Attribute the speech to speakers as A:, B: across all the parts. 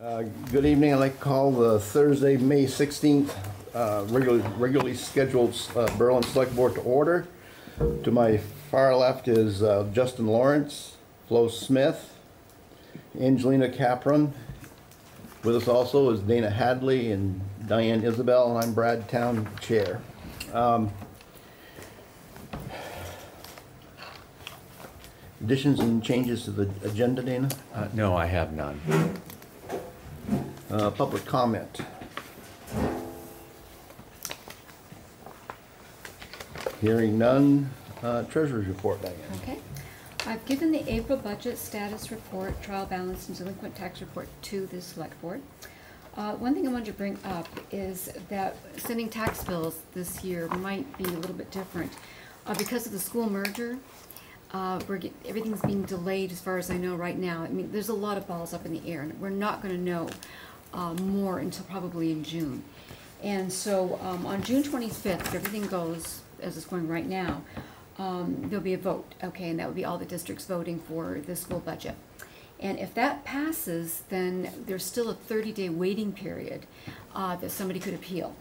A: Uh, Good evening. I'd like to call the Thursday, May 16th, uh, regularly regularly scheduled uh, Berlin Select Board to order. To my far left is uh, Justin Lawrence, Flo Smith, Angelina Capron. With us also is Dana Hadley and Diane Isabel, and I'm Brad Town Chair. Um, Additions and changes to the agenda, Dana?
B: Uh, No, I have none.
A: Uh, Public comment. Hearing none, uh, treasurer's report, Diane.
C: Okay. I've given the April budget status report, trial balance and delinquent tax report to the select board. Uh, one thing I wanted to bring up is that sending tax bills this year might be a little bit different. Uh, because of the school merger, uh, we're get, everything's being delayed as far as I know right now. I mean, there's a lot of balls up in the air and we're not gonna know, uh, more until probably in June. And so, um, on June twenty-fifth, if everything goes as it's going right now, um, there'll be a vote, okay, and that would be all the districts voting for the school budget. And if that passes, then there's still a thirty-day waiting period, uh, that somebody could appeal.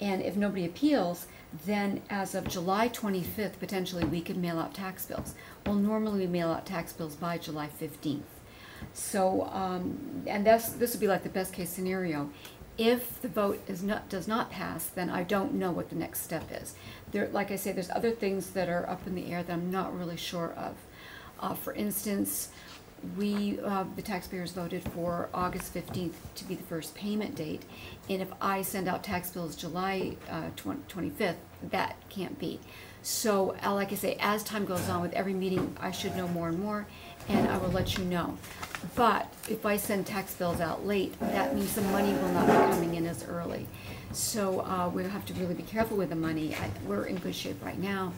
C: And if nobody appeals, then as of July twenty-fifth, potentially, we could mail out tax bills. Well, normally we mail out tax bills by July fifteenth. So, um, and that's, this would be like the best case scenario. If the vote is not, does not pass, then I don't know what the next step is. There, like I say, there's other things that are up in the air that I'm not really sure of. Uh, for instance, we, uh, the taxpayers voted for August fifteenth to be the first payment date. And if I send out tax bills July, uh, twenty-fifth, that can't be. So, uh, like I say, as time goes on with every meeting, I should know more and more, and I will let you know. But if I send tax bills out late, that means the money will not be coming in as early. So, uh, we'll have to really be careful with the money. I, we're in good shape right now,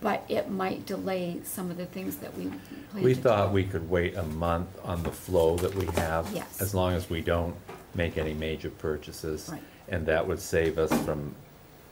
C: but it might delay some of the things that we plan to do.
B: We thought we could wait a month on the flow that we have.
C: Yes.
B: As long as we don't make any major purchases.
C: Right.
B: And that would save us from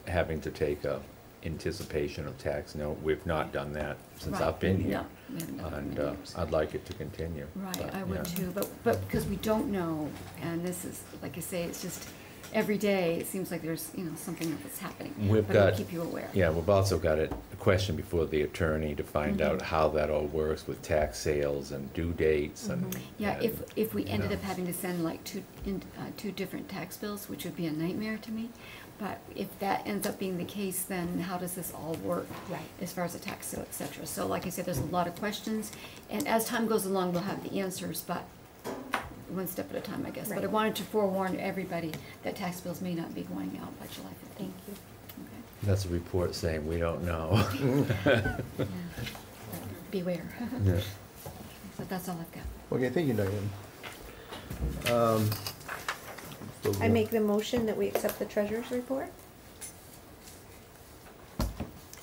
B: having to take a anticipation of tax note. We've not done that since I've been
C: No,
B: here.
C: we haven't done it
B: And
C: many
B: uh,
C: years.
B: I'd like it to continue.
C: Right,
B: but,
C: I would
B: yeah.
C: too, but, but because we don't know, and this is, like I say, it's just, every day, it seems like there's, you know, something that's happening.
B: We've
C: But I'll
B: got.
C: keep you aware.
B: Yeah, we've also got a a question before the attorney to find
C: Mhm.
B: out how that all works with tax sales and due dates and.
C: Mhm. Yeah,
B: and,
C: if, if we ended
B: know.
C: up having to send like two, in, uh, two different tax bills, which would be a nightmare to me. But if that ends up being the case, then how does this all work?
D: Right.
C: As far as the tax sale, et cetera. So like I said, there's a lot of questions, and as time goes along, we'll have the answers, but one step at a time, I guess. But I
D: Right.
C: wanted to forewarn everybody that tax bills may not be going out by July
D: Thank
C: fifteenth.
D: you.
B: That's a report saying we don't know.
C: Beware.
B: Yeah.
C: But that's all I've got.
A: Okay, thank you, Diane. Um, so
D: I make the motion that we accept the treasurer's report.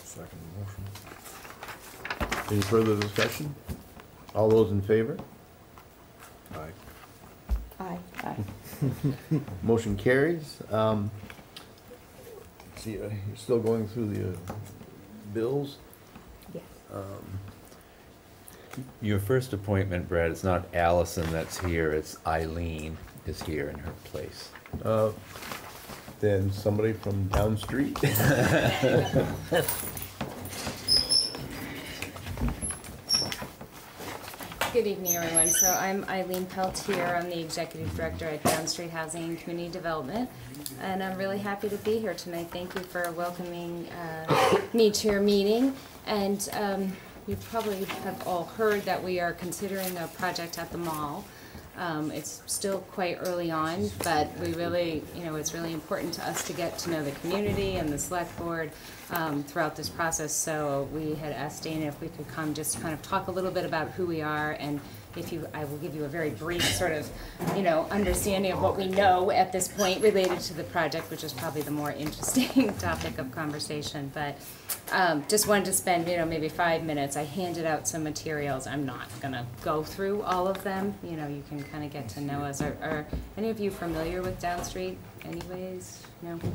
A: Second motion. Any further discussion? All those in favor? Aye.
D: Aye.
A: Hmm. Motion carries. Um, See, uh, you're still going through the uh, bills.
D: Yes.
A: Um,
B: Your first appointment, Brad, it's not Allison that's here, it's Eileen is here in her place.
A: uh, Then somebody from down street.
E: Good evening, everyone. So I'm Eileen Peltier. I'm the Executive Director at Downstreet Housing and Community Development. And I'm really happy to be here tonight. Thank you for welcoming uh, me to your meeting. And um, you probably have all heard that we are considering a project at the mall. Um, It's still quite early on, but we really, you know, it's really important to us to get to know the community and the select board um, throughout this process. So we had asked Dana if we could come just kind of talk a little bit about who we are and if you, I will give you a very brief sort of, you know, understanding of what we know at this point related to the project, which is probably the more interesting topic of conversation. But um, just wanted to spend, you know, maybe five minutes. I handed out some materials. I'm not gonna go through all of them. You know, you can kind of get to know us. Are, are any of you familiar with Downstreet anyways? No?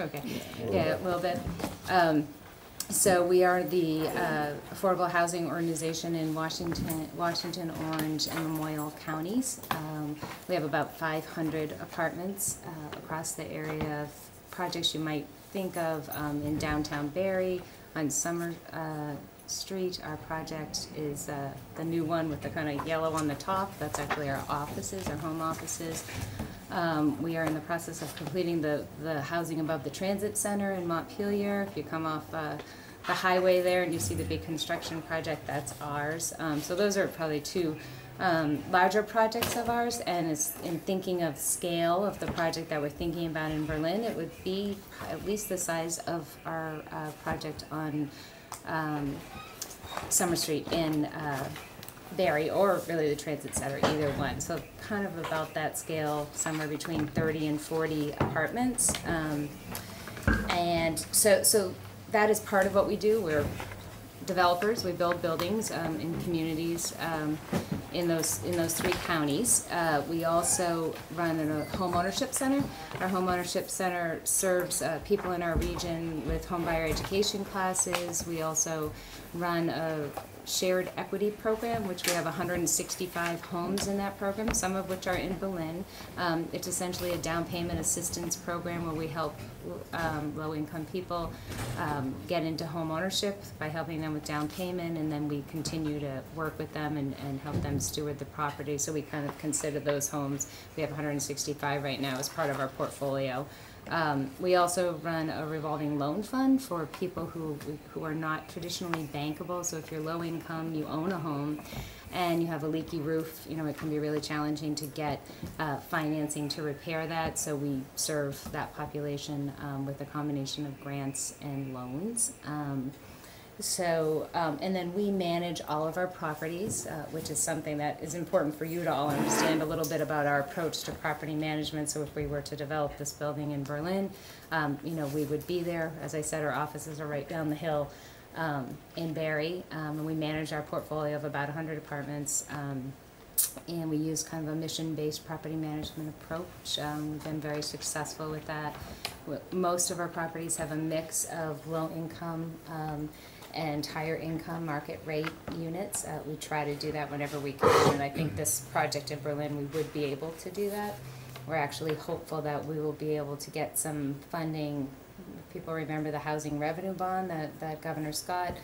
E: Okay, yeah, a little bit. Um, so we are the uh, affordable housing organization in Washington, Washington, Orange, and Memorial counties. Um, we have about 500 apartments uh, across the area of projects you might think of um, in downtown Barre, on Summer uh, Street. Our project is uh, the new one with the kind of yellow on the top. That's actually our offices, our home offices. Um, we are in the process of completing the, the housing above the transit center in Montpelier. If you come off uh, the highway there and you see the big construction project, that's ours. Um, so those are probably two um, larger projects of ours. And it's in thinking of scale of the project that we're thinking about in Berlin, it would be at least the size of our uh, project on um, Summer Street in uh, Barre, or really the Transit Center, either one. So kind of about that scale, somewhere between 30 and 40 apartments. Um, and so, so that is part of what we do. We're developers. We build buildings um, in communities um, in those in those three counties. Uh, we also run a home ownership center. Our home ownership center serves uh, people in our region with home buyer education classes. We also run a shared equity program, which we have 165 homes in that program, some of which are in Berlin. Um, it's essentially a down payment assistance program where we help um, low-income people um, get into home ownership by helping them with down payment, and then we continue to work with them and, and help them steward the property. So we kind of consider those homes. We have 165 right now as part of our portfolio. Um, we also run a revolving loan fund for people who, who are not traditionally bankable. So if you're low income, you own a home, and you have a leaky roof, you know, it can be really challenging to get uh, financing to repair that. So we serve that population um, with a combination of grants and loans. Um, so, um, and then we manage all of our properties, uh, which is something that is important for you to all understand a little bit about our approach to property management. So if we were to develop this building in Berlin, um, you know, we would be there. As I said, our offices are right down the hill um, in Barre, um, and we manage our portfolio of about 100 apartments. Um, and we use kind of a mission-based property management approach. Um, we've been very successful with that. Most of our properties have a mix of low-income and higher income market rate units. Uh, we try to do that whenever we can, and I think this project in Berlin, we would be able to do that. We're actually hopeful that we will be able to get some funding. People remember the housing revenue bond that, that Governor Scott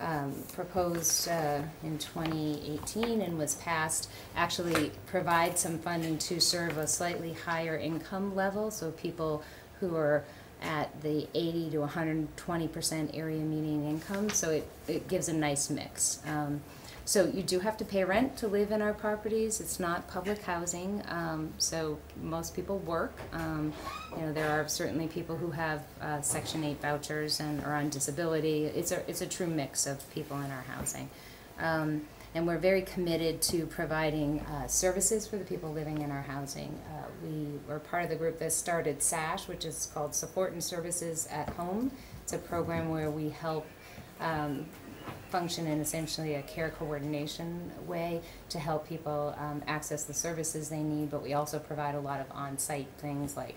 E: um, proposed uh, in 2018 and was passed, actually provide some funding to serve a slightly higher income level, so people who are at the 80 to 120 percent area median income, so it, it gives a nice mix. Um, so you do have to pay rent to live in our properties. It's not public housing, um, so most people work. Um, you know, there are certainly people who have uh, Section 8 vouchers and are on disability. It's a it's a true mix of people in our housing. And we're very committed to providing uh, services for the people living in our housing. Uh, we were part of the group that started SASH, which is called Support and Services at Home. It's a program where we help um, function in essentially a care coordination way to help people um, access the services they need, but we also provide a lot of on-site things like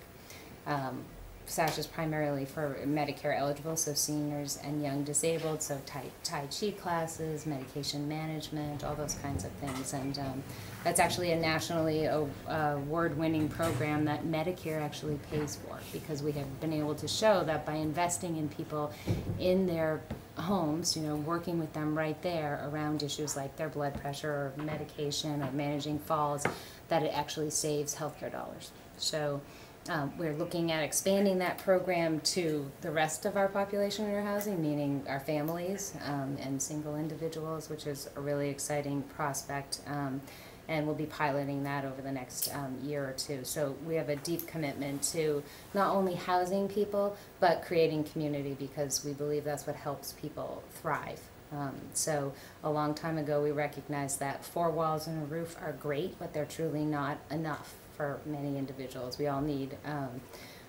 E: um, SASH is primarily for Medicare eligible, so seniors and young disabled, so Tai, tai Chi classes, medication management, all those kinds of things. And um, that's actually a nationally uh, award-winning program that Medicare actually pays for because we have been able to show that by investing in people in their homes, you know, working with them right there around issues like their blood pressure or medication or managing falls, that it actually saves healthcare dollars. So um, we're looking at expanding that program to the rest of our population in our housing, meaning our families um, and single individuals, which is a really exciting prospect. Um, and we'll be piloting that over the next um, year or two. So we have a deep commitment to not only housing people, but creating community because we believe that's what helps people thrive. Um, so a long time ago, we recognized that four walls and a roof are great, but they're truly not enough for many individuals. We all need um,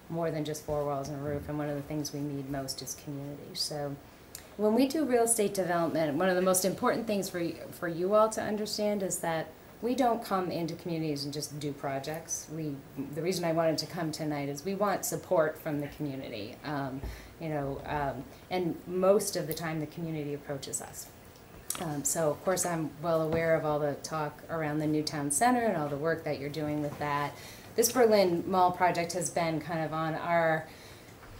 E: more than just four walls and a roof, and one of the things we need most is community. So when we do real estate development, one of the most important things for for you all to understand is that we don't come into communities and just do projects. We, the reason I wanted to come tonight is we want support from the community. Um, you know, um, and most of the time the community approaches us. Um, so of course I'm well aware of all the talk around the new town center and all the work that you're doing with that. This Berlin Mall project has been kind of on our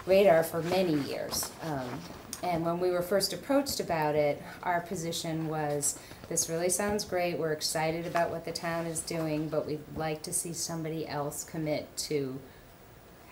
E: radar for many years. Um, and when we were first approached about it, our position was, this really sounds great, we're excited about what the town is doing, but we'd like to see somebody else commit to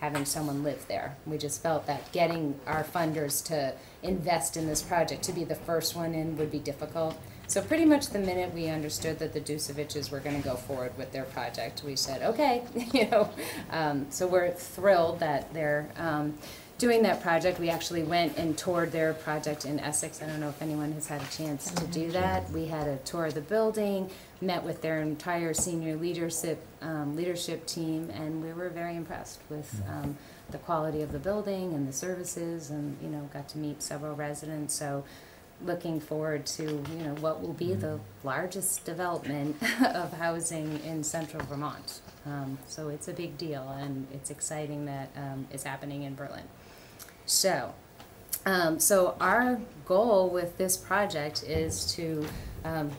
E: having someone live there. We just felt that getting our funders to invest in this project, to be the first one in, would be difficult. So pretty much the minute we understood that the Duseviches were gonna go forward with their project, we said, okay, you know. Um, so we're thrilled that they're, um, doing that project. We actually went and toured their project in Essex. I don't know if anyone has had a chance to do that. We had a tour of the building, met with their entire senior leadership, um, leadership team, and we were very impressed with, um, the quality of the building and the services and, you know, got to meet several residents, so looking forward to, you know, what will be the largest development of housing in central Vermont. Um, so it's a big deal and it's exciting that, um, it's happening in Berlin. So, um, so our goal with this project is to, um,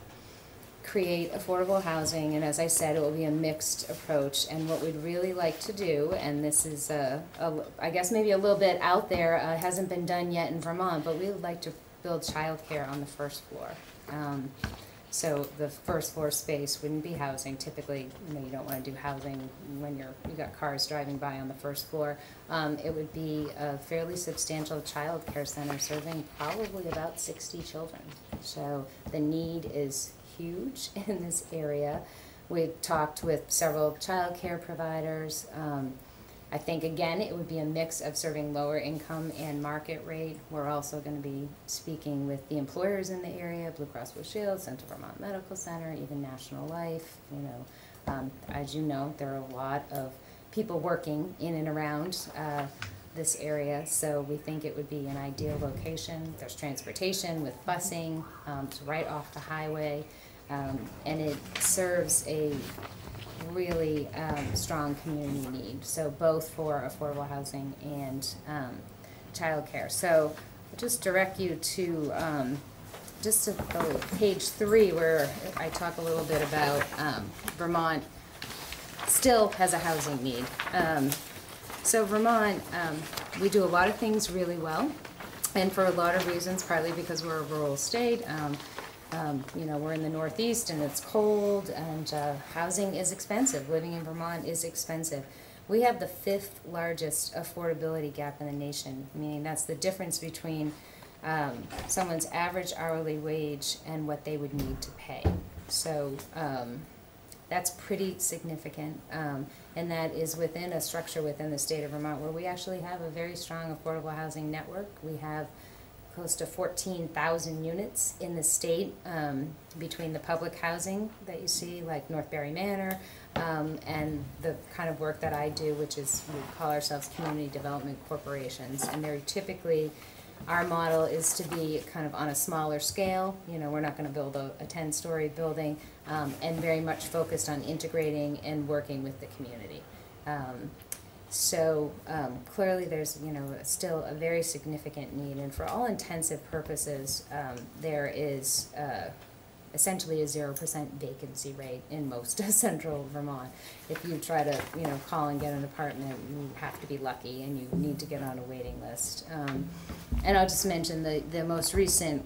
E: create affordable housing, and as I said, it will be a mixed approach. And what we'd really like to do, and this is, uh, a, I guess maybe a little bit out there, uh, hasn't been done yet in Vermont, but we would like to build childcare on the first floor. Um, so the first floor space wouldn't be housing. Typically, you know, you don't want to do housing when you're you got cars driving by on the first floor. Um, it would be a fairly substantial child care center serving probably about 60 children. So the need is huge in this area. We've talked with several child care providers. Um, I think again, it would be a mix of serving lower income and market rate. We're also gonna be speaking with the employers in the area, Blue Cross Blue Shield, Central Vermont Medical Center, even National Life, you know. Um, as you know, there are a lot of people working in and around, uh, this area, so we think it would be an ideal location. There's transportation with busing, um, it's right off the highway, um, and it serves a really um, strong community need, so both for affordable housing and um, childcare. So I'll just direct you to um, just to to page three where I talk a little bit about um, Vermont still has a housing need. Um, so Vermont, um, we do a lot of things really well, and for a lot of reasons, partly because we're a rural state. Um, you know, we're in the Northeast and it's cold, and uh, housing is expensive. Living in Vermont is expensive. We have the fifth largest affordability gap in the nation, meaning that's the difference between um, someone's average hourly wage and what they would need to pay. So um, that's pretty significant, um, and that is within a structure within the state of Vermont where we actually have a very strong affordable housing network. We have close to fourteen thousand units in the state, um, between the public housing that you see, like Northbury Manor, um, and the kind of work that I do, which is, we call ourselves community development corporations, and they're typically, our model is to be kind of on a smaller scale, you know, we're not gonna build a, a ten-story building, um, and very much focused on integrating and working with the community. So um, clearly, there's you know still a very significant need, and for all intensive purposes, um, there is uh, essentially a zero percent vacancy rate in most of central Vermont. If you try to you know call and get an apartment, you have to be lucky, and you need to get on a waiting list. Um, and I'll just mention the the most recent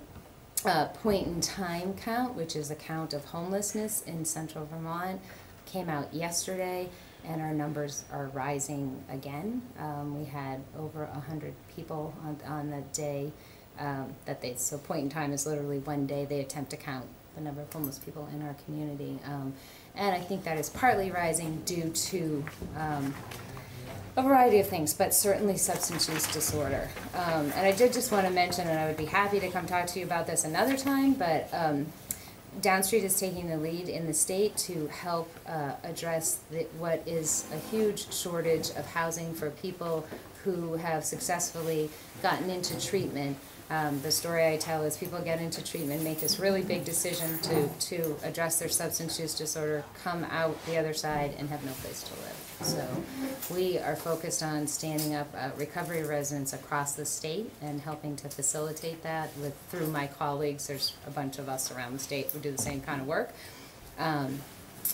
E: uh, point in time count, which is a count of homelessness in central Vermont, came out yesterday, and our numbers are rising again. Um, we had over a hundred people on, on the day um, that they, so point in time is literally one day they attempt to count the number of homeless people in our community. Um, and I think that is partly rising due to um, a variety of things, but certainly substance use disorder. Um, and I did just want to mention, and I would be happy to come talk to you about this another time, but um, Downstreet is taking the lead in the state to help uh, address the, what is a huge shortage of housing for people who have successfully gotten into treatment Um, the story I tell is people get into treatment, make this really big decision to, to address their substance use disorder, come out the other side and have no place to live. So we are focused on standing up uh, recovery residents across the state and helping to facilitate that with, through my colleagues. There's a bunch of us around the state who do the same kind of work. Um,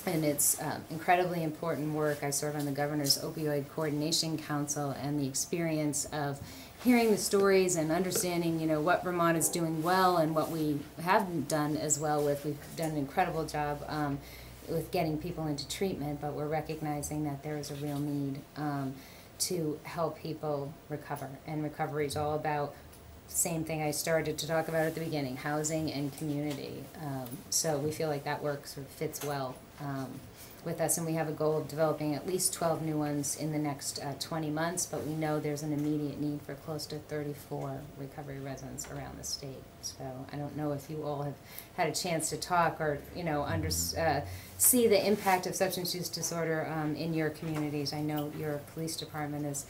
E: and it's um, incredibly important work. I serve on the Governor's Opioid Coordination Council, and the experience of hearing the stories and understanding, you know, what Vermont is doing well and what we haven't done as well with. We've done an incredible job um, with getting people into treatment, but we're recognizing that there is a real need um, to help people recover. And recovery is all about same thing I started to talk about at the beginning, housing and community. Um, so we feel like that work sort of fits well um, with us, and we have a goal of developing at least 12 new ones in the next uh, 20 months, but we know there's an immediate need for close to 34 recovery residents around the state. So I don't know if you all have had a chance to talk or, you know, under, uh, see the impact of substance use disorder um, in your communities. I know your police department is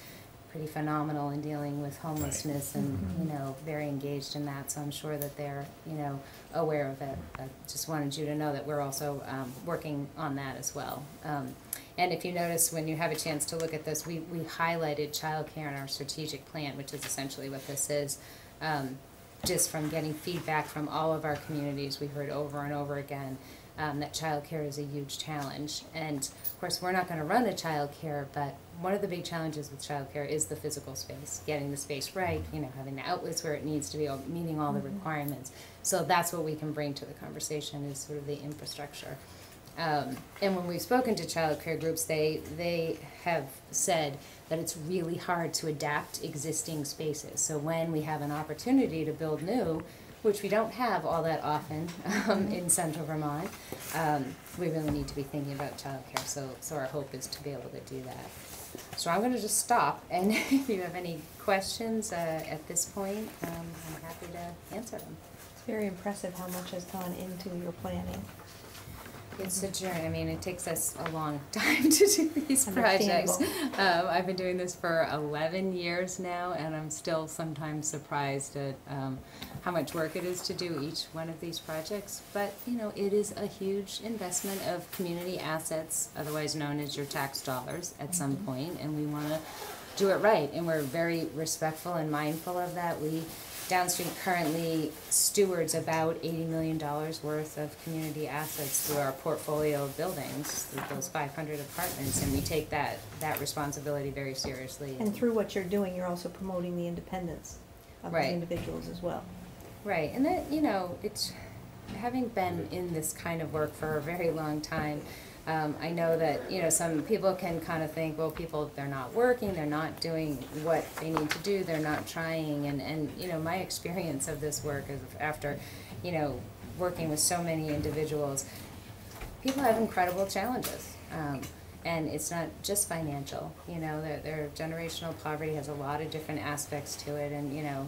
E: pretty phenomenal in dealing with homelessness and, you know, very engaged in that, so I'm sure that they're, you know, aware of it. I just wanted you to know that we're also, um, working on that as well. Um, and if you notice, when you have a chance to look at this, we, we highlighted childcare in our strategic plan, which is essentially what this is. Um, just from getting feedback from all of our communities, we heard over and over again, um, that childcare is a huge challenge. And of course, we're not gonna run a childcare, but one of the big challenges with childcare is the physical space, getting the space right, you know, having the outlets where it needs to be, meeting all the requirements. So that's what we can bring to the conversation is sort of the infrastructure. Um, and when we've spoken to childcare groups, they, they have said that it's really hard to adapt existing spaces. So when we have an opportunity to build new, which we don't have all that often um, in central Vermont, um, we really need to be thinking about childcare. So, so our hope is to be able to do that. So I'm going to just stop, and if you have any questions uh, at this point, um, I'm happy to answer them.
D: It's very impressive how much has gone into your planning.
E: It's a journey. I mean, it takes us a long time to do these projects. Um, I've been doing this for 11 years now, and I'm still sometimes surprised at um, how much work it is to do each one of these projects. But, you know, it is a huge investment of community assets, otherwise known as your tax dollars, at some point, and we want to do it right. And we're very respectful and mindful of that. We Downstreet currently stewards about eighty million dollars worth of community assets through our portfolio of buildings, through those five hundred apartments, and we take that, that responsibility very seriously.
D: And through what you're doing, you're also promoting the independence of the individuals as well.
E: Right, and that, you know, it's, having been in this kind of work for a very long time, um, I know that, you know, some people can kind of think, well, people, they're not working, they're not doing what they need to do, they're not trying, and, and, you know, my experience of this work is after, you know, working with so many individuals, people have incredible challenges. Um, and it's not just financial, you know, their, their generational poverty has a lot of different aspects to it, and, you know,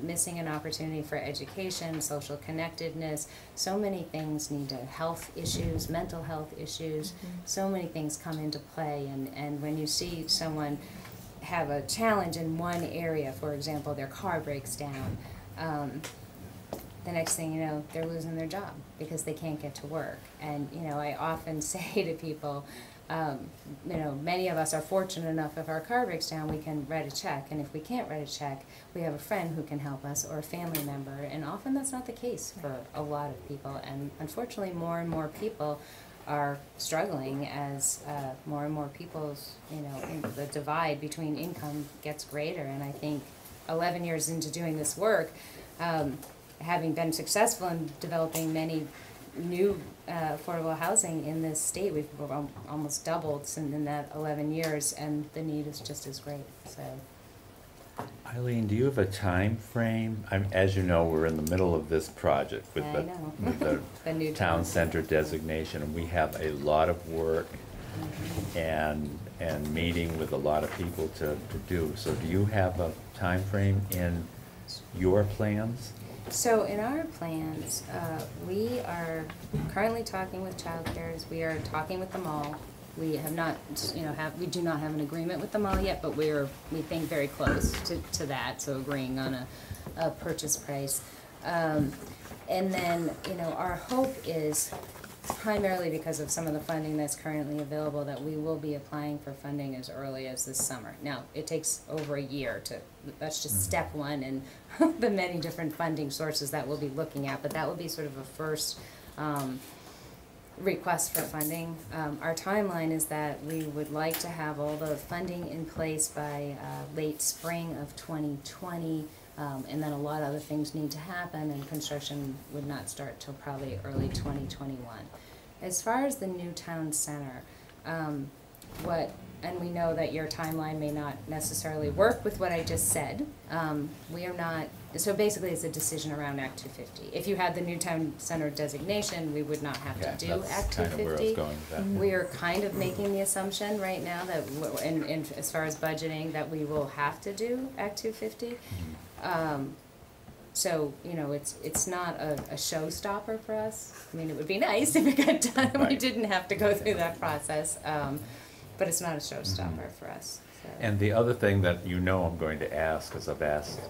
E: missing an opportunity for education, social connectedness, so many things need to, health issues, mental health issues, so many things come into play, and, and when you see someone have a challenge in one area, for example, their car breaks down, um, the next thing you know, they're losing their job because they can't get to work. And, you know, I often say to people, um, you know, many of us are fortunate enough if our car breaks down, we can write a check. And if we can't write a check, we have a friend who can help us or a family member. And often that's not the case for a lot of people. And unfortunately, more and more people are struggling as uh, more and more people's, you know, in- the divide between income gets greater. And I think 11 years into doing this work, um, having been successful in developing many new uh, affordable housing in this state, we've al- almost doubled in, in that 11 years, and the need is just as great. So,
B: Eileen, do you have a time frame? I'm, as you know, we're in the middle of this project with
E: I
B: the,
E: know.
B: with the
E: The new
B: town
E: town.
B: center designation, and we have a lot of work and, and meeting with a lot of people to, to do. So do you have a time frame in your plans?
E: So in our plans, uh, we are currently talking with child cares. We are talking with them all. We have not, you know, have, we do not have an agreement with them all yet, but we're, we think very close to, to that, so agreeing on a, a purchase price. Um, and then, you know, our hope is primarily because of some of the funding that's currently available, that we will be applying for funding as early as this summer. Now, it takes over a year to, that's just step one in the many different funding sources that we'll be looking at, but that will be sort of a first, um, request for funding. Um, our timeline is that we would like to have all the funding in place by, uh, late spring of twenty twenty. Um, and then a lot of other things need to happen and construction would not start till probably early twenty twenty-one. As far as the new town center, um, what, and we know that your timeline may not necessarily work with what I just said. Um, we are not, so basically it's a decision around Act two fifty. If you had the new town center designation, we would not have
B: Yeah,
E: to do Act two
B: kind of where I was going with that.
E: We are kind of making the assumption right now that, in, as far as budgeting, that we will have to do Act two fifty. Um, so, you know, it's, it's not a, a showstopper for us. I mean, it would be nice if it got done and we
B: Right.
E: didn't have to go through that process, um, but it's not a showstopper for us, so.
B: And the other thing that you know I'm going to ask, because I've asked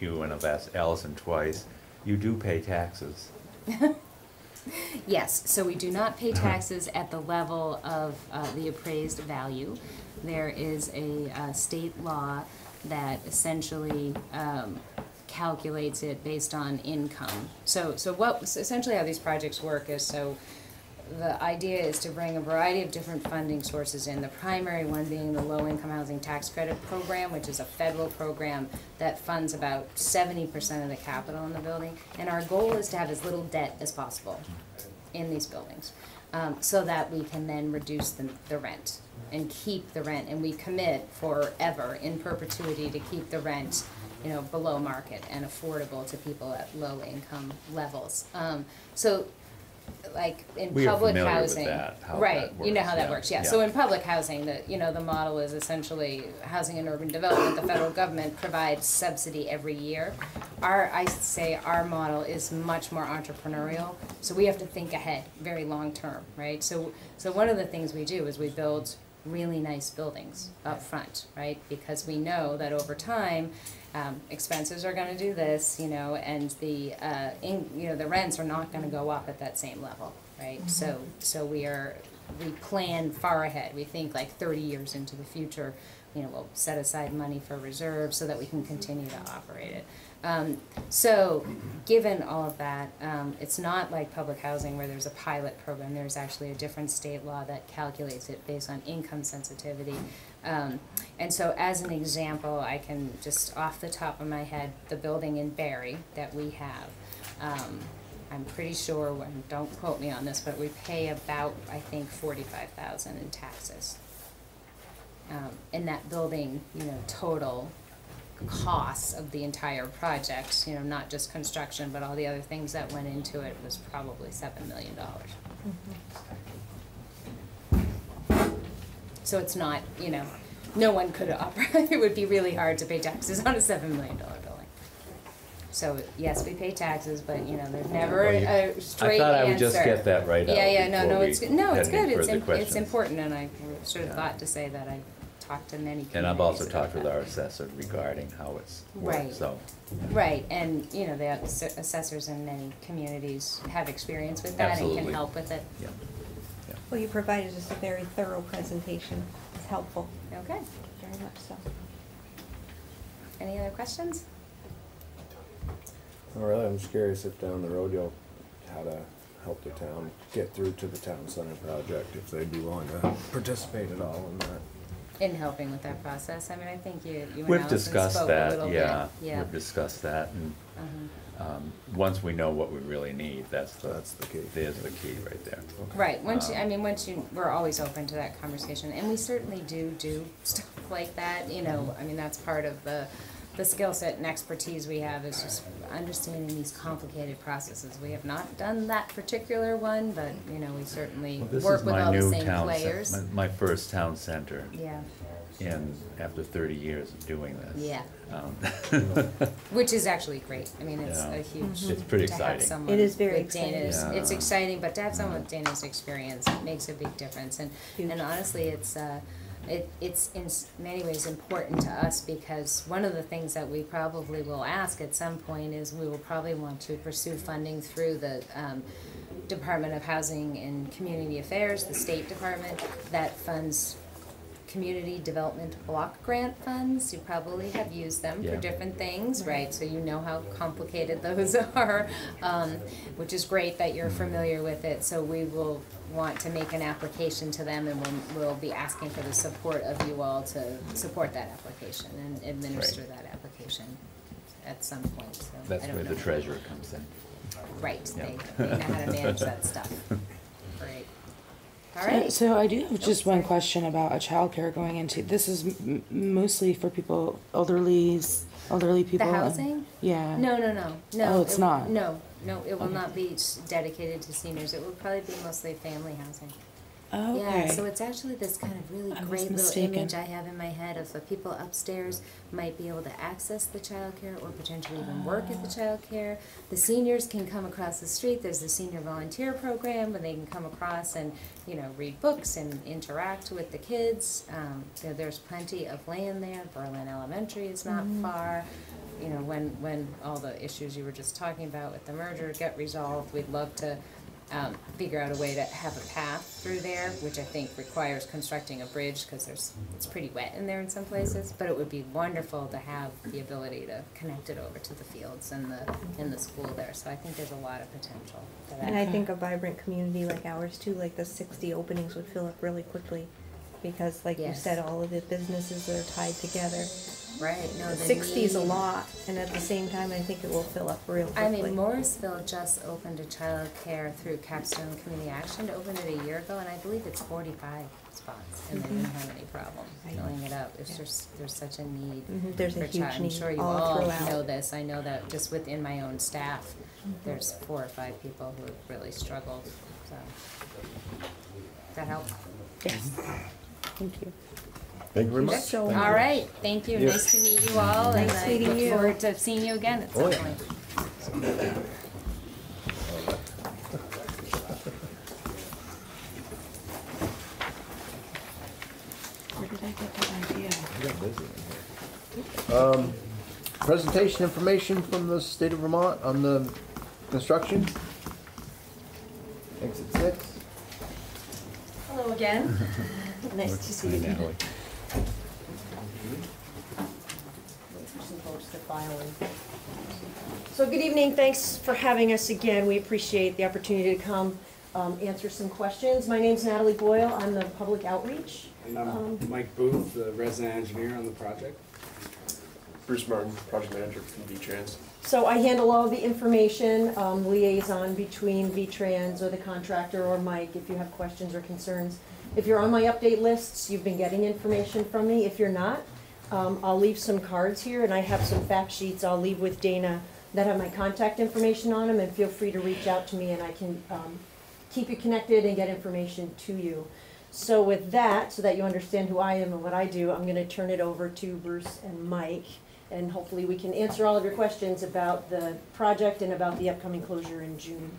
B: you and I've asked Allison twice, you do pay taxes.
E: Yes, so we do not pay taxes at the level of uh, the appraised value. There is a uh, state law that essentially um, calculates it based on income. So, so what, so essentially how these projects work is, so the idea is to bring a variety of different funding sources in. The primary one being the Low-Income Housing Tax Credit Program, which is a federal program that funds about seventy percent of the capital in the building. And our goal is to have as little debt as possible in these buildings, um, so that we can then reduce the, the rent and keep the rent. And we commit forever, in perpetuity, to keep the rent, you know, below market and affordable to people at low income levels. Um, so like in
B: We are
E: public
B: familiar with
E: housing,
B: that, how
E: right?
B: that
E: you know
B: works,
E: how that
B: yeah,
E: works, yeah.
B: yeah.
E: So in public housing, the you know the model is essentially housing and urban development. The federal government provides subsidy every year. Our I say our model is much more entrepreneurial, so we have to think ahead, very long term, right? So so one of the things we do is we build really nice buildings up front, right? Because we know that over time, um, expenses are gonna do this, you know, and the, uh, in, you know, the rents are not gonna go up at that same level, right? So, so we are, we plan far ahead, we think like thirty years into the future, you know, we'll set aside money for reserves so that we can continue to operate it. Um, so, given all of that, um, it's not like public housing where there's a pilot program, there's actually a different state law that calculates it based on income sensitivity. Um, and so as an example, I can just off the top of my head, the building in Barre that we have, um, I'm pretty sure, when, don't quote me on this, but we pay about, I think, forty-five thousand in taxes. Um, and that building, you know, total costs of the entire project, you know, not just construction, but all the other things that went into it was probably seven million dollars. Mm-hmm. So it's not, you know, no one could operate, it would be really hard to pay taxes on a seven million dollar building. So, yes, we pay taxes, but, you know, there's never
B: Well, you-
E: a straight answer.
B: I thought I would just get that right out
E: Yeah, yeah, no,
B: before
E: no,
B: we
E: it's, good. no,
B: had
E: it's
B: any
E: good, it's,
B: further
E: im- it's
B: questions.
E: important, and I should have
B: Yeah.
E: thought to say that I talked to many communities
B: And I've also talked with our assessor regarding how it's
E: Right.
B: worked, so.
E: Right, and, you know, the ass- assessors in many communities have experience with that and can help with it.
B: Yeah. Yeah.
D: Well, you provided us a very thorough presentation. It's helpful,
E: Okay,
D: very much so.
E: any other questions?
F: All right, I'm just curious if down the road you'll, how to help the town get through to the town center project, if they'd be willing to participate at all in that.
E: In helping with that process, I mean, I think you, you and
B: We've
E: Allison
B: discussed
E: spoke a little
B: that,
E: bit.
B: yeah,
E: Yeah.
B: we've discussed that, and,
E: Uh-huh.
B: um, once we know what we really need, that's the.
F: That's the key.
B: There's the key right there.
E: Right, once you, I
B: Um,
E: mean, once you, we're always open to that conversation, and we certainly do do stuff like that, you know, I mean, that's part of the, the skill set and expertise we have is just understanding these complicated processes. We have not done that particular one, but, you know, we certainly
B: Well, this
E: work
B: is
E: with
B: my
E: all the
B: new
E: same
B: town cen-
E: players.
B: My, my first town center,
E: Yeah,
B: in after thirty years of doing this.
E: Yeah.
B: Um,
E: Which is actually great. I mean, it's
B: Yeah.
E: a huge.
B: It's pretty
E: to have
B: exciting.
E: someone
D: It is very
E: with Dana's,
B: exciting.
E: it's
B: Yeah.
E: exciting, but to have someone with Dana's experience it makes a big difference. And,
D: Huge.
E: and honestly, it's, uh, it, it's in s- many ways important to us because one of the things that we probably will ask at some point is we will probably want to pursue funding through the, um, Department of Housing and Community Affairs, the State Department, that funds community development block grant funds. You probably have used them for
B: Yeah.
E: different things, right? So you know how complicated those are, um, which is great that you're familiar with it. So we will want to make an application to them and we'll, we'll be asking for the support of you all to support that application and administer
B: Right.
E: that application at some point, so. I
B: That's
E: don't
B: where the
E: know.
B: treasurer comes in.
E: Right, they,
B: Yeah.
E: they know how to manage that stuff. Great. All
G: So-
E: right.
G: So I do have
E: oh,
G: just
E: one
G: question about a childcare going into, this is m- m- mostly for people, elderlies, elderly
E: The
G: people. and-
E: housing?
G: Yeah.
E: No, no, no, no.
G: Oh, it's
E: it-
G: not?
E: No, no, it will
G: Okay.
E: not be s- dedicated to seniors. It will probably be mostly family housing.
G: Oh,
E: Yeah, so
G: okay.
E: it's actually this kind of really
G: I was
E: great little
G: mistaken.
E: image I have in my head of the people upstairs might be able to access the childcare or potentially even work at the
G: Ah.
E: childcare. The seniors can come across the street. There's the senior volunteer program where they can come across and, you know, read books and interact with the kids. Um, there, there's plenty of land there. Berlin Elementary is not
G: Mm-hmm.
E: far. You know, when, when all the issues you were just talking about with the merger get resolved, we'd love to um, figure out a way to have a path through there, which I think requires constructing a bridge, cause there's, it's pretty wet in there in some places, but it would be wonderful to have the ability to connect it over to the fields and the, and the school there, so I think there's a lot of potential for that.
D: And I think a vibrant community like ours too, like the sixty openings would fill up really quickly. Because like you
E: Yes.
D: said, all of the businesses are tied together.
E: Right, no, the
D: Sixty is a
E: need-
D: lot, and at the same time, I think it will fill up real quickly.
E: I mean, Morrisville just opened a childcare through Capstone Community Action, opened it a year ago, and I believe it's forty-five spots, and they didn't have any problem
D: Right.
E: filling it up, it's
D: Yeah.
E: just, there's such a need.
D: Mhm, There's a
E: for
D: huge
E: child. I'm sure you
D: all
E: all
D: throughout.
E: know this, I know that just within my own staff, there's four or five people who have really struggled, so. Does that help?
G: Yes. Thank you.
A: Thank you very much.
D: So-
A: Thank you.
E: All right, thank you,
A: Yeah.
E: nice to meet you all, and
D: Nice
E: I
D: meeting
E: look
D: you.
E: forward to seeing you again at
A: Oh,
E: some
A: yeah.
G: Where did I get that idea?
A: Um, presentation information from the state of Vermont on the construction. Exit six.
D: Hello again. Nice to see you.
B: Natalie.
H: Wait for some folks to file in. So good evening, thanks for having us again. We appreciate the opportunity to come um, answer some questions. My name's Natalie Boyle, I'm the public outreach.
I: And
H: Um,
I: I'm Mike Booth, the resident engineer on the project.
J: Bruce Martin, project manager from V-Trans.
H: So I handle all the information, um, liaison between V-Trans or the contractor or Mike if you have questions or concerns. If you're on my update lists, you've been getting information from me. If you're not, um, I'll leave some cards here and I have some fact sheets I'll leave with Dana that have my contact information on them and feel free to reach out to me and I can, um, keep you connected and get information to you. So with that, so that you understand who I am and what I do, I'm gonna turn it over to Bruce and Mike. And hopefully we can answer all of your questions about the project and about the upcoming closure in June.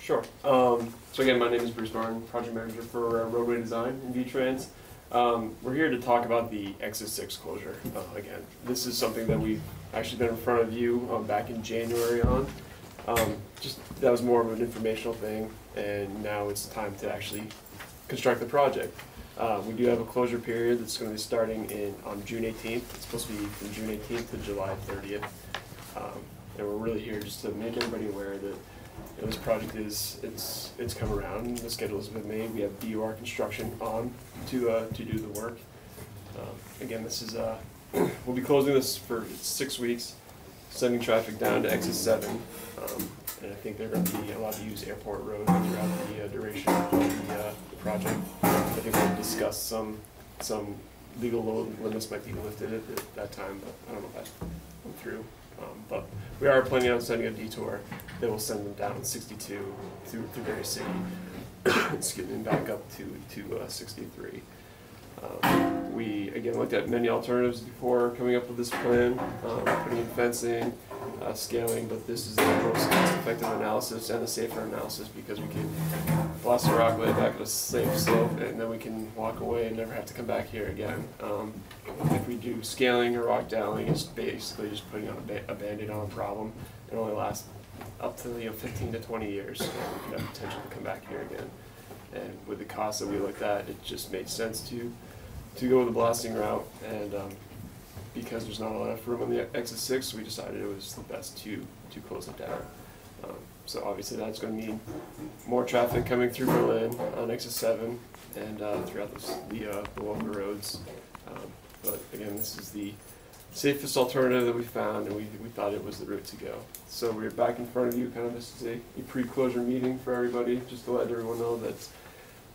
J: Sure. Um, so again, my name is Bruce Martin, project manager for uh, roadway design in V-Trans. Um, we're here to talk about the exit six closure. Uh, again, this is something that we've actually been in front of you um, back in January on. Um, just that was more of an informational thing, and now it's time to actually construct the project. Uh, we do have a closure period that's going to be starting in on June 18th. It's supposed to be from June 18th to July 30th. Um, and we're really here just to make everybody aware that you know, this project is it's it's come around. The schedule has been made. We have BUR construction on to uh, to do the work. Um, again, this is uh, we'll be closing this for six weeks, sending traffic down to exit seven, um, and I think they're going to be allowed to use airport road throughout the uh, duration of the, uh, project. I think we'll discuss some some legal limits might be lifted at, at that time, but I don't know if that went through. Um, but we are planning on sending a detour that will send them down 62 through through Barre City, excuse me, back up to to uh, 63. Um, we again looked at many alternatives before coming up with this plan, um, putting in fencing, uh, scaling, but this is the most cost-effective analysis and the safer analysis because we can blast the rock, it back at a safe slope, and then we can walk away and never have to come back here again. Um, if we do scaling or rock doweling, it's basically just putting on a, ba- a band-aid on a problem. It only lasts up to you know 15 to 20 years, and we have potential to come back here again. And with the costs that we looked at, it just made sense to to go with the blasting route. And um, because there's not enough room on the exit six, we decided it was the best to to close it down. Um, so obviously that's going to mean more traffic coming through Berlin on exit seven and uh, throughout the, the, uh, the local roads. Um, but again, this is the safest alternative that we found, and we, we thought it was the route to go. So we're back in front of you, kind of this is a, a pre-closure meeting for everybody, just to let everyone know that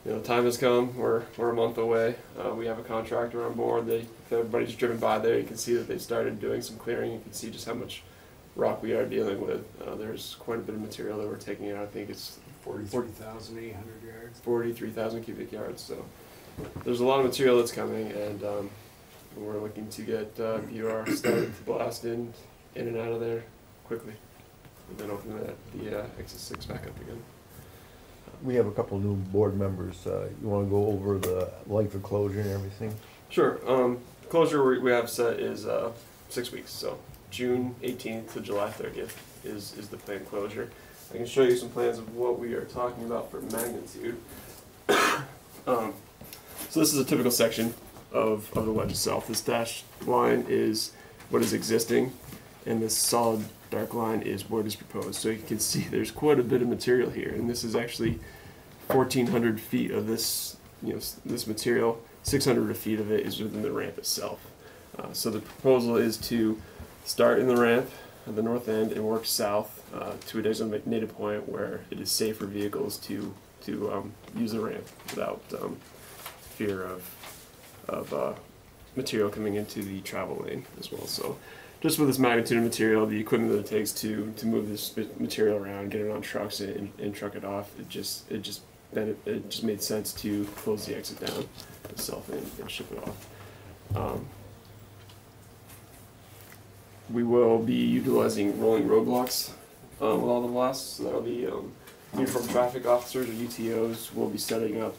J: you know time has come. We're we're a month away. Uh, we have a contractor on board. They, if everybody's driven by there, you can see that they started doing some clearing. You can see just how much rock we are dealing with. Uh, there's quite a bit of material that we're taking out. I think it's
I: Forty-three thousand eight hundred yards.
J: 43,000 cubic yards. So there's a lot of material that's coming, and um, we're looking to get uh, BUR started to blast in, in and out of there quickly, and then open that, the uh, exit six back up again.
A: We have a couple new board members. Uh, You want to go over the length of closure and everything?
J: Sure. Um, closure we, have set is uh, six weeks, so June 18th to July 30th is, is the planned closure. I can show you some plans of what we are talking about for magnitude. um, so this is a typical section of, of the wedge itself. This dashed line is what is existing, and this solid dark line is what is proposed. So you can see there's quite a bit of material here, and this is actually 1,400 feet of this, you know, this material. 600 feet of it is within the ramp itself. Uh, so the proposal is to start in the ramp at the north end and work south uh, to a designated point where it is safe for vehicles to to um, use the ramp without um, fear of of uh, material coming into the travel lane as well. So just with this magnitude of material, the equipment that it takes to to move this material around, get it on trucks and, and truck it off, it just it just it, it just made sense to close the exit down itself and, and ship it off. Um, we will be utilizing rolling roadblocks um, with all the blasts. So that'll be um, uniform traffic officers or UTOs will be setting up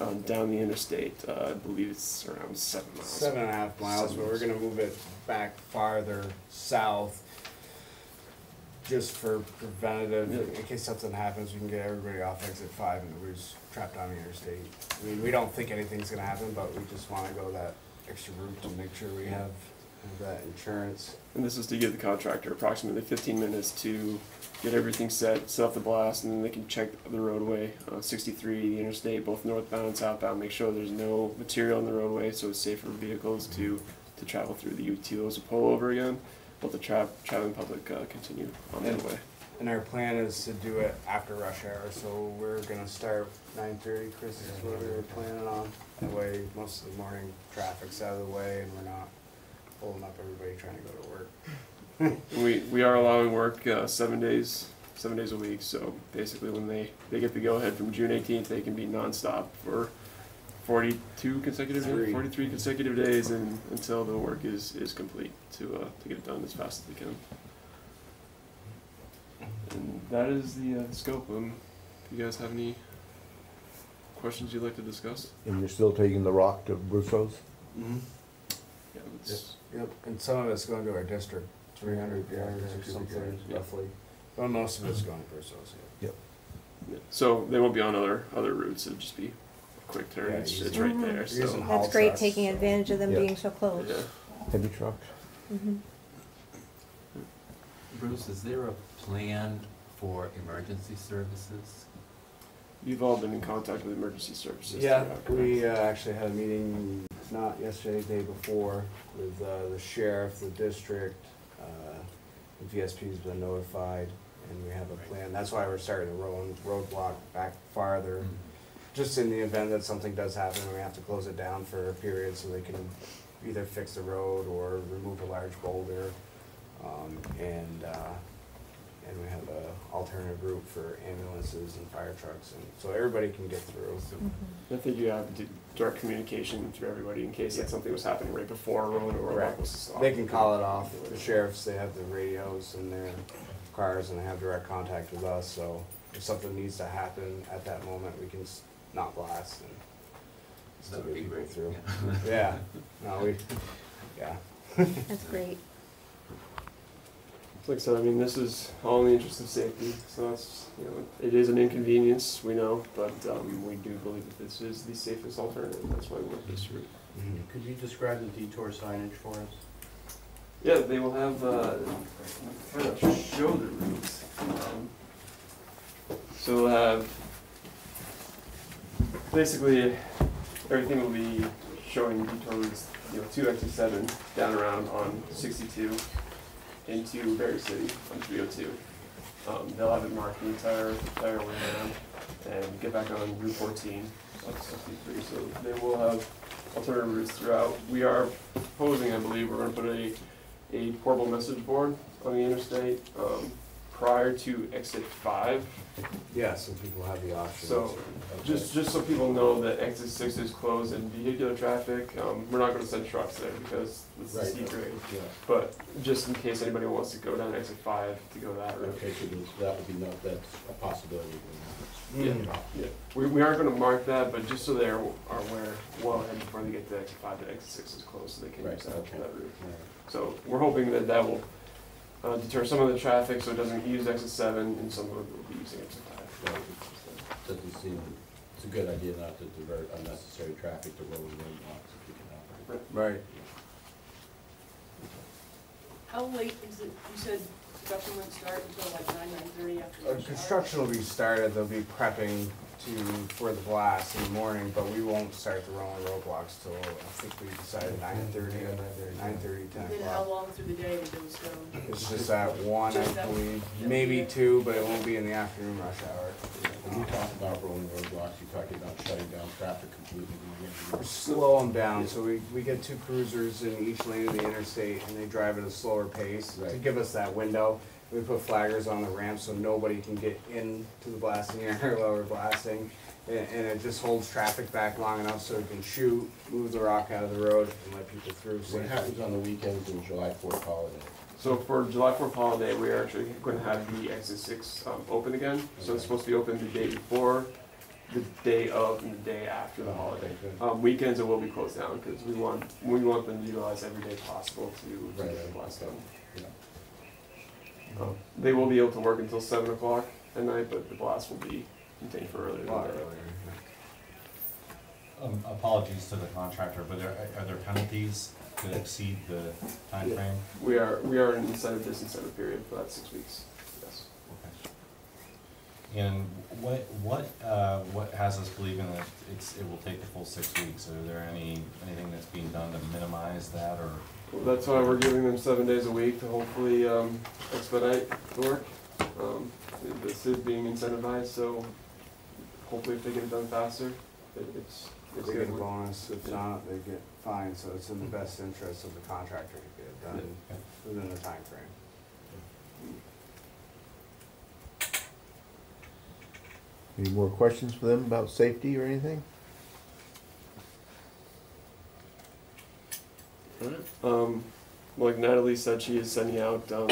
J: um, down the interstate. Uh, I believe it's around seven miles.
I: Seven and a half miles, but we're gonna move it back farther south. Just for preventative, in case something happens, we can get everybody off exit five and nobody's trapped on the interstate. I mean, we don't think anything's gonna happen, but we just wanna go that extra route to make sure we have that insurance.
J: And this is to give the contractor approximately 15 minutes to get everything set, set up the blast, and then they can check the roadway, uh, 63, the interstate, both northbound and southbound, make sure there's no material in the roadway so it's safe for vehicles to, to travel through. The UTOs will pull over again, but the tra- traveling public uh, continue on their
I: And-
J: way.
I: And our plan is to do it after rush hour, so we're gonna start nine thirty, Chris is what we were planning on. That way, most of the morning traffic's out of the way and we're not holding up everybody trying to go to work.
J: We, we are allowing work uh, seven days, seven days a week. So basically, when they, they get the go ahead from June 18th, they can be nonstop for 42 consecutive days,
I: Three.
J: 43 consecutive days, and until the work is, is complete to uh, to get it done as fast as they can. And that is the uh, scope. Um, if you guys have any questions you'd like to discuss?
A: And you're still taking the rock to Brusso's?
I: Mm-hmm.
J: Yeah, it's,
I: Yep, and some of it's going to our district, three hundred yards or something
J: Yeah.
I: roughly. But most of it's going to Briscoe's, yeah.
J: yeah. So they won't be on other other routes. It'll just be a quick turn.
I: Yeah,
J: it's,
I: easy.
J: it's right
D: Mhm.
J: there.
I: We're
J: So
I: using haul
D: That's great,
I: trucks,
D: taking
I: so-
D: advantage of them
A: Yeah.
D: being so close.
J: yeah.
A: Heavy trucks?
D: Mhm.
B: Bruce, is there a plan for emergency services?
J: You've all been in contact with emergency services.
I: Yeah,
J: throughout,
I: we uh, actually had a meeting, not yesterday, the day before, with uh, the sheriff, the district, uh, the VSP's been notified, and we have a plan. That's why we're starting the road, roadblock back farther, just in the event that something does happen, and we have to close it down for a period so they can either fix the road or remove a large boulder. Um, and, uh, and we have a alternative route for ambulances and fire trucks, and so everybody can get through.
J: I think you have di- direct communication through everybody in case that something was happening right before a road or a
I: Correct.
J: was stopped.
I: They can call it off, the sheriffs, they have the radios in their cars and they have direct contact with us, so if something needs to happen at that moment, we can s- not blast and still
B: That would
I: get
B: be
I: people
B: great.
I: through. Yeah, no, we, yeah.
D: That's great.
J: Like I said, I mean, this is all in the interest of safety, so that's, you know, it is an inconvenience, we know, but, um, we do believe that this is the safest alternative, that's why we went this route.
A: Could you describe the detour signage for us?
J: Yeah, they will have, uh, kind of show the routes. Um, So we'll have, basically, everything will be showing detour routes, you know, two exit seven down around on sixty-two, into Barre City on three oh two. Um, they'll have it marked the entire, entire way around, and get back on Route fourteen, up to sixty-three, so they will have alternative routes throughout. We are proposing, I believe, we're gonna put a a portable message board on the interstate um, prior to exit five.
I: Yeah, so people have the option.
J: So, Just, just so people know that exit six is closed and vehicular traffic, um, we're not gonna send trucks there because it's a grade.
A: Yeah.
J: But just in case anybody wants to go down exit five to go that route.
A: Okay, so that would be, no, that's a possibility.
J: Yeah, yeah. We, we aren't gonna mark that, but just so they are are aware, well ahead before they get to exit five, that exit six is closed, so they can
A: Right,
J: use that,
A: okay.
J: that route. So we're hoping that that will uh, deter some of the traffic, so it doesn't use exit seven, and some of it will be using exit five.
A: Doesn't seem, it's a good idea not to divert unnecessary traffic to rolling roadblocks if you can help it.
I: Right.
K: How late is it, you said construction wouldn't start until like nine, nine thirty after
I: Uh. Construction will be started, they'll be prepping to, for the blast in the morning, but we won't start the rolling roadblocks till, I think we decided nine thirty, nine thirty, ten
K: Then how
I: o'clock.
K: long through the day would those go?
I: It's just at one, I
K: Just that-
I: believe, maybe two, but it won't be in the afternoon rush hour.
A: When you talk about rolling roadblocks, you're talking about shutting down traffic completely.
I: We're slowing down, so we, we get two cruisers in each lane of the interstate, and they drive at a slower pace to
A: Right.
I: give us that window. We put flaggers on the ramp so nobody can get into the blasting area while we're blasting. And, and it just holds traffic back long enough so we can shoot, move the rock out of the road, and let people through
A: What
I: safely.
A: happens on the weekends and July fourth holiday?
J: So for July Fourth holiday, we are actually going to have the exit six um, open again. So it's supposed to be open the day before, the day of, and the day after the holiday.
A: Okay, good.
J: Um, weekends it will be closed down because we want we want them to utilize every day possible to, to
A: Right,
J: get the blast done.
A: Yeah.
J: Um, they will be able to work until seven o'clock at night, but the blast will be contained for earlier. Than that.
L: Um, apologies to the contractor, but are, are there penalties that exceed the timeframe?
J: We are we are in incentive disincentive period for that six weeks. Yes.
L: Okay. And what, what, uh, what has us believing that it's, it will take the full six weeks? Are there any, anything that's being done to minimize that, or?
J: Well, that's why we're giving them seven days a week to hopefully um, expedite the work. Um, this is being incentivized, so hopefully if they get it done faster, it, it's it's
I: they get a
J: good.
I: bonus, if not, they get fined, so it's in the best interest of the contractor to get it done
L: Okay.
I: within the time frame.
A: Any more questions for them about safety or anything?
J: Um, like Natalie said, she is sending out um,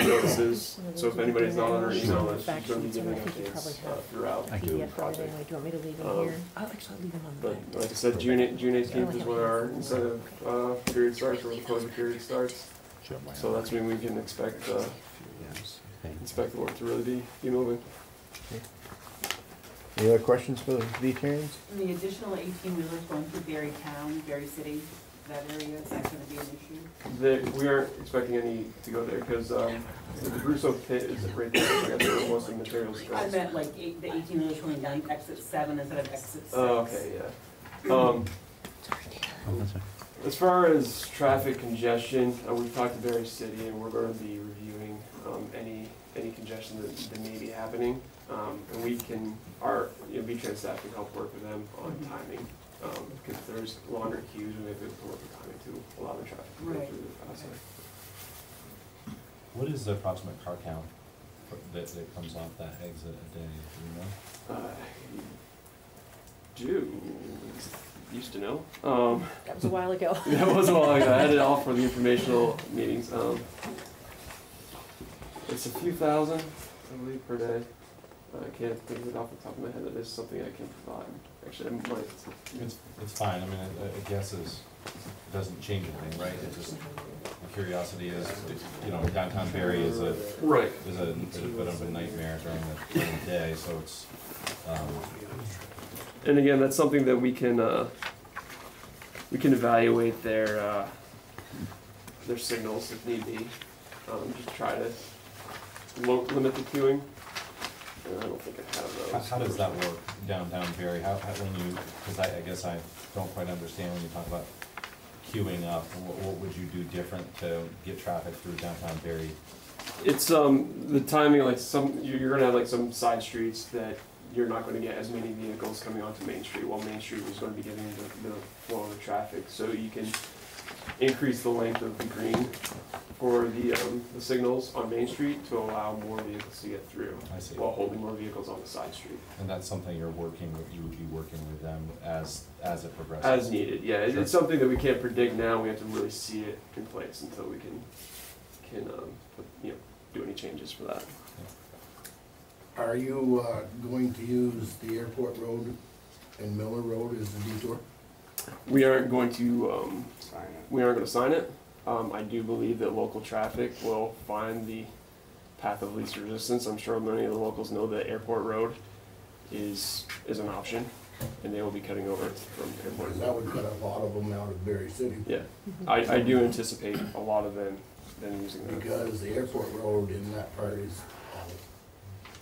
J: notices, so if anybody's not on her email list, she's gonna be giving updates uh, throughout
B: I
J: the
B: do.
D: PDF
J: project.
D: do you want me to leave
J: Um,
D: them here? I'll actually leave them on the
J: But
D: back.
J: like I said, June eight- June eighteenth is when our incentive uh, period starts, or the closing period starts. So that's when we can expect, uh, expect the work to really be, be moving.
A: Any other questions for the V-Trans?
K: The additional eighteen wheelers going through Barre Town, Barre City, that area, is that gonna be an issue?
J: We aren't expecting any to go there, because, um, the Russo pit is right there, so that's where most of the materials.
K: I meant like eight, the eighteen going down exit seven instead of exit six.
J: Oh, okay, yeah. Um, as far as traffic congestion, uh, we've talked to Barre City and we're gonna be reviewing, um, any, any congestion that, that may be happening. Um, and we can, our, you know, can help work with them on
K: Mhm.
J: timing, um, because there's longer queues, we may be able to work with timing to allow the traffic to go
K: Right.
J: through the faster.
L: What is the approximate car count that, that comes off that exit a day, do you know?
J: Uh, do, used to know. Um,
H: That was a while ago.
J: that was a while ago. I had it all for the informational meetings. Um, it's a few thousand, I believe, per day. I can't think of it off the top of my head. That is something I can provide. Actually, I might.
L: It's, it's fine, I mean, a, a guess is, it doesn't change anything, right? It's just, the curiosity is, you know, downtown Barre is a,
J: Right.
L: is a, is a bit of a nightmare during the, during the day, so it's, um,
J: And again, that's something that we can uh, we can evaluate their uh, their signals if need be. Um, just try to lo- limit the queuing. And I don't think I have those.
L: how, how does that work downtown Barre? How, how, when you, cause I, I guess I don't quite understand when you talk about queuing up, what, what would you do different to get traffic through downtown Barre?
J: It's um the timing like some you're you're gonna have like some side streets that you're not going to get as many vehicles coming onto Main Street while Main Street is going to be getting the, the flow of the traffic. So you can increase the length of the green for the um, the signals on Main Street to allow more vehicles to get through
L: I see.
J: while holding more vehicles on the side street
L: And that's something you're working with, you would be working with them as, as it progresses?
J: as needed. Yeah, it-
L: Sure.
J: it's something that we can't predict now. We have to really see it in place until we can can um, put, you know do any changes for that.
M: Are you uh, going to use the airport road and Miller Road as a detour?
J: We aren't going to um,
I: Sign it.
J: we aren't going to sign it. Um, I do believe that local traffic will find the path of least resistance. I'm sure many of the locals know that Airport Road is is an option, and they will be cutting over from Airport.
M: Because that would cut a lot of them out of Barre City.
J: Yeah, I, I do anticipate a lot of them them using that.
M: Because the airport road in that part is all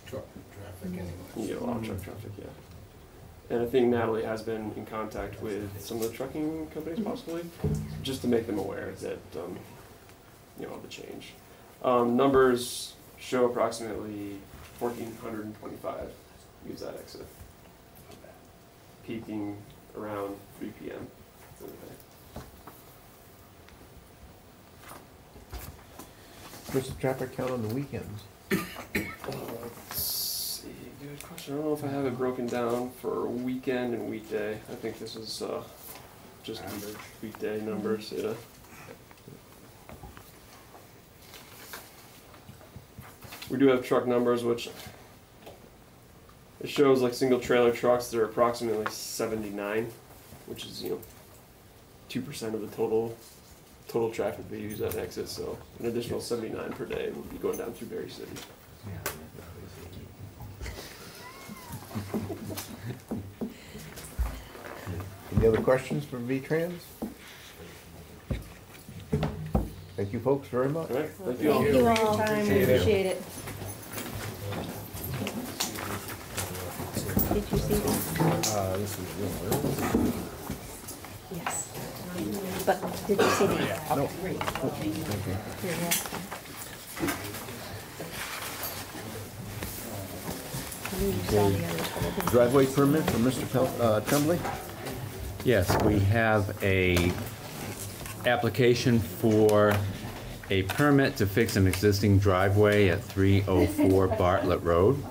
M: truck traffic
J: You
M: anyway.
J: get a lot of truck traffic, yeah. And I think Natalie has been in contact with some of the trucking companies possibly, just to make them aware that, um, you know, of the change. Um, numbers show approximately fourteen hundred and twenty-five use that exit. Peaking around three P M. for the day.
A: What's the traffic count on the weekends?
J: Let's see, good question. I don't know if I have it broken down for weekend and weekday. I think this is, uh, just
I: Average.
J: weekday numbers, yeah. We do have truck numbers, which it shows like single trailer trucks, they're approximately seventy-nine, which is, you know, two percent of the total, total traffic they use at exit, so an additional seventy-nine per day would be going down through Barre City.
A: Any other questions for V-Trans? Thank you folks very much.
J: All right, thank you all.
D: Thank you all.
H: Time, we appreciate it.
D: Did you see that?
F: Uh, this is real.
D: Yes. But did you see that?
A: No.
D: Here, yeah. I knew you saw the others, but I didn't-
A: Driveway permit for Mr. Pel- uh, Tremblay?
B: Yes, we have a application for a permit to fix an existing driveway at three oh four Bartlett Road.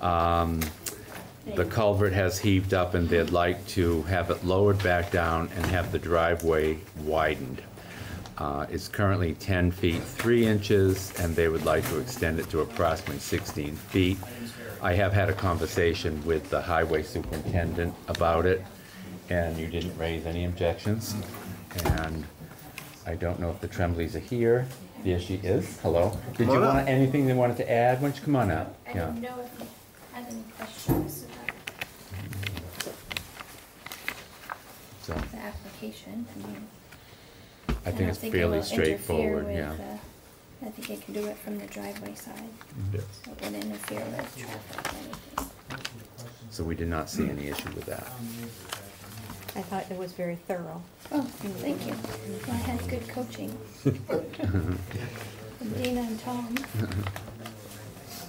B: Um, The culvert has heaved up and they'd like to have it lowered back down and have the driveway widened. Uh, It's currently ten feet, three inches, and they would like to extend it to approximately sixteen feet. I have had a conversation with the highway superintendent about it, and you didn't raise any objections. And I don't know if the Tremblays are here. There she is. Hello. Did you
A: on up.
B: want, anything they wanted to add? Why don't you come on up?
N: I
B: Yeah.
N: didn't know if you had any questions about So, the application. I mean,
B: I
N: I
B: think
N: don't
B: it's
N: think it
B: fairly
N: will interfere
B: straightforward,
N: with,
B: yeah.
N: uh, I think it can do it from the driveway side.
B: Yes.
N: It wouldn't interfere with traffic or anything.
B: So we did not see any issue with that.
D: I thought it was very thorough.
N: Oh, thank you. Well, I had good coaching. From Dina and Tom.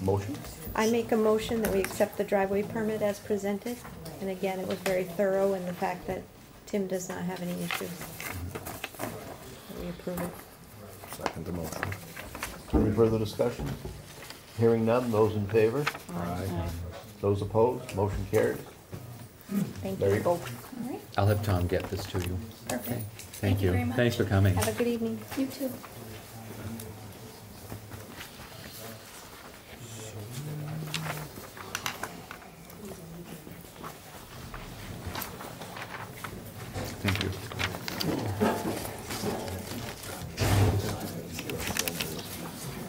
A: Motion?
D: I make a motion that we accept the driveway permit as presented. And again, it was very thorough in the fact that Tim does not have any issues. That We approve it.
F: Second the motion.
A: Any further discussion? Hearing none, those in favor?
F: Aye.
A: Those opposed, motion carries.
D: Thank
A: There
D: you
A: you go.
N: All right,
B: I'll have Tom get this to you.
N: perfect.
B: Thank you.
N: very much.
B: Thanks for coming.
D: Have a good evening.
N: You too.
B: Thank you.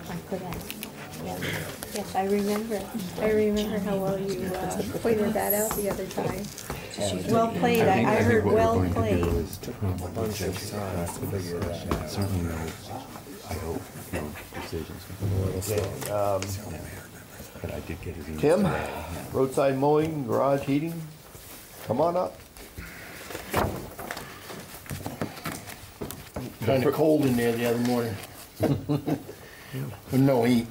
D: I could ask. Yes, yes, I remember. I remember how well you uh, pointed that out the other time. Well played, I, I heard well played.
F: Took me a bunch of time to figure that out.
B: Certainly no, I hope, no decisions.
A: Okay, um,
B: But I did get his email
A: Tim,
B: today. yeah.
A: roadside mowing, garage heating, come on up. Kinda cold in there the other morning. With no heat.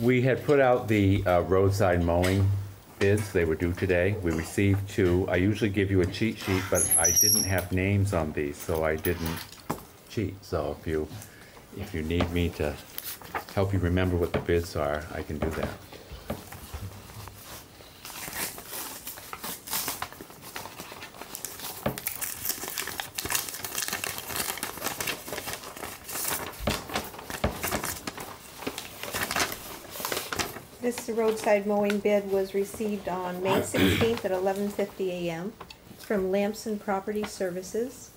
B: We had put out the uh, roadside mowing bids, they were due today. We received two. I usually give you a cheat sheet, but I didn't have names on these, so I didn't cheat. So if you, if you need me to help you remember what the bids are, I can do that.
D: This roadside mowing bid was received on May sixteenth at eleven fifty AM from Lamson Property Services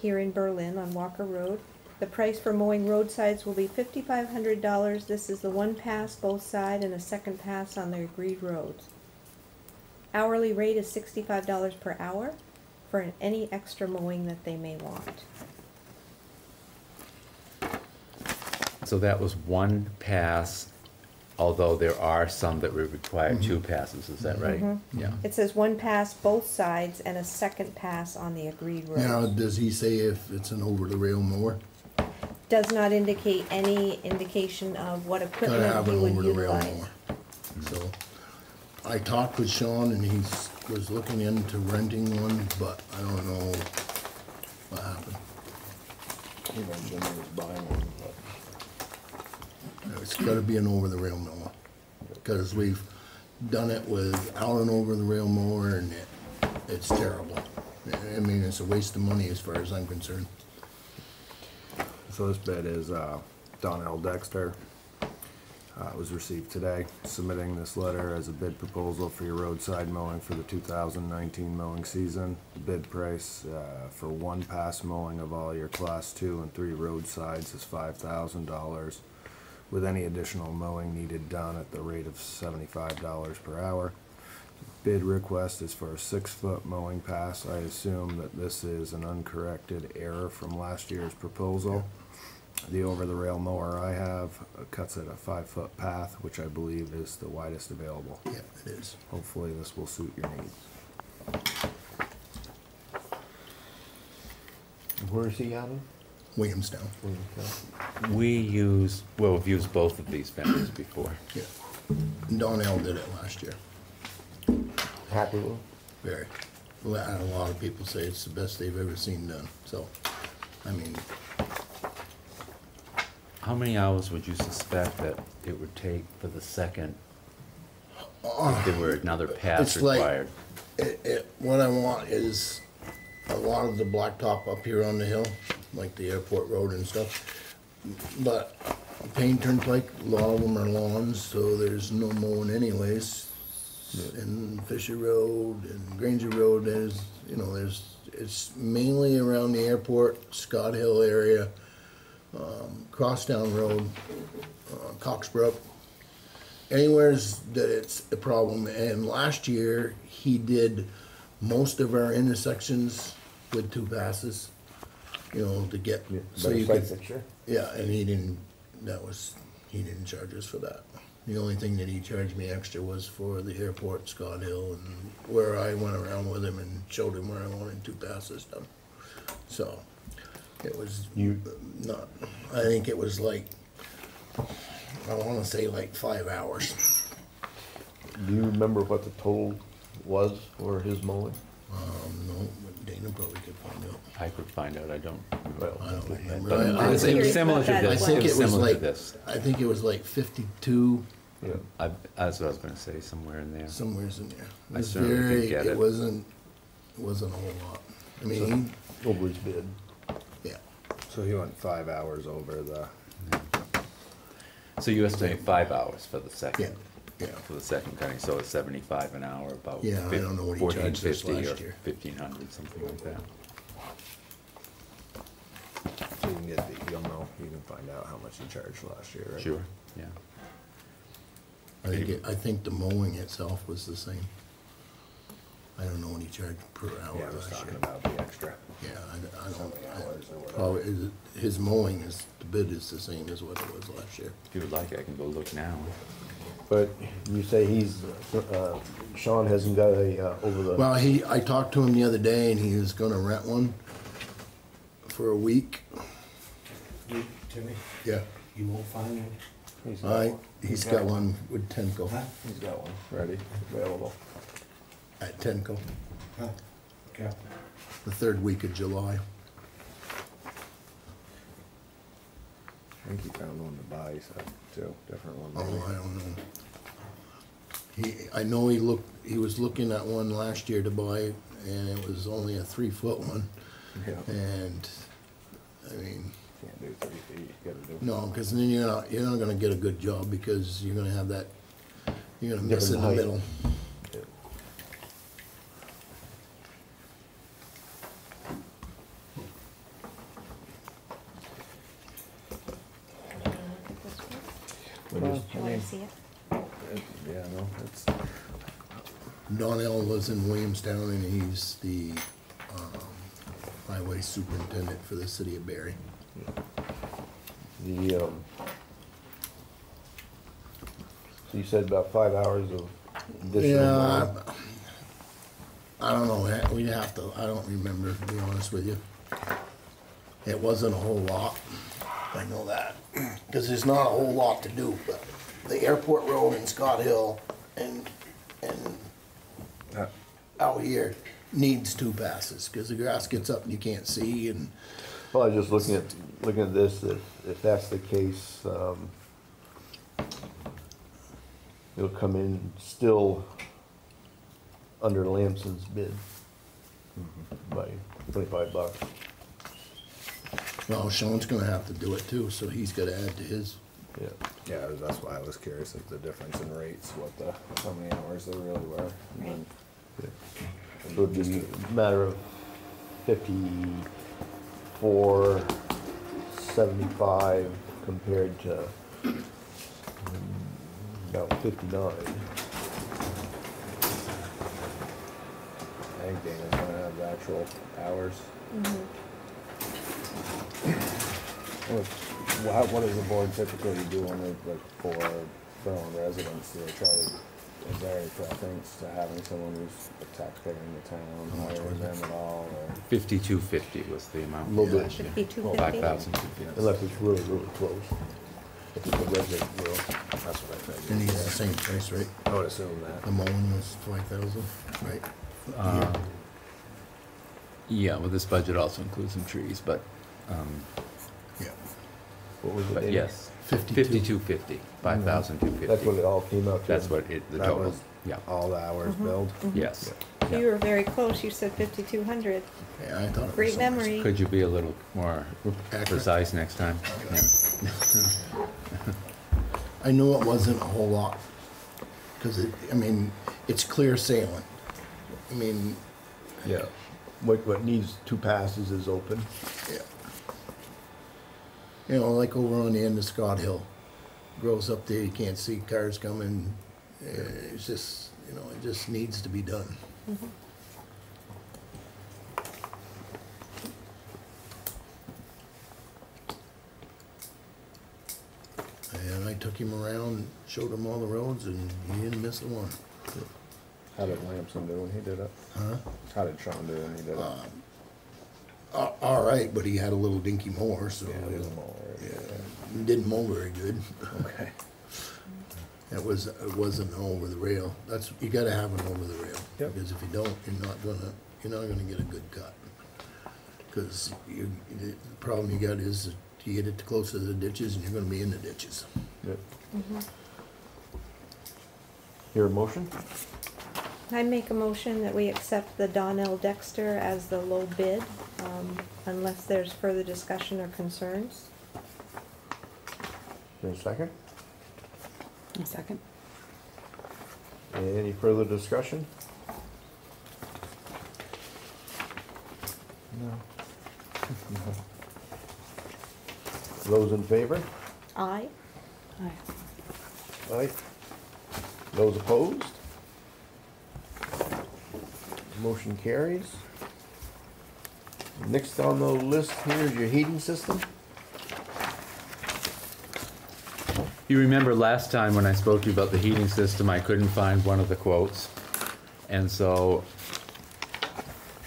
D: here in Berlin on Walker Road. The price for mowing roadsides will be fifty-five hundred dollars. This is the one pass both side and a second pass on the agreed roads. Hourly rate is sixty-five dollars per hour for any extra mowing that they may want.
B: So that was one pass, although there are some that would require two passes, is that right?
D: Mhm.
B: Yeah.
D: It says one pass both sides and a second pass on the agreed road.
M: Now, does he say if it's an over-the-rail mower?
D: Does not indicate any indication of what
M: Gotta
D: equipment
M: have
D: he
M: an
D: would
M: over-the-rail
D: utilize.
M: mower. So, I talked with Sean and he was looking into renting one, but I don't know what happened.
F: He mentioned he was buying one, but.
M: It's gotta be an over-the-rail mower, cause we've done it without an over-the-rail mower and it, it's terrible. I mean, it's a waste of money as far as I'm concerned.
F: So this bid is uh, Donnell Dexter. Uh, It was received today, submitting this letter as a bid proposal for your roadside mowing for the 2019 mowing season. The Bid price uh, for one pass mowing of all your class two and three roadsides is $5,000 with any additional mowing needed done at the rate of $75 per hour. Bid request is for a six-foot mowing pass. I assume that this is an uncorrected error from last year's proposal. The over-the-rail mower I have cuts at a five-foot path, which I believe is the widest available.
M: Yeah, it is.
F: Hopefully this will suit your needs.
A: Where is he out of?
M: Williamstown.
B: We use, well, we've used both of these vendors before.
M: Yeah. Donnell did it last year.
A: Happy with?
M: Very. Well, and a lot of people say it's the best they've ever seen done, so, I mean,
B: How many hours would you suspect that it would take for the second, if there were another pass
M: It's like-
B: required?
M: it, it, what I want is a lot of the blacktop up here on the hill, like the airport road and stuff. But Payne Turnpike, a lot of them are lawns, so there's no mowing anyways. And Fisher Road and Granger Road, there's, you know, there's, it's mainly around the airport, Scott Hill area, um, Crosstown Road, uh, Coxbrook. Anywhere's that it's a problem, and last year, he did most of our intersections with two passes, you know, to get, so
A: Better
M: you could.
A: picture?
M: Yeah, and he didn't, that was, he didn't charge us for that. The only thing that he charged me extra was for the airport, Scott Hill, and where I went around with him and showed him where I wanted two passes done. So, it was
A: You-
M: not, I think it was like, I wanna say like five hours.
A: Do you remember what the total was for his mowing?
M: Um, no, Dana probably could find out.
B: I could find out, I don't.
M: I don't remember.
B: But
M: I- I
B: it's
M: think-
B: similar to
M: I
B: this,
M: think it was
B: similar to
M: like,
B: this.
M: I think it was like fifty-two,
A: Yeah.
B: I, that's what I was gonna say, somewhere in there.
M: somewhere's in there. It
B: I
M: was
B: certainly could
M: very,
B: get
M: it
B: it.
M: wasn't, it wasn't a whole lot. I mean,
A: Over his bid.
M: yeah,
F: So he went five hours over the,
B: So you estimate five hours for the second?
M: Yeah, yeah.
B: For the second cutting, so it's seventy-five an hour, about
M: Yeah, I don't know what he
B: fourteen
M: charged us
B: fifty or
M: last year.
B: fifteen hundred, something like that.
F: so you can get the, you'll know, you can find out how much he charged last year, right?
B: Sure, yeah.
M: I think, it- I think the mowing itself was the same. I don't know what he charged per hour
F: Yeah, I was
M: last
F: talking
M: year.
F: about the extra.
M: Yeah, I, I don't,
F: many hours or
M: I-
F: whatever.
M: probably, is it- his mowing is, the bid is the same as what it was last year.
B: If you would like, I can go look now.
A: But you say he's, uh, Sean hasn't got a, uh, over the.
M: Well, he, I talked to him the other day and he was gonna rent one for a week.
O: Timmy,
M: Yeah.
O: you won't find one?
A: He's got
M: I,
A: one.
M: he's got one with Tenco,
O: Huh?
A: He's got one ready, available.
M: at Tenco,
O: Huh? Okay.
M: the third week of July.
F: I think he found one to buy, he said, too, different one.
M: Oh. I don't know. He, I know he looked, he was looking at one last year to buy, and it was only a three-foot one,
F: Yeah,
M: and, I mean,
F: can't do three feet, you gotta do.
M: no, cause then you're not, you're not gonna get a good job, because you're gonna have that, you're gonna miss it in
A: Different
M: the
A: height.
M: middle.
A: But just-
D: Do you wanna see it?
F: It- Yeah, no, it's,
M: Donnell was in Williamstown, and he's the, um, highway superintendent for the city of Barre.
A: The, um, so you said about five hours of additional.
M: Yeah,
A: mowing.
M: I I don't know, eh, we'd have to, I don't remember, to be honest with you. It wasn't a whole lot, I know that, cause there's not a whole lot to do, but the airport road in Scott Hill and, and
F: uh,
M: out here needs two passes, cause the grass gets up and you can't see, and,
A: Well, I was just looking at, looking at this, that if that's the case, um, it'll come in still under Lamson's bid by twenty-five bucks.
M: Well, Sean's gonna have to do it too, so he's gotta add to his.
A: Yeah.
F: yeah, that's why I was curious if the difference in rates, what the, how many hours they really were. and then-
A: it'd be a matter of fifty-four, seventy-five compared to um, about fifty-nine.
F: I think Dana's gonna have the actual hours. What, what what does the board typically do on it, like, for Berlin residents, do they try to, is there a preference to having someone who's a taxpayer in the town, hire them at all, or?
B: Fifty-two fifty was the amount.
A: Little bit.
B: last year.
D: Fifty-two
B: Five
D: fifty?
B: thousand two fifty.
A: Unless it's really, really close. If it's a resident road.
F: That's what I figured.
M: And he's the same price, right?
F: I would assume that.
M: The mowing was five thousand, right?
B: Uh, Yeah, well, this budget also includes some trees, but, um,
M: Yeah.
A: What was it?
B: but
A: Dana?
B: yes.
M: 52.
B: Fifty-two fifty, five thousand two fifty.
A: That's what it all came out to.
B: That's what it, the
F: That
B: total,
F: was
B: yeah,
F: all the hours billed?
B: yes.
D: You were very close, you said fifty-two hundred.
M: Yeah, I thought it was.
D: Great
M: somewhere-
D: memory.
B: Could you be a little more
M: Accurate.
B: precise next time? Yeah.
M: I knew it wasn't a whole lot, cause it, I mean, it's clear sailing. I mean,
A: Yeah. What, what needs two passes is open.
M: yeah. You know, like over on the end of Scott Hill, grows up there, you can't see cars coming, eh, it's just, you know, it just needs to be done. And I took him around, showed him all the roads, and he didn't miss a one.
F: How did Lamson do when he did it?
M: Huh?
F: How did Sean do when he did it?
M: Uh, all right, but he had a little dinky mower, so
F: Yeah, it was
M: it-
F: more,
M: yeah, he didn't mow very good.
F: Okay.
M: It was, it wasn't over the rail. That's, you gotta have an over the rail.
F: Yep.
M: Because if you don't, you're not gonna you're not gonna get a good cut. Cause you, the problem you got is that you get it too close to the ditches and you're gonna be in the ditches.
F: Yep. Your motion?
D: I make a motion that we accept the Donnell Dexter as the low bid, um, unless there's further discussion or concerns.
F: Your second?
G: A second.
F: Any further discussion? No. Those in favor?
D: Aye.
G: Aye.
F: Aye. Those opposed? Motion carries. Next on the list here is your heating system.
B: You remember last time when I spoke to you about the heating system, I couldn't find one of the quotes. And so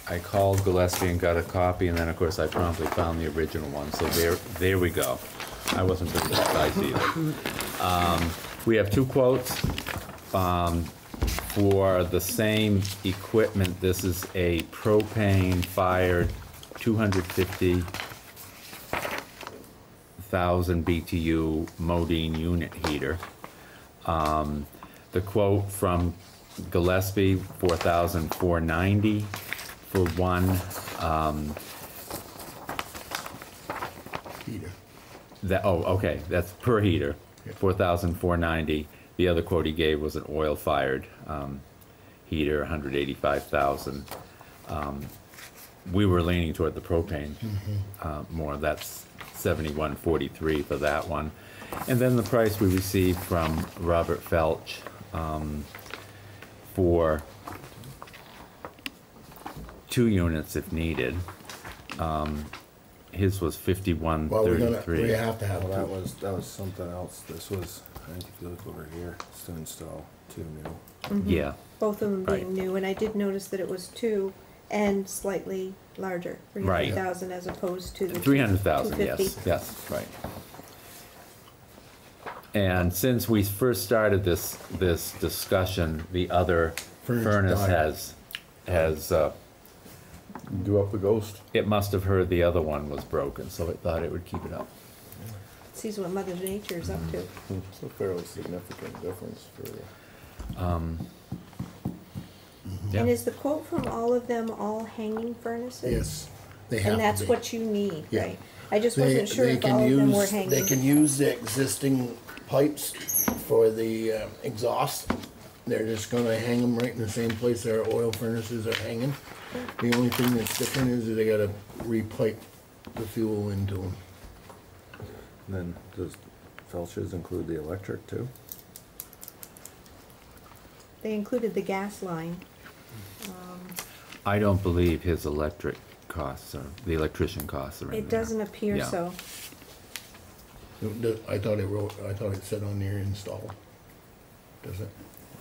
B: I called Gillespie and got a copy, and then, of course, I promptly found the original one, so there, there we go. I wasn't very surprised either. Um, we have two quotes, um, for the same equipment. This is a propane-fired two hundred fifty thousand BTU Modine unit heater. Um, the quote from Gillespie, 4,490 for one, um,
M: Heater.
B: that, oh, okay, that's per heater, four thousand four ninety. The other quote he gave was an oil-fired, um, heater, hundred eighty-five thousand. Um, we were leaning toward the propane, uh, more, that's seventy-one forty-three for that one. And then the price we received from Robert Felch, um, for two units if needed. Um, his was fifty-one
M: Well, we're gonna,
B: thirty-three.
M: we have to have
F: Well, that
M: two.
F: was, that was something else. This was, I think if you look over here, it's to install two new.
D: Mhm.
B: Yeah,
D: Both of them being new, and I did notice that it was two and slightly larger, three
B: Right.
D: hundred thousand as opposed to the
B: three hundred thousand,
D: 250.
B: yes, yes, right. And since we first started this, this discussion, the other
M: Furnace
B: furnace
M: died.
B: has, has, uh,
F: Do up the ghost.
B: it must have heard the other one was broken, so it thought it would keep it up.
D: Sees what Mother Nature is up to.
F: It's a fairly significant difference for,
B: Um,
D: And
B: yeah,
D: is the quote from all of them all hanging furnaces?
M: Yes, they have to
D: And that's
M: be.
D: what you need,
M: Yeah.
D: right? I just
M: They-
D: wasn't sure
M: they
D: if
M: can
D: all of them were
M: use-
D: hanging.
M: They can use the existing pipes for the uh, exhaust. They're just gonna hang them right in the same place our oil furnaces are hanging. The only thing that's different is that they gotta repipe the fuel into them.
F: Then does Felch's include the electric too?
D: They included the gas line. Um,
B: I don't believe his electric costs are, the electrician costs are in there.
D: It doesn't appear
B: Yeah.
D: so.
M: I thought it wrote, I thought it said on there install. Does it?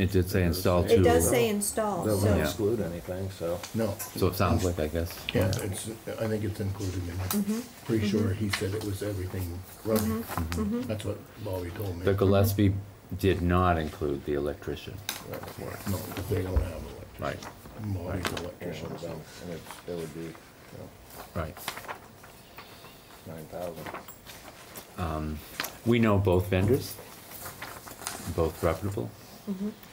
B: It did say install
D: It
B: two.
D: does say install,
F: Doesn't
D: so.
F: Exclude anything, so.
M: No.
B: So it sounds like, I guess.
M: Yeah, it's, I think it's included in it.
D: Mhm,
M: Pretty sure he said it was everything running.
D: mhm.
M: That's what Bobby told me.
B: The Gillespie did not include the electrician.
M: No, if they don't have electric.
B: Right,
M: Bobby's
F: And
M: electrician, so.
F: it's, it would be, you know,
B: right.
F: nine thousand.
B: Um, we know both vendors, both reputable.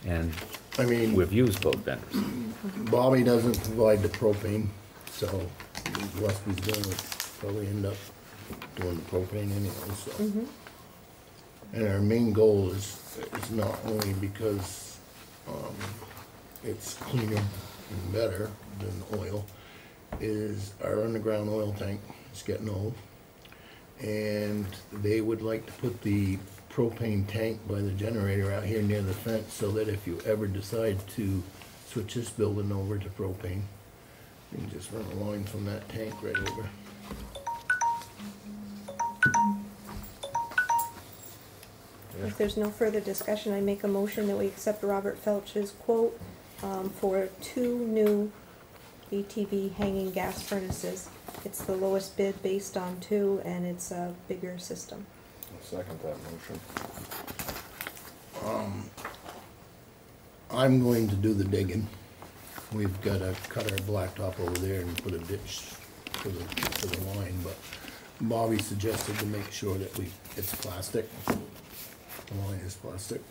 B: And
M: I mean,
B: we've used both vendors.
M: Bobby doesn't provide the propane, so Gillespie's gonna probably end up doing the propane anyway, so.
D: Mhm.
M: And our main goal is, is not only because, um, it's cleaner and better than oil, is our underground oil tank is getting old. And they would like to put the propane tank by the generator out here near the fence, so that if you ever decide to switch this building over to propane, you can just run a line from that tank right over.
D: If there's no further discussion, I make a motion that we accept Robert Felch's quote um, for two new BTU hanging gas furnaces. It's the lowest bid based on two, and it's a bigger system.
F: Second that motion.
M: Um, I'm going to do the digging. we've gotta cut our blacktop over there and put a ditch for the, for the line, but Bobby suggested to make sure that we, it's plastic. The line is plastic.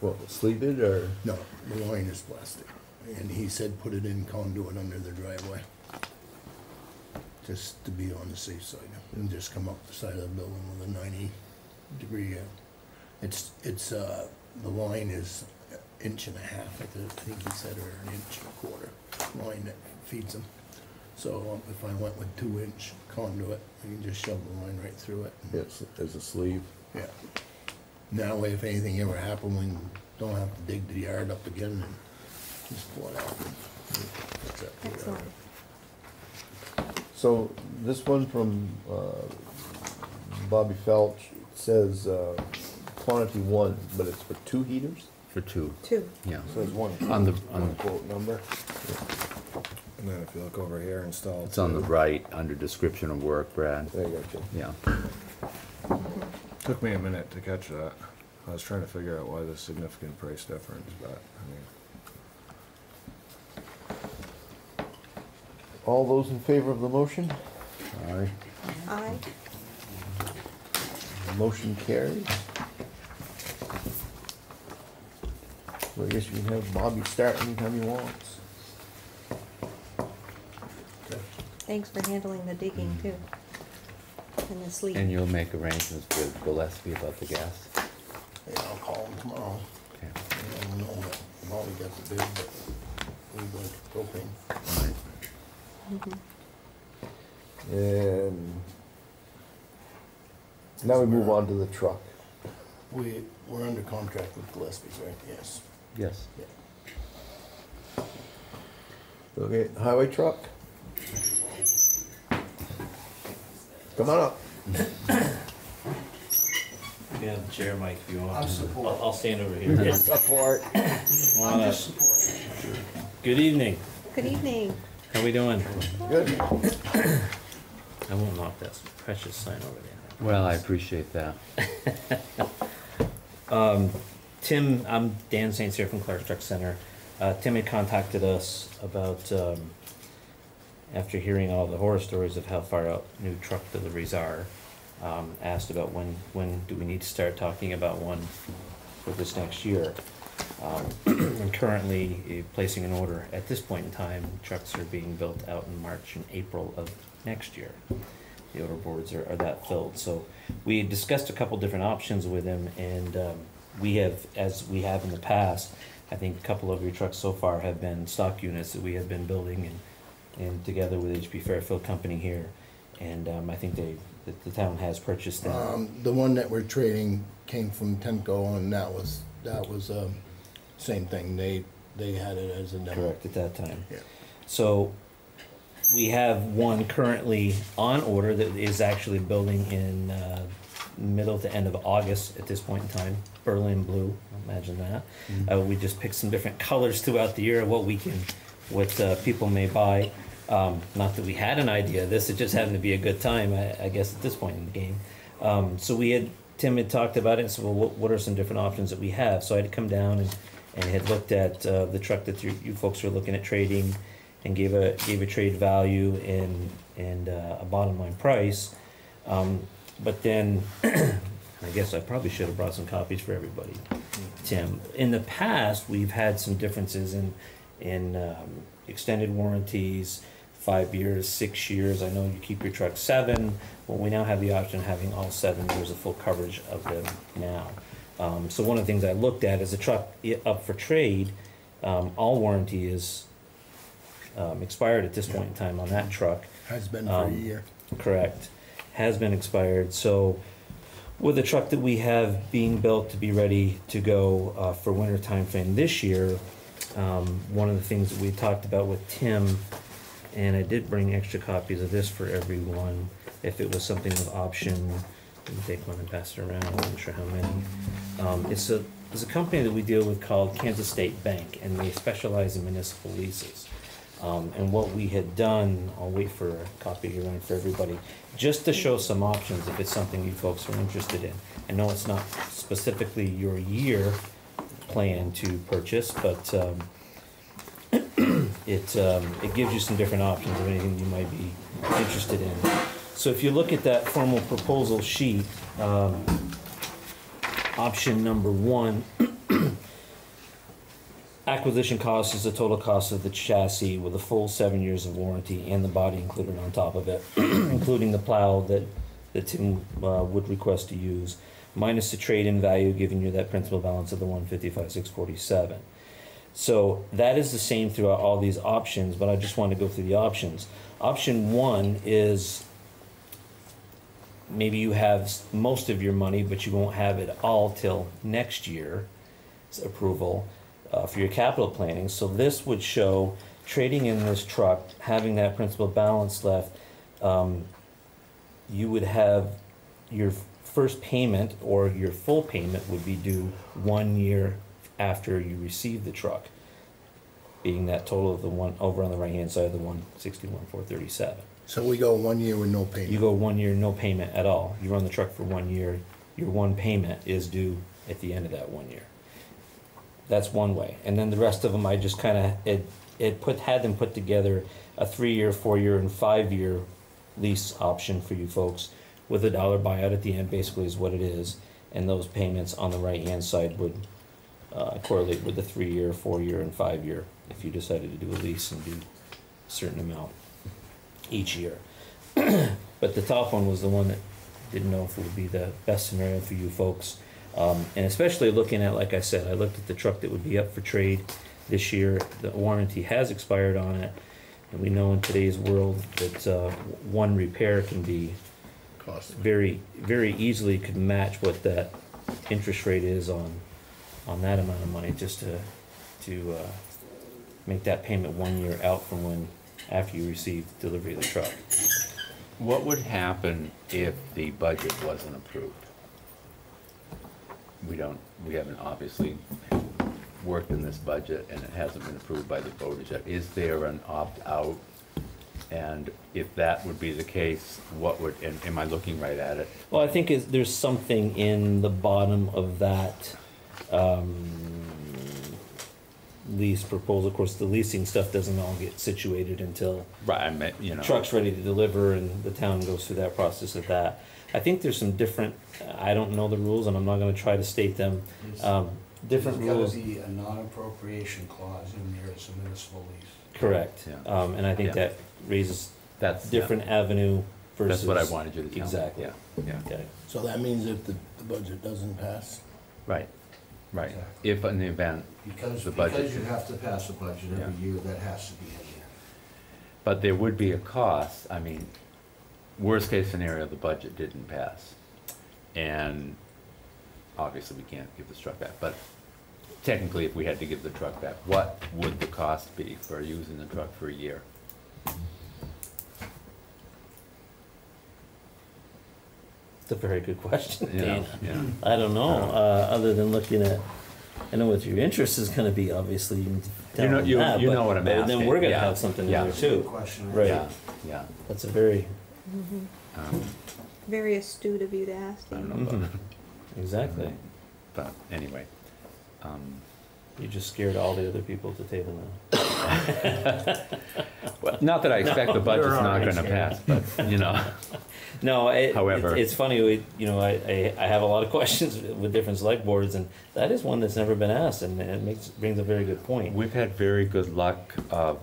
A: What, sleeve it or?
M: No, the line is plastic. And he said put it in conduit under the driveway. Just to be on the safe side. And just come up the side of the building with a ninety degree, uh, it's, it's, uh, the line is an inch and a half, I thi- think he said, or an inch and a quarter line that feeds them. So um, if I went with two inch conduit, you can just shove the line right through it.
A: Yes, as a sleeve.
M: Yeah. That way, if anything ever happened, we don't have to dig the yard up again and just pull it out. That's it.
D: Excellent.
A: So this one from uh, Bobby Felch says uh, quantity one, but it's for two heaters?
B: For two,
D: Two.
B: yeah.
A: So it's one.
B: On the-
A: one
B: on-
A: Quote number.
F: And then if you look over here, install.
B: It's on the
F: two.
B: right, under description of work, Brad.
A: There you go, Jim.
B: Yeah.
F: Took me a minute to catch that. I was trying to figure out why the significant price difference, but, I mean,
A: All those in favor of the motion? Aye.
D: Aye.
A: Motion carries. So I guess you can have Bobby start anytime he wants.
D: Thanks for handling the digging too. And the sleep.
B: And you'll make arrangements with Gillespie about the gas?
M: Yeah, I'll call him tomorrow.
B: Okay.
M: I don't know that Bobby got the bid, but we went propane.
B: Right.
D: Mhm.
A: And now we move on to the truck.
M: We, we're under contract with Gillespie, right? Yes.
B: Yes.
A: Okay, highway truck? Come on up.
P: Yeah, the chair, Mike, if you want.
O: I'm support.
P: I'll, I'll stand over here. Yes.
A: Support.
P: Wanna-
O: I'm just support.
P: Good evening.
D: Good evening.
P: How we doing?
A: Good.
P: I won't knock that precious sign over there.
B: Well, I appreciate that.
P: Um, Tim, I'm Dan Saints here from Clark Truck Center. Uh, Tim had contacted us about, um, after hearing all the horror stories of how far out new truck deliveries are, um, asked about when, when do we need to start talking about one for this next year? Um, and currently eh, placing an order, at this point in time, trucks are being built out in March and April of next year. The order boards are, are that filled, so we discussed a couple different options with him, and, um, we have, as we have in the past, I think a couple of your trucks so far have been stock units that we have been building and, and together with HP Fairfield Company here, and, um, I think they, that the town has purchased them.
M: Um, the one that we're trading came from Tenco and that was, that was, um, same thing. They, they had it as a demo.
P: Correct, at that time.
M: Yeah.
P: So, we have one currently on order that is actually building in, uh, middle to end of August at this point in time, Berlin blue, imagine that. Uh, we just picked some different colors throughout the year of what we can, what, uh, people may buy. Um, not that we had an idea of this, it just happened to be a good time, I, I guess, at this point in the game. Um, so we had, Tim had talked about it and said, well, what, what are some different options that we have? So I had come down and, and had looked at, uh, the truck that you, you folks were looking at trading and gave a, gave a trade value and, and, uh, a bottom line price. Um, but then, I guess I probably should have brought some copies for everybody. Tim, in the past, we've had some differences in, in, um, extended warranties, five years, six years. I know you keep your truck seven, well, we now have the option of having all seven years of full coverage of them now. Um, so one of the things I looked at is a truck up for trade, um, all warranty is, um, expired at this point in time on that truck.
M: Has been for a
P: Um,
M: year.
P: Correct. Has been expired, so with the truck that we have being built to be ready to go, uh, for winter timeframe this year, um, one of the things that we talked about with Tim, and I did bring extra copies of this for everyone, if it was something of option, let me take one and pass it around, I'm not sure how many. Um, it's a, there's a company that we deal with called Kansas State Bank, and they specialize in municipal leases. Um, and what we had done, I'll wait for a copy here for everybody, just to show some options if it's something you folks are interested in. I know it's not specifically your year plan to purchase, but, um, it, um, it gives you some different options of anything you might be interested in. So if you look at that formal proposal sheet, um, option number one, acquisition cost is the total cost of the chassis with a full seven years of warranty and the body included on top of it, including the plow that, that Tim, uh, would request to use, minus the trade-in value, giving you that principal balance of the one fifty-five, six forty-seven. So that is the same throughout all these options, but I just want to go through the options. Option one is maybe you have most of your money, but you won't have it all till next year's approval uh, for your capital planning. So this would show trading in this truck, having that principal balance left, um, you would have your first payment or your full payment would be due one year after you receive the truck. Being that total of the one, over on the right-hand side of the one sixty-one, four thirty-seven.
M: So we go one year with no payment.
P: You go one year, no payment at all. You run the truck for one year, your one payment is due at the end of that one year. That's one way. And then the rest of them, I just kinda, it, it put, had them put together a three-year, four-year, and five-year lease option for you folks with a dollar buyout at the end, basically is what it is. And those payments on the right-hand side would, uh, correlate with the three-year, four-year, and five-year, if you decided to do a lease and do a certain amount each year. But the top one was the one that didn't know if it would be the best scenario for you folks. Um, and especially looking at, like I said, I looked at the truck that would be up for trade this year. The warranty has expired on it. And we know in today's world that, uh, one repair can be
M: Cost.
P: very, very easily could match what that interest rate is on, on that amount of money, just to, to, uh, make that payment one year out from when, after you receive delivery of the truck.
B: What would happen if the budget wasn't approved? We don't, we haven't obviously worked in this budget and it hasn't been approved by the voters yet. Is there an opt-out? And if that would be the case, what would, and am I looking right at it?
P: Well, I think is, there's something in the bottom of that, um, lease proposal. Of course, the leasing stuff doesn't all get situated until
B: Right, I meant, you know.
P: truck's ready to deliver and the town goes through that process of that. I think there's some different, I don't know the rules and I'm not gonna try to state them, um, different rules.
O: There's gotta be a non-appropriation clause in there, it's a municipal lease.
P: Correct.
B: Yeah.
P: Um, and I think
B: Yeah.
P: that raises
B: That's, yeah.
P: different avenue versus.
B: That's what I wanted you to tell me.
P: Exactly.
B: Yeah, yeah.
P: Okay.
M: So that means if the, the budget doesn't pass,
B: Right, right.
O: Exactly.
B: If in the event,
O: Because,
B: The budget.
O: because you have to pass a budget
B: Yeah.
O: every year, that has to be in there.
B: but there would be a cost, I mean, worst case scenario, the budget didn't pass. And obviously, we can't give this truck back, but technically, if we had to give the truck back, what would the cost be for using the truck for a year?
P: It's a very good question,
B: You know,
P: Dan.
B: yeah.
P: I don't know, uh, other than looking at, I know what your interest is gonna be, obviously, you can tell
B: You know- you-
P: that,
B: you
P: but-
B: know what I'm
P: but Then
B: asking,
P: we're gonna
B: yeah.
P: have something in
B: Yeah.
P: there too.
O: Question.
P: Right.
B: Yeah, yeah.
P: That's a very,
B: Um,
D: Very astute of you to ask.
B: I don't know, about-
P: exactly.
B: but anyway. um,
P: You just scared all the other people at the table now.
B: well, Not that I expect the budget's
P: You're
B: not
P: right,
B: gonna pass, but, you know.
P: No, it,
B: However-
P: it's, it's funny. We, you know, I, I, I have a lot of questions with different select boards, and that is one that's never been asked, and it makes brings a very good point.
B: We've had very good luck of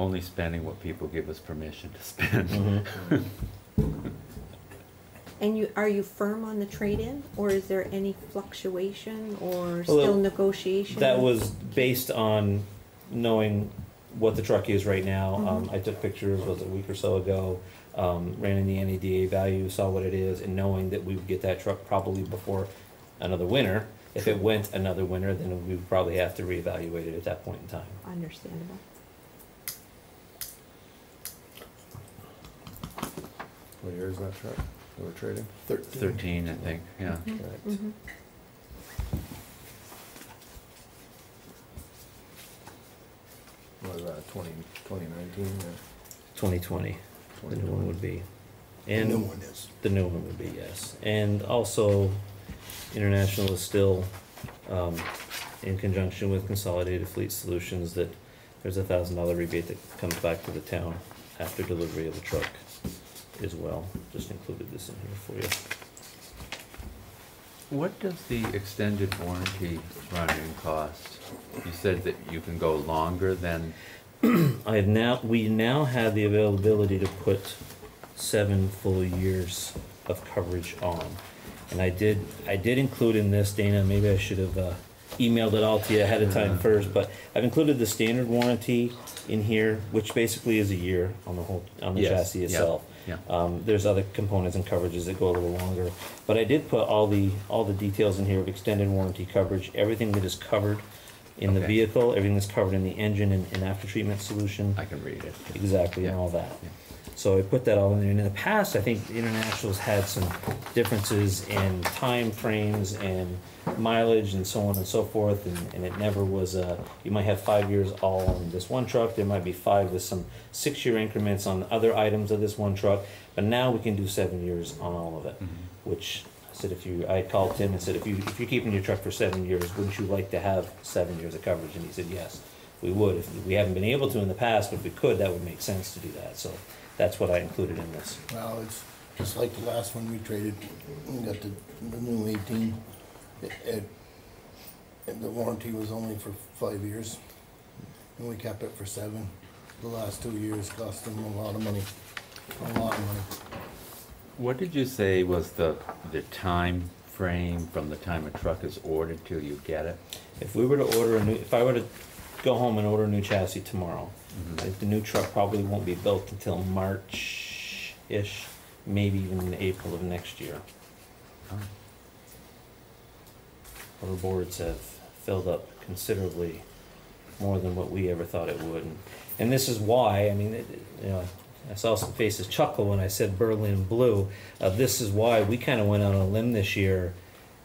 B: only spending what people give us permission to spend.
P: Mhm.
D: And you, are you firm on the trade-in, or is there any fluctuation, or
P: Well,
D: still negotiation?
P: That was based on knowing what the truck is right now. Um,
D: Mhm.
P: I took pictures, was it a week or so ago, um, ran in the NADA value, saw what it is, and knowing that we would get that truck probably before another winter. If it went another winter, then we would probably have to reevaluate it at that point in time.
D: Understandable.
F: What year is that truck that we're trading?
M: thirteen.
B: Thirteen, I think, yeah.
F: Correct.
D: Mhm.
F: What is that, twenty, twenty nineteen,
P: Twenty twenty, the new one would be.
M: The
P: And
M: new one is.
P: The new one would be, yes. And also, International is still, um, in conjunction with Consolidated Fleet Solutions that there's a thousand dollar rebate that comes back to the town after delivery of the truck as well. Just included this in here for you.
B: What does the extended warranty running cost? You said that you can go longer than,
P: I have now, we now have the availability to put seven full years of coverage on. And I did, I did include in this, Dana, maybe I should have uh, emailed it all to you ahead of time first, but I've included the standard warranty in here, which basically is a year on the whole, on the
B: Yes,
P: chassis
B: yeah,
P: itself.
B: Yeah.
P: Um, there's other components and coverages that go a little longer, but I did put all the, all the details in here of extended warranty coverage, everything that is covered in the
B: Okay.
P: vehicle, everything that's covered in the engine and, and after treatment solution.
B: I can read it.
P: Exactly, and
B: Yeah.
P: all that.
B: Yeah.
P: So I put that all in there, and in the past, I think International's had some differences in time frames and mileage and so on and so forth, and, and it never was, uh, you might have five years all on this one truck, there might be five with some six-year increments on other items of this one truck, but now we can do seven years on all of it, which, I said, if you, I called Tim and said, if you, if you're keeping your truck for seven years, wouldn't you like to have seven years of coverage? And he said, yes, we would, if, we haven't been able to in the past, but if we could, that would make sense to do that, so that's what I included in this.
M: Well, it's just like the last one we traded, we got the, the new eighteen. It, it, and the warranty was only for five years, and we kept it for seven. The last two years cost them a lot of money, a lot of money.
B: What did you say was the, the time frame from the time a truck is ordered till you get it?
P: If we were to order a new, if I were to go home and order a new chassis tomorrow,
B: Mhm.
P: The new truck probably won't be built until March-ish, maybe even in April of next year.
B: Oh.
P: Our boards have filled up considerably more than what we ever thought it would. And- And this is why, I mean, it- you know, I saw some faces chuckle when I said Berlin Blue. Uh, this is why we kind of went out on a limb this year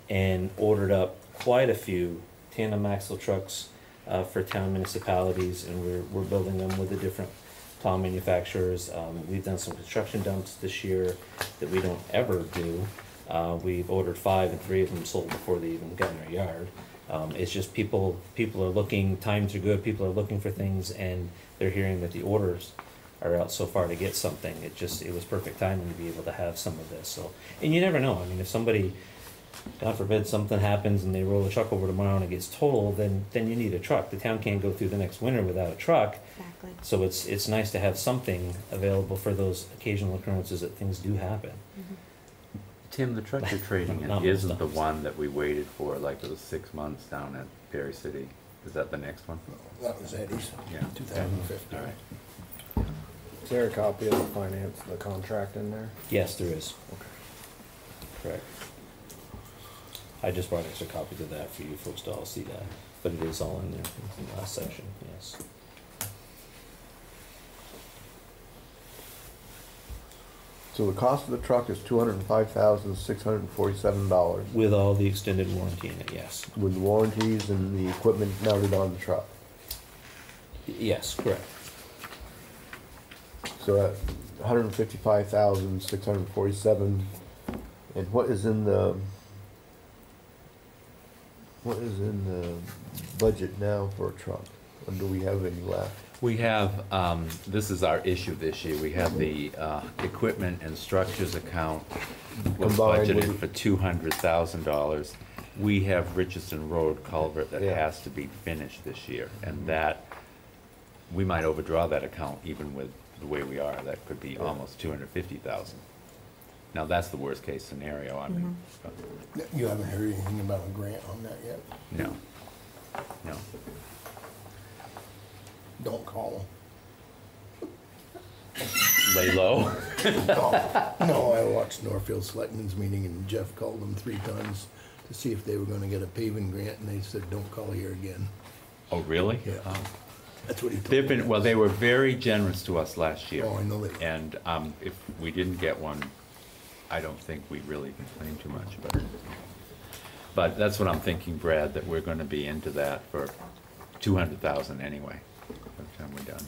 P: and ordered up quite a few tandem axle trucks uh, for town municipalities, and we're, we're building them with the different plow manufacturers. Um, we've done some construction dumps this year that we don't ever do. Uh, we've ordered five, and three of them sold before they even got in our yard. Um, it's just people, people are looking, times are good, people are looking for things, and they're hearing that the orders are out so far to get something. It just, it was perfect timing to be able to have some of this, so. And you never know, I mean, if somebody, God forbid, something happens and they roll a truck over tomorrow and it gets totaled, then, then you need a truck. The town can't go through the next winter without a truck.
D: Exactly.
P: So it's, it's nice to have something available for those occasional occurrences that things do happen. Mm-hmm.
B: Tim, the truck you're trading in isn't the one that we waited for, like it was six months down at Perry City. Is that the next one?
M: That was Eddie's,
B: Yeah.
M: two thousand fifteen.
B: All right.
F: Is there a copy of the finance, the contract in there?
P: Yes, there is,
F: Okay.
P: correct. I just brought extra copies of that for you folks to all see that, but it is all in there, in the last section, yes.
A: So the cost of the truck is two hundred and five thousand, six hundred and forty-seven dollars
P: With all the extended warranty in it, yes.
A: with the warranties and the equipment mounted on the truck.
P: Yes, correct.
A: So at one hundred and fifty-five thousand, six hundred and forty-seven, and what is in the, what is in the budget now for a truck? Or do we have any left?
B: We have, um, this is our issue this year, we have the, uh, equipment and structures account was
A: Combined
B: budgeted for two hundred thousand dollars. We have Richardson Road culvert that
A: Yeah.
B: has to be finished this year, and that, we might overdraw that account even with the way we are, that could be almost two hundred fifty thousand. Now, that's the worst case scenario, I mean, but,
M: You haven't heard anything about a grant on that yet?
B: no, no.
M: Don't call them.
B: Lay low.
M: them. No, no, I watched Northfield Selectmen's meeting and Jeff called them three times to see if they were gonna get a paving grant and they said, don't call here again.
B: Oh, really?
M: Yeah.
B: Oh.
M: That's what he told me.
B: They've been, well, they were very generous to us last year.
M: Oh, I know they were.
B: And, um, if we didn't get one, I don't think we really complained too much, but, but that's what I'm thinking, Brad, that we're gonna be into that for two hundred thousand anyway, by the time we're done.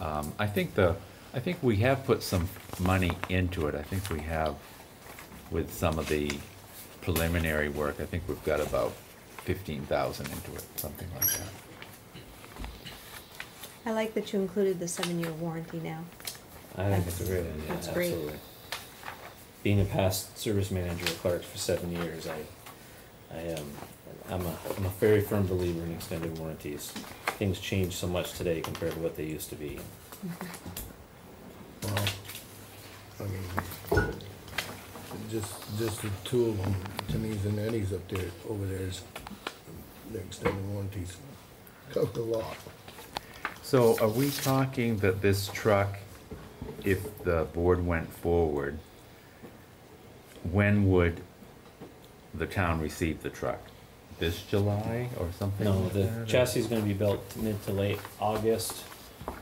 B: Um, I think the, I think we have put some money into it, I think we have, with some of the preliminary work, I think we've got about fifteen thousand into it, something like that.
D: I like that you included the seven-year warranty now.
P: I think it's a great idea,
D: That's great.
P: absolutely. Being a past service manager at Clark's for seven years, I, I am, I'm a, I'm a very firm believer in extended warranties. Things change so much today compared to what they used to be.
M: Well, I mean, just, just the two of them, Timmy's and Eddie's up there, over there is, the extended warranties, covered a lot.
B: So are we talking that this truck, if the board went forward, when would the town receive the truck? This July or something
P: No,
B: like
P: the
B: or-
P: chassis is gonna be built mid to late August.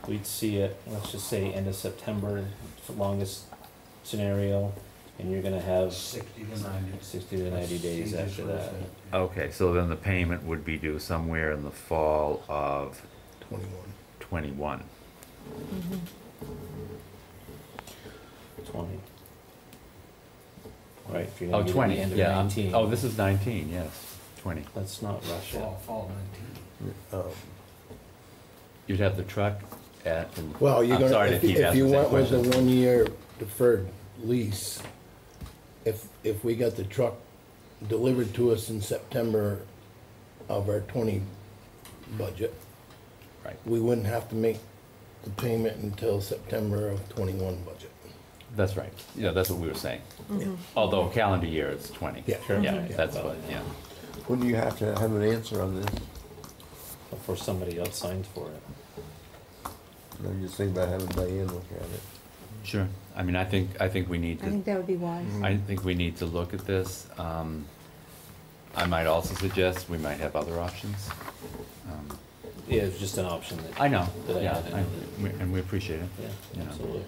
P: We'd see it, let's just say end of September, longest scenario, and you're gonna have
O: Sixty to ninety.
P: sixty to ninety days after that.
O: that.
B: Okay, so then the payment would be due somewhere in the fall of
M: Twenty-one.
B: twenty-one. Mm-hmm.
P: Twenty. Right, if you're
B: Oh,
P: gonna get it at
B: twenty,
P: the end of
B: yeah. I'm-
P: nineteen.
B: Oh, this is nineteen, yes, twenty.
P: Let's not rush it.
O: Fall, fall nineteen.
M: Um,
B: You'd have the truck at,
M: Well, you're
B: I'm
M: gonna,
B: sorry to
M: if
B: keep
M: you- if
B: asking
M: you
B: the
M: went with the
B: question.
M: one-year deferred lease, if, if we got the truck delivered to us in September of our twenty budget,
B: Right.
M: we wouldn't have to make the payment until September of twenty-one budget.
B: That's right, yeah, that's what we were saying. Although calendar year is twenty.
M: Yeah.
P: Sure.
B: Yeah,
P: Mhm.
B: that's what, yeah.
A: When do you have to have an answer on this?
P: Before somebody else signs for it.
A: I'm just thinking about having Diane look at it.
B: Sure. I mean, I think, I think we need
D: I
B: to,
D: think that would be wise.
B: I think we need to look at this. Um, I might also suggest we might have other options. Um,
P: Yeah, it's just an option that.
B: I know,
P: That I
B: yeah,
P: had in
B: I-
P: it.
B: we- and we appreciate it.
P: Yeah,
B: you know.
P: absolutely.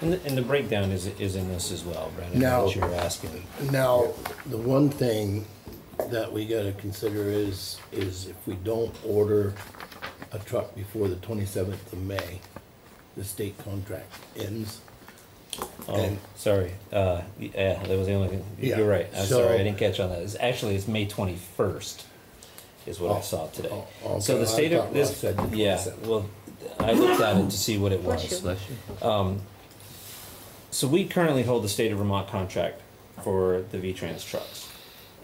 P: And the, and the breakdown is, is in this as well, Brad, I
M: Now-
P: what you were asking.
M: Now, the one thing that we gotta consider is, is if we don't order a truck before the twenty-seventh of May, the state contract ends.
P: Oh,
M: And-
P: sorry, uh, yeah, that was the only thing,
M: Yeah,
P: you're right, I'm
M: so-
P: sorry, I didn't catch on that, it's, actually, it's May twenty-first is what I
M: Oh,
P: saw today.
M: oh,
P: So
M: okay,
P: the state
M: thought
P: of,
M: Ross
P: this,
M: said the
P: yeah,
M: 27th.
P: well, I looked at it to see what it was.
B: Bless you.
P: Um, so we currently hold the state of Vermont contract for the V-Trans trucks.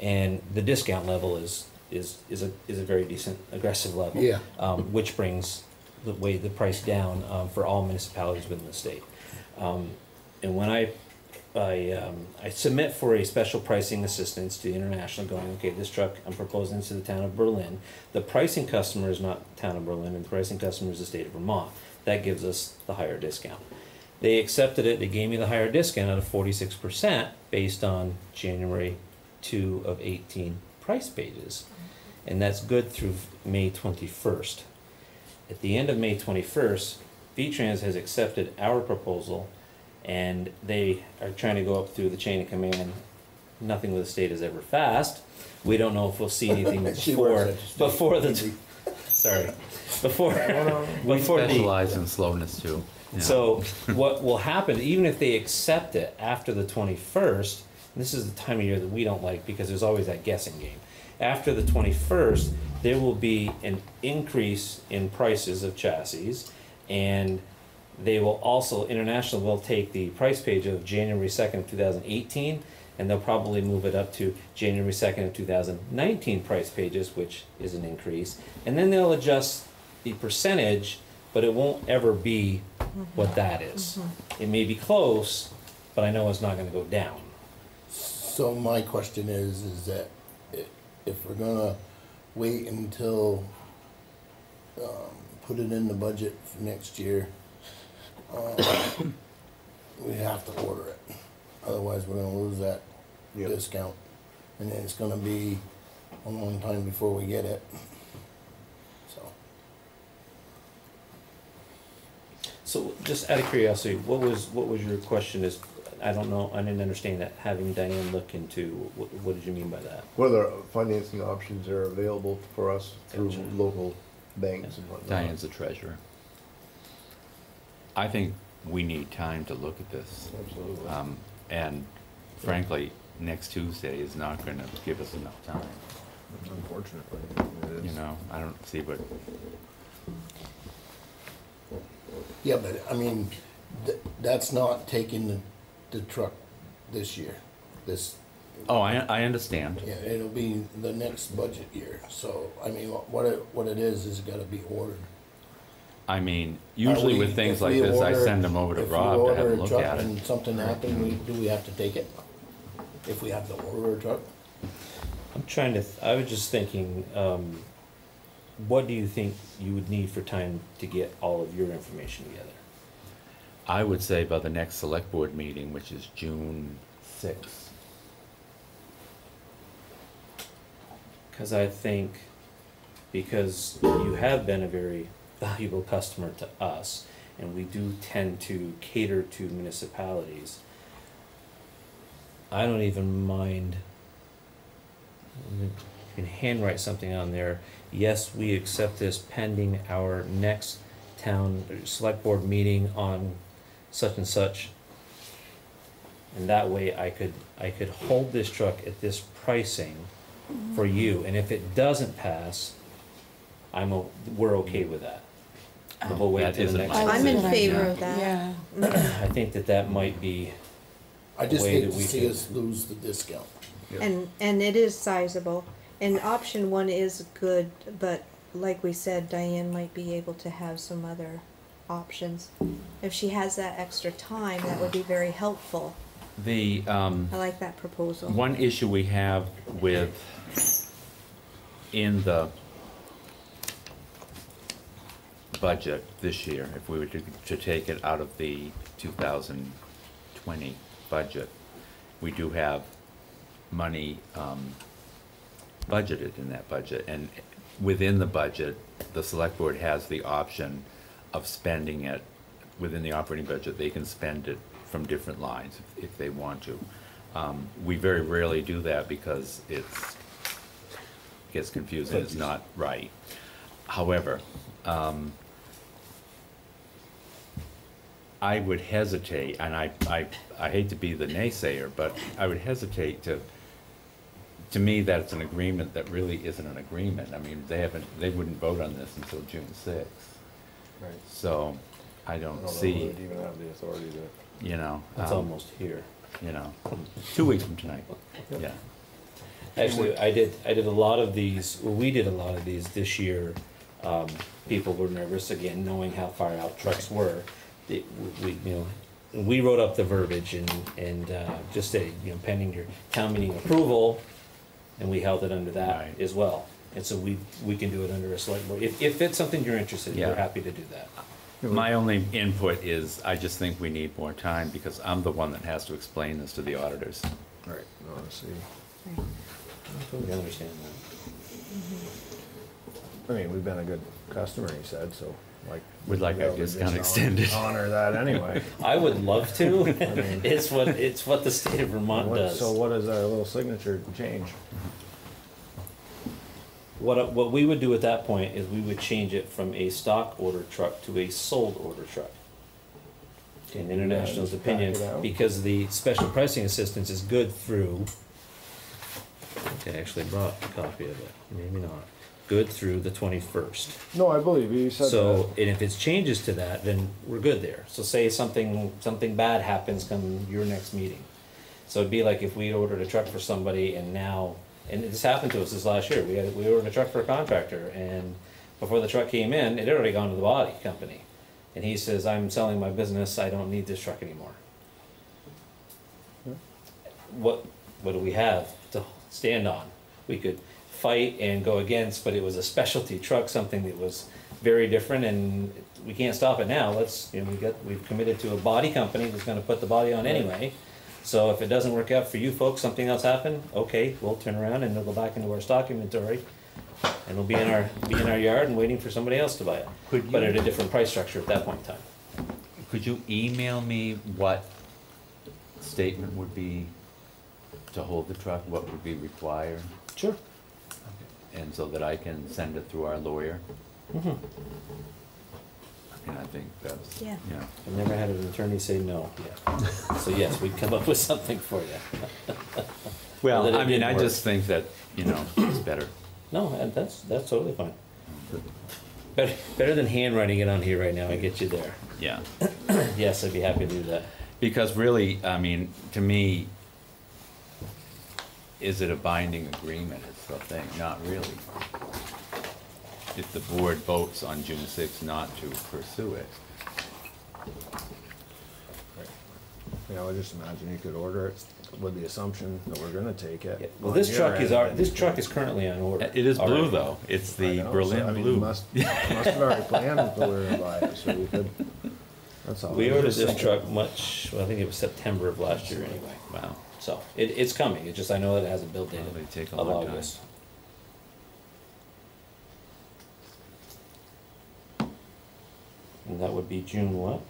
P: And the discount level is, is, is a, is a very decent, aggressive level.
M: Yeah.
P: Um, which brings the way, the price down, um, for all municipalities within the state. Um, and when I, I, um, I submit for a special pricing assistance to the international going, okay, this truck, I'm proposing to the town of Berlin. The pricing customer is not town of Berlin, and the pricing customer is the state of Vermont. That gives us the higher discount. They accepted it, they gave me the higher discount out of forty-six percent based on January two of eighteen price pages. And that's good through May twenty-first. At the end of May twenty-first, V-Trans has accepted our proposal and they are trying to go up through the chain of command. Nothing with the state is ever fast. We don't know if we'll see anything before,
M: works at the state.
P: before the, sorry, before,
B: We
P: before the.
B: specialize in slowness too.
P: So what will happen, even if they accept it after the twenty-first, this is the time of year that we don't like because there's always that guessing game. After the twenty-first, there will be an increase in prices of chassis and they will also, International will take the price page of January second, two thousand eighteen, and they'll probably move it up to January second of two thousand nineteen price pages, which is an increase. And then they'll adjust the percentage, but it won't ever be what that is. It may be close, but I know it's not gonna go down.
M: So my question is, is that i- if we're gonna wait until, um, put it in the budget for next year, um, we have to order it. Otherwise, we're gonna lose that
A: Yep.
M: discount. And then it's gonna be a long time before we get it. So,
P: So just out of curiosity, what was, what was your question is, I don't know, I didn't understand that, having Diane look into, what, what did you mean by that?
A: Whether financing options are available for us through
P: Gotcha.
A: local banks and whatnot.
B: Diane's the treasurer. I think we need time to look at this.
A: Absolutely.
B: Um, and frankly, next Tuesday is not gonna give us enough time.
F: Unfortunately, it
B: You know, I don't see what,
M: Yeah, but I mean, th- that's not taking the, the truck this year. This,
B: Oh, I, I understand.
M: yeah, it'll be the next budget year. So, I mean, wha- what it, what it is, is gotta be ordered.
B: I mean,
M: Are
B: usually
M: we-
B: with things
M: if
B: like
M: we
B: this, I
M: order-
B: send them over to
M: if we
B: Rob to have
M: order
B: a look
M: truck
B: at
M: And
B: it.
M: something happened, we, do we have to take it? If we have to order a truck?
P: I'm trying to, th- I was just thinking, um, what do you think you would need for time to get all of your information together?
B: I would say by the next select board meeting, which is June sixth.
P: Cause I think, because you have been a very valuable customer to us, and we do tend to cater to municipalities. I don't even mind, can handwrite something on there, yes, we accept this pending our next town, uh, select board meeting on such and such. And that way I could, I could hold this truck at this pricing for you, and if it doesn't pass, I'm, o- we're okay with that. But we'll wait
B: That
P: till the
B: isn't
P: next.
B: my-
D: I'm in
P: meeting.
D: favor of that.
G: Yeah.
P: I think that that might be,
M: I just
P: way
M: hate
P: that
M: to
P: we
M: see
P: could-
M: us lose the discount.
D: And, and it is sizable. And option one is good, but like we said, Diane might be able to have some other options. If she has that extra time, that would be very helpful.
B: The, um,
D: I like that proposal.
B: one issue we have with, in the budget this year, if we were to, to take it out of the two thousand twenty budget, we do have money, um, budgeted in that budget, and within the budget, the select board has the option of spending it, within the operating budget, they can spend it from different lines if, if they want to. Um, we very rarely do that because it's, gets confusing, it's not right. However, um, I would hesitate, and I, I, I hate to be the naysayer, but I would hesitate to, to me, that's an agreement that really isn't an agreement. I mean, they haven't, they wouldn't vote on this until June sixth.
F: Right.
B: So I
F: I
B: don't
F: don't know
B: see,
F: if they'd even have the authority to.
B: you know.
P: it's
B: um,
P: almost here.
B: You know, two weeks from tonight, yeah.
P: Actually, I did, I did a lot of these, well, we did a lot of these this year. Um, people were nervous, again, knowing how far out trucks were. They- we, you know, we wrote up the verbiage and, and, uh, just say, you know, pending your town meeting approval, and we held it under that
B: Right.
P: as well. And so we, we can do it under a select board. If, if it's something you're interested in, we're
B: Yeah.
P: happy to do that.
B: My only input is, I just think we need more time, because I'm the one that has to explain this to the auditors.
F: Right, no, I see.
P: We understand that.
F: I mean, we've been a good customer, he said, so like.
B: We'd like our
F: we just
B: discount
F: honor-
B: extended.
F: Honor that anyway.
P: I would love to.
F: mean-
P: It's what, it's what the state of Vermont
F: What-
P: does.
F: So what is our little signature change?
P: What, uh, what we would do at that point is we would change it from a stock order truck to a sold order truck. In International's
F: Yeah,
P: opinion,
F: back it out.
P: because the special pricing assistance is good through, I actually brought a copy of it, maybe not, good through the twenty-first.
F: No, I believe you, said
P: So,
F: that.
P: and if it changes to that, then we're good there. So say something, something bad happens come your next meeting. So it'd be like if we ordered a truck for somebody and now, and this happened to us this last year, we had, we ordered a truck for a contractor and before the truck came in, it had already gone to the body company. And he says, I'm selling my business, I don't need this truck anymore. What, what do we have to stand on? We could fight and go against, but it was a specialty truck, something that was very different and we can't stop it now. Let's, you know, we got, we've committed to a body company that's gonna put the body on anyway. So if it doesn't work out for you folks, something else happened, okay, we'll turn around and it'll go back into our stock inventory. And it'll be in our, be in our yard and waiting for somebody else to buy it.
B: Could
P: But
B: you-
P: at a different price structure at that point in time.
B: Could you email me what statement would be to hold the truck, what would be required?
P: Sure.
B: And so that I can send it through our lawyer?
P: Mhm.
B: And I think that's,
D: Yeah.
B: yeah.
P: I've never had an attorney say no yet. So yes, we'd come up with something for you.
B: Well,
P: That it
B: I mean,
P: didn't
B: I
P: work.
B: just think that, you know, it's better.
P: No, and that's, that's totally fine. Better, better than handwriting it on here right now, I get you there.
B: Yeah.
P: Yes, I'd be happy to do that.
B: Because really, I mean, to me, is it a binding agreement is the thing, not really. If the board votes on June sixth not to pursue it.
F: Yeah, I just imagine you could order it with the assumption that we're gonna take it.
P: Well,
F: on
P: this
F: your
P: truck is
F: end.
P: our, this truck is currently on order.
B: It is blue
P: already.
B: though, it's
F: I
B: the
F: know, so, I
B: Berlin
F: mean,
B: blue.
F: Must, must have already planned to order by it, so you could, that's all.
P: We
F: I was
P: ordered
F: just
P: this
F: thinking.
P: truck much, well, I think it was September of last year anyway.
B: Wow.
P: So, it, it's coming, it just, I know that it has a build date
B: Well, take a
P: of
B: long time.
P: August. And that would be June what?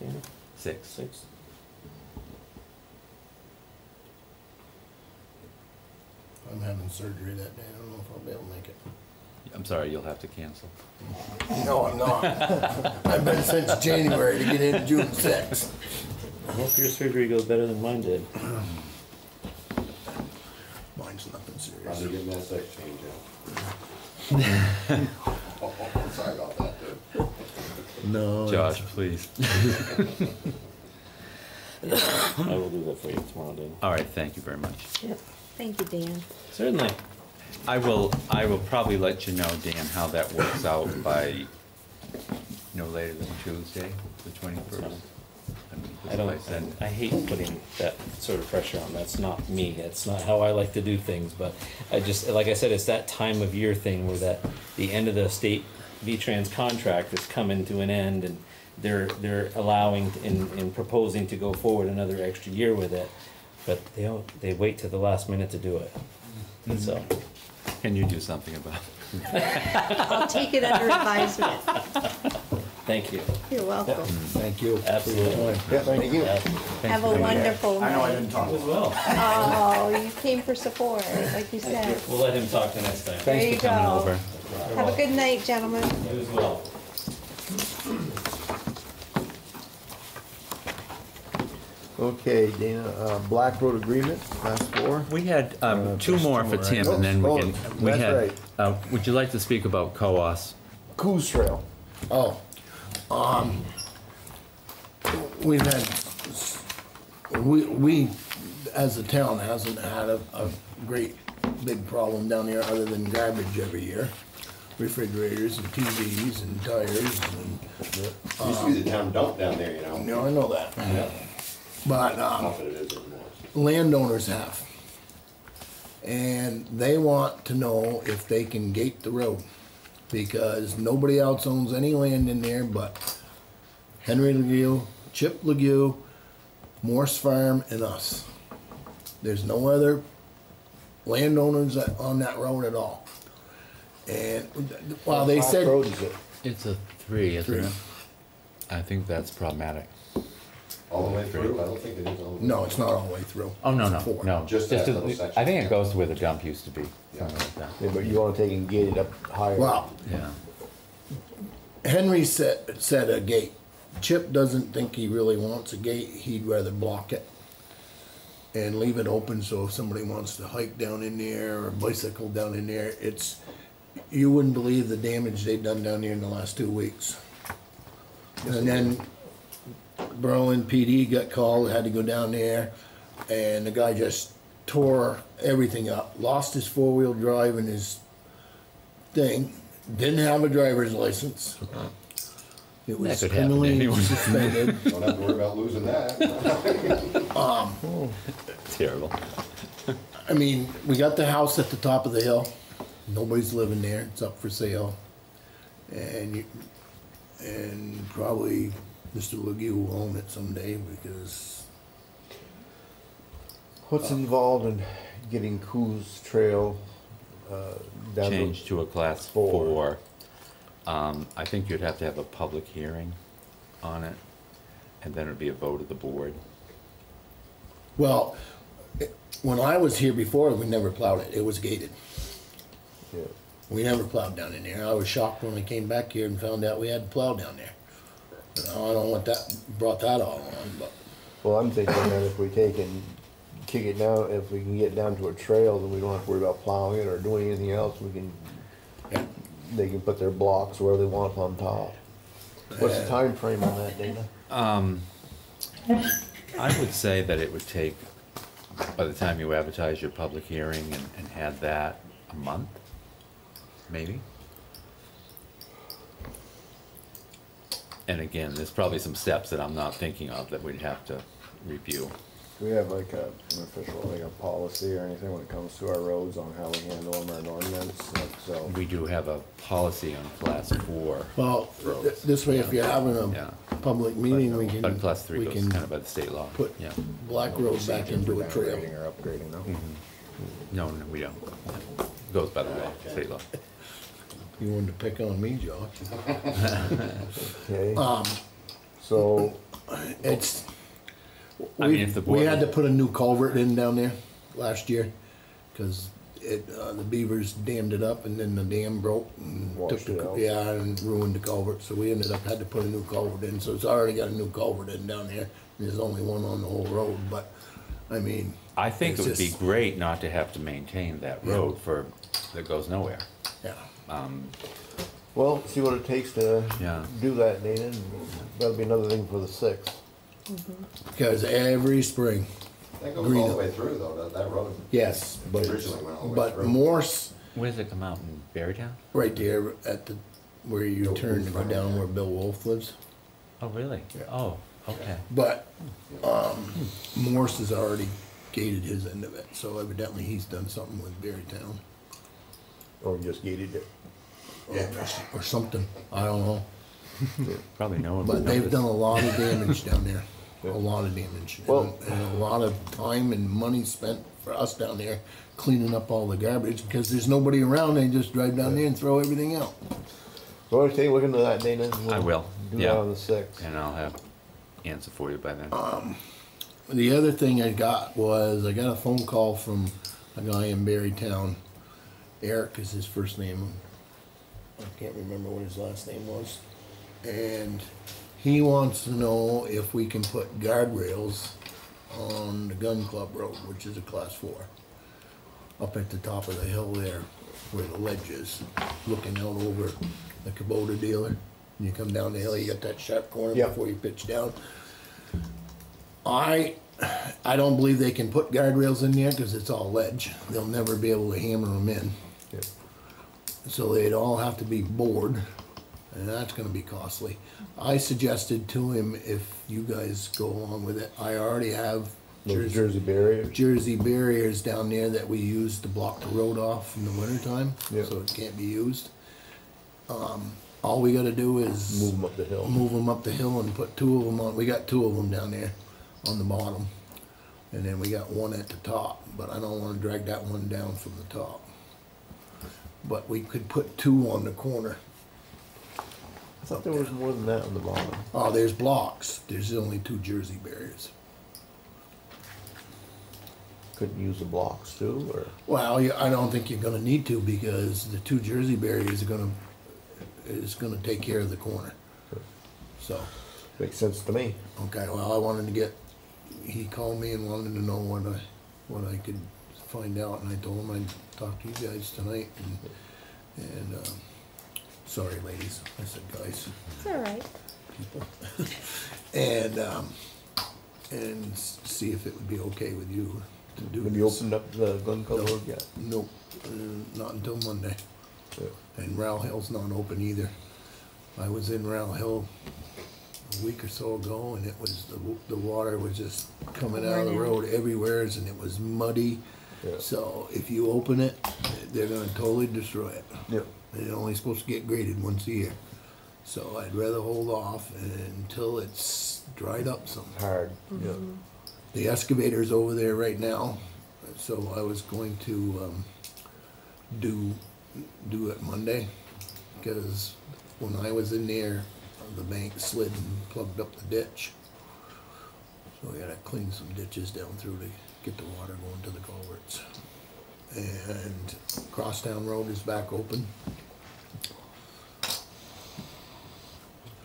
P: Dana?
B: Six.
P: Six?
M: I'm having surgery that day, I don't know if I'll be able to make it.
B: I'm sorry, you'll have to cancel.
M: No, I'm not. I've been since January to get in June sixth.
P: I hope your surgery goes better than mine did.
M: Mine's nothing serious.
O: Probably getting that sex change out. Sorry about that, dude.
M: No.
B: Josh, please.
P: I will do that for you tomorrow, Dana.
B: All right, thank you very much.
D: Yep. Thank you, Dan.
P: Certainly.
B: I will, I will probably let you know, Dan, how that works out by no later than Tuesday, the twenty-first.
P: I don't, I hate putting that sort of pressure on, that's not me, that's not how I like to do things, but I just, like I said, it's that time of year thing where that, the end of the state V-Trans contract is coming to an end, and they're, they're allowing and, and proposing to go forward another extra year with it, but they don't, they wait till the last minute to do it, and so.
B: Can you do something about it?
D: I'll take it under advisement.
P: Thank you.
D: You're welcome.
F: Thank you.
P: Absolutely.
M: Yeah, thank you.
D: Have a wonderful
I: I know I
D: night.
I: didn't talk.
P: As well.
D: Oh, you came for support, like you said.
P: We'll let him talk the next time.
D: There
B: Thanks
D: you
B: for coming
D: go.
B: over.
D: Have a good night, gentlemen.
P: You as well.
A: Okay, Dana, uh, Black Road Agreement, last four.
B: We had, um,
A: Uh,
B: two more for Tim,
A: right?
B: and then we
A: Oh,
B: can, we
A: that's
B: had,
A: right.
B: uh, would you like to speak about COAS?
M: Coos Trail. Oh, um, we've had, we, we, as a town, hasn't had a, a great big problem down there other than garbage every year. Refrigerators and TVs and tires and,
O: Used to be the town dump down there, you know?
M: you know, I know that.
O: Yeah.
M: But, um,
O: Not that it is anymore.
M: landowners have. And they want to know if they can gate the road. Because nobody else owns any land in there but Henry Legue, Chip Legue, Morse Farm, and us. There's no other landowners on that road at all. And, while they
A: Black
M: said.
A: It?
B: It's a three, isn't
M: Three.
B: it? I think that's problematic.
O: All the way through, I don't think it is all the way.
M: No, it's not all the way through.
B: Oh, no,
M: It's
B: no,
M: four.
B: no.
O: Just that little section.
B: I think it goes to where the dump used to be, something like that.
A: Yeah, but you wanna take and gate it up higher.
M: Well,
B: Yeah.
M: Henry said, said a gate. Chip doesn't think he really wants a gate, he'd rather block it. And leave it open so if somebody wants to hike down in there or bicycle down in there, it's, you wouldn't believe the damage they've done down there in the last two weeks. And then Berlin PD got called, had to go down there, and the guy just tore everything up, lost his four-wheel drive and his thing, didn't have a driver's license. It was
B: That could happen to
M: criminally
B: anyone.
M: suspended.
O: Don't have to worry about losing that.
M: Um,
B: Terrible.
M: I mean, we got the house at the top of the hill. Nobody's living there. It's up for sale. And you, and probably Mr. Legue will own it someday because
A: What's involved in getting Coos Trail, uh, down to?
B: Change to a class
A: Four.
B: four. Um, I think you'd have to have a public hearing on it, and then it'd be a vote of the board.
M: Well, it- when I was here before, we never plowed it. It was gated.
A: Yeah.
M: We never plowed down in there. I was shocked when I came back here and found out we had to plow down there. And I don't want that, brought that all on, but
A: Well, I'm thinking that if we take and kick it down, if we can get down to a trail, then we don't have to worry about plowing it or doing anything else, we can,
M: Yeah.
A: they can put their blocks where they want on top. What's the time frame on that, Dana?
B: Um, I would say that it would take, by the time you advertise your public hearing and, and had that, a month, maybe? And again, there's probably some steps that I'm not thinking of that we'd have to review.
F: Do we have like a, an official, like a policy or anything when it comes to our roads on how we handle them or an ordinance, like, so?
B: We do have a policy on class four.
M: Well, th-
B: roads.
M: this way, if you're having
B: Yeah.
M: a public meeting, we can,
B: But class three
M: we
B: goes
M: can
B: kind of by the state law,
M: put
B: yeah.
M: Black Road back into a trail.
F: Downgrading Or upgrading them?
B: Mm-hmm. No, no, we don't. Goes by the law, state law.
M: You wanted to pick on me, Josh.
F: Okay,
M: Um,
F: so,
M: it's,
B: I mean,
M: we,
B: if the
M: we
B: board-
M: had to put a new culvert in down there last year, cause it, uh, the beavers dammed it up and then the dam broke and took
F: Washed
M: the,
F: it out.
M: yeah, and ruined the culvert, so we ended up, had to put a new culvert in, so it's already got a new culvert in down there. There's only one on the whole road, but, I mean,
B: I think it
M: It's
B: would be
M: just-
B: great not to have to maintain that
M: Yeah.
B: road for, that goes nowhere.
M: Yeah.
B: Um,
A: Well, see what it takes to
B: Yeah.
A: do that, Dana, and that'll be another thing for the sixth.
M: Cause every spring,
Q: That goes
M: Green
Q: all the way through though, that, that road.
M: yes, but,
Q: Originally went all the way
M: but
Q: through.
M: Morse,
B: where does it come out, in Berrytown?
M: right there at the, where you
Q: Bill
M: turn to
Q: Wolf
M: go down where Bill Wolf lives.
B: Oh, really? Oh, okay.
M: But, um, Morse has already gated his end of it, so evidently he's done something with Berrytown.
A: Or just gated it.
Q: Yeah.
M: Or something, I don't know,
B: Probably no one
M: but they've done a lot of damage down there, a lot of damage.
A: Well-
M: And and a lot of time and money spent for us down there cleaning up all the garbage, because there's nobody around, they just drive down there and throw everything out.
A: So I'll take a look into that, Dana. and we'll
B: I will,
A: Do that
B: yeah.
A: on the sixth.
B: And I'll have answer for you by then.
M: Um, the other thing I got was, I got a phone call from a guy in Berrytown. Eric is his first name. I can't remember what his last name was. And he wants to know if we can put guardrails on the Gun Club Road, which is a class four. Up at the top of the hill there, where the ledge is, looking out over the Kubota dealer. And you come down the hill, you got that sharp corner
A: Yeah.
M: before you pitch down. I, I don't believe they can put guardrails in there because it's all ledge. They'll never be able to hammer them in.
A: Yep.
M: So they'd all have to be bored, and that's gonna be costly. I suggested to him if you guys go along with it, I already have Jersey,
A: Jersey barriers.
M: Jersey barriers down there that we use to block the road off in the wintertime,
A: Yep.
M: so it can't be used. Um, all we gotta do is
A: Move them up the hill.
M: move them up the hill and put two of them on, we got two of them down there on the bottom. And then we got one at the top, but I don't wanna drag that one down from the top. But we could put two on the corner.
A: I thought there was more than that on the bottom.
M: Oh, there's blocks, there's only two Jersey barriers.
A: Couldn't use the blocks too, or?
M: Well, I don't think you're gonna need to because the two Jersey barriers are gonna, is gonna take care of the corner. So.
A: Makes sense to me.
M: Okay, well, I wanted to get, he called me and wanted to know what I, what I could find out, and I told him I'd talk to you guys tonight, and, and, um, sorry, ladies, I said guys,
D: It's all right.
M: people. And, um, and s- see if it would be okay with you to do
A: Have you
M: this.
A: opened up the gun club
M: No.
A: road yet?
M: Nope, uh, not until Monday.
A: Yeah.
M: And Rowell Hill's not open either. I was in Rowell Hill a week or so ago and it was, the, w- the water was just coming out of the
D: Running.
M: road everywheres and it was muddy.
A: Yeah.
M: So if you open it, they're gonna totally destroy it.
A: Yep.
M: They're only supposed to get graded once a year. So I'd rather hold off until it's dried up some.
A: Hard, yeah.
M: The excavator's over there right now, so I was going to, um, do, do it Monday. Cause when I was in there, the bank slid and plugged up the ditch. So we gotta clean some ditches down through to get the water going to the culverts. And Crosstown Road is back open.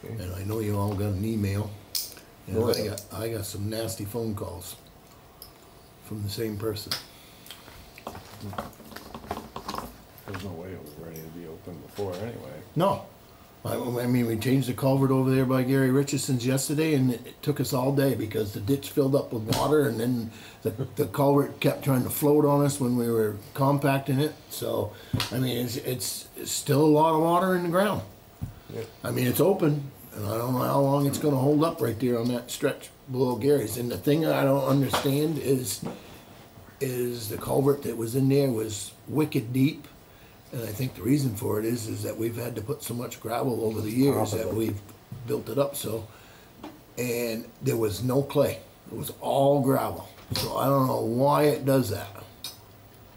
M: And I know you all got an email. And
A: Oh,
M: I got, I got some nasty phone calls from the same person.
F: There's no way it was ready to be open before anyway.
M: No, I, I mean, we changed the culvert over there by Gary Richardson's yesterday and it, it took us all day because the ditch filled up with water and then the, the culvert kept trying to float on us when we were compacting it. So, I mean, it's, it's, it's still a lot of water in the ground. Yeah. I mean, it's open and I don't know how long it's gonna hold up right there on that stretch below Gary's. And the thing I don't understand is, is the culvert that was in there was wicked deep. And I think the reason for it is, is that we've had to put so much gravel over the years that we've built it up so. And there was no clay, it was all gravel. So I don't know why it does that.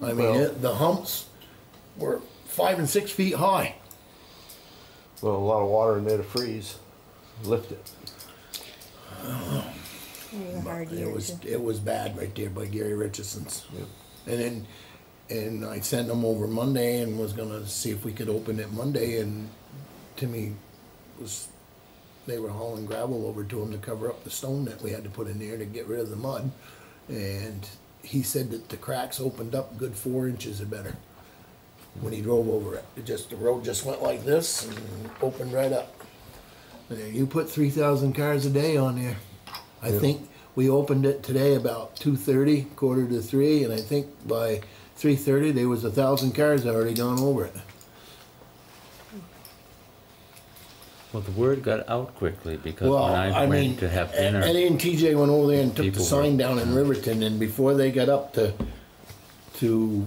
M: I mean,
A: Well-
M: it, the humps were five and six feet high.
A: Well, a lot of water in there to freeze, lift it.
D: It was hard
M: It was, it was bad right there by Gary Richardson's. And then, and I sent them over Monday and was gonna see if we could open it Monday and Timmy was, they were hauling gravel over to him to cover up the stone that we had to put in there to get rid of the mud. And he said that the cracks opened up good four inches or better when he drove over it. It just, the road just went like this and opened right up. And You put three thousand cars a day on there. I
A: Yeah.
M: think we opened it today about two thirty, quarter to three, and I think by three thirty, there was a thousand cars already gone over it.
B: Well, the word got out quickly because
M: Well,
B: when
M: I
B: I
M: mean,
B: went to have dinner.
M: Eddie and TJ went over there and took the sign
B: were-
M: down in Riverton, and before they got up to, to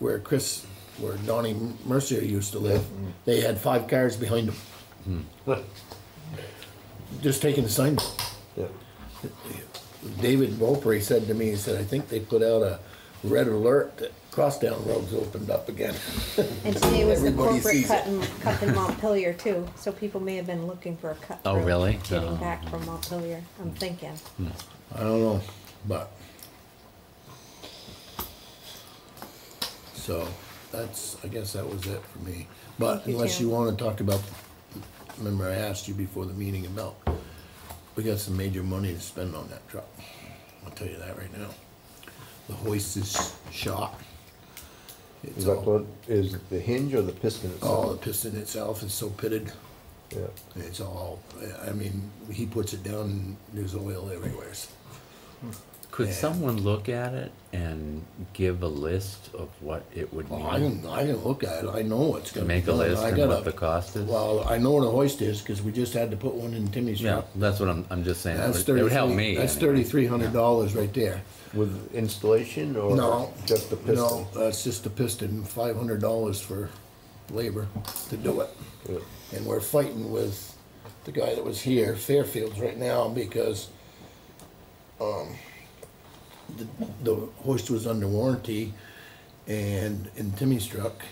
M: where Chris, where Donnie Mercier used to live, they had five cars behind them. Hmm. Just taking the sign down.
A: Yeah.
M: David Volpery said to me, he said, I think they put out a red alert that crosstown roads opened up again.
D: And today was the
M: Everybody
D: corporate
M: sees
D: cut
M: it.
D: in, cut in Montpelier too, so people may have been looking for a cut.
B: Oh,
D: road
B: really?
D: Getting
B: Oh.
D: back from Montpelier, I'm thinking. Hmm.
M: I don't know, but. So, that's, I guess that was it for me. But
D: Thank you,
M: unless
D: Jim.
M: you wanna talk about, remember I asked you before the meeting about, we got some major money to spend on that truck. I'll tell you that right now. The hoist is shot. It's
A: Is that what, is it the hinge or the piston itself?
M: Oh, the
A: itself?
M: piston itself is so pitted.
A: Yeah.
M: It's all, I mean, he puts it down and there's oil everywhere.
B: Could
M: Yeah.
B: someone look at it and give a list of what it would
M: Well,
B: mean?
M: I can, I can look at it, I know what's gonna be
B: make a
M: done.
B: list
M: I
B: and
M: got
B: what
M: a-
B: the cost is?
M: Well, I know what a hoist is, cause we just had to put one in Timmy's
B: Yeah,
M: truck.
B: that's what I'm, I'm just saying. That
M: That's
B: would, it would help
M: thirty-three,
B: me.
M: that's
B: anyway.
M: thirty-three hundred dollars right there.
A: With installation or
M: No.
A: just the piston?
M: No, that's just a piston, five hundred dollars for labor to do it.
A: Yeah.
M: And we're fighting with the guy that was here, Fairfields, right now, because, um, the, the hoist was under warranty and, in Timmy's truck,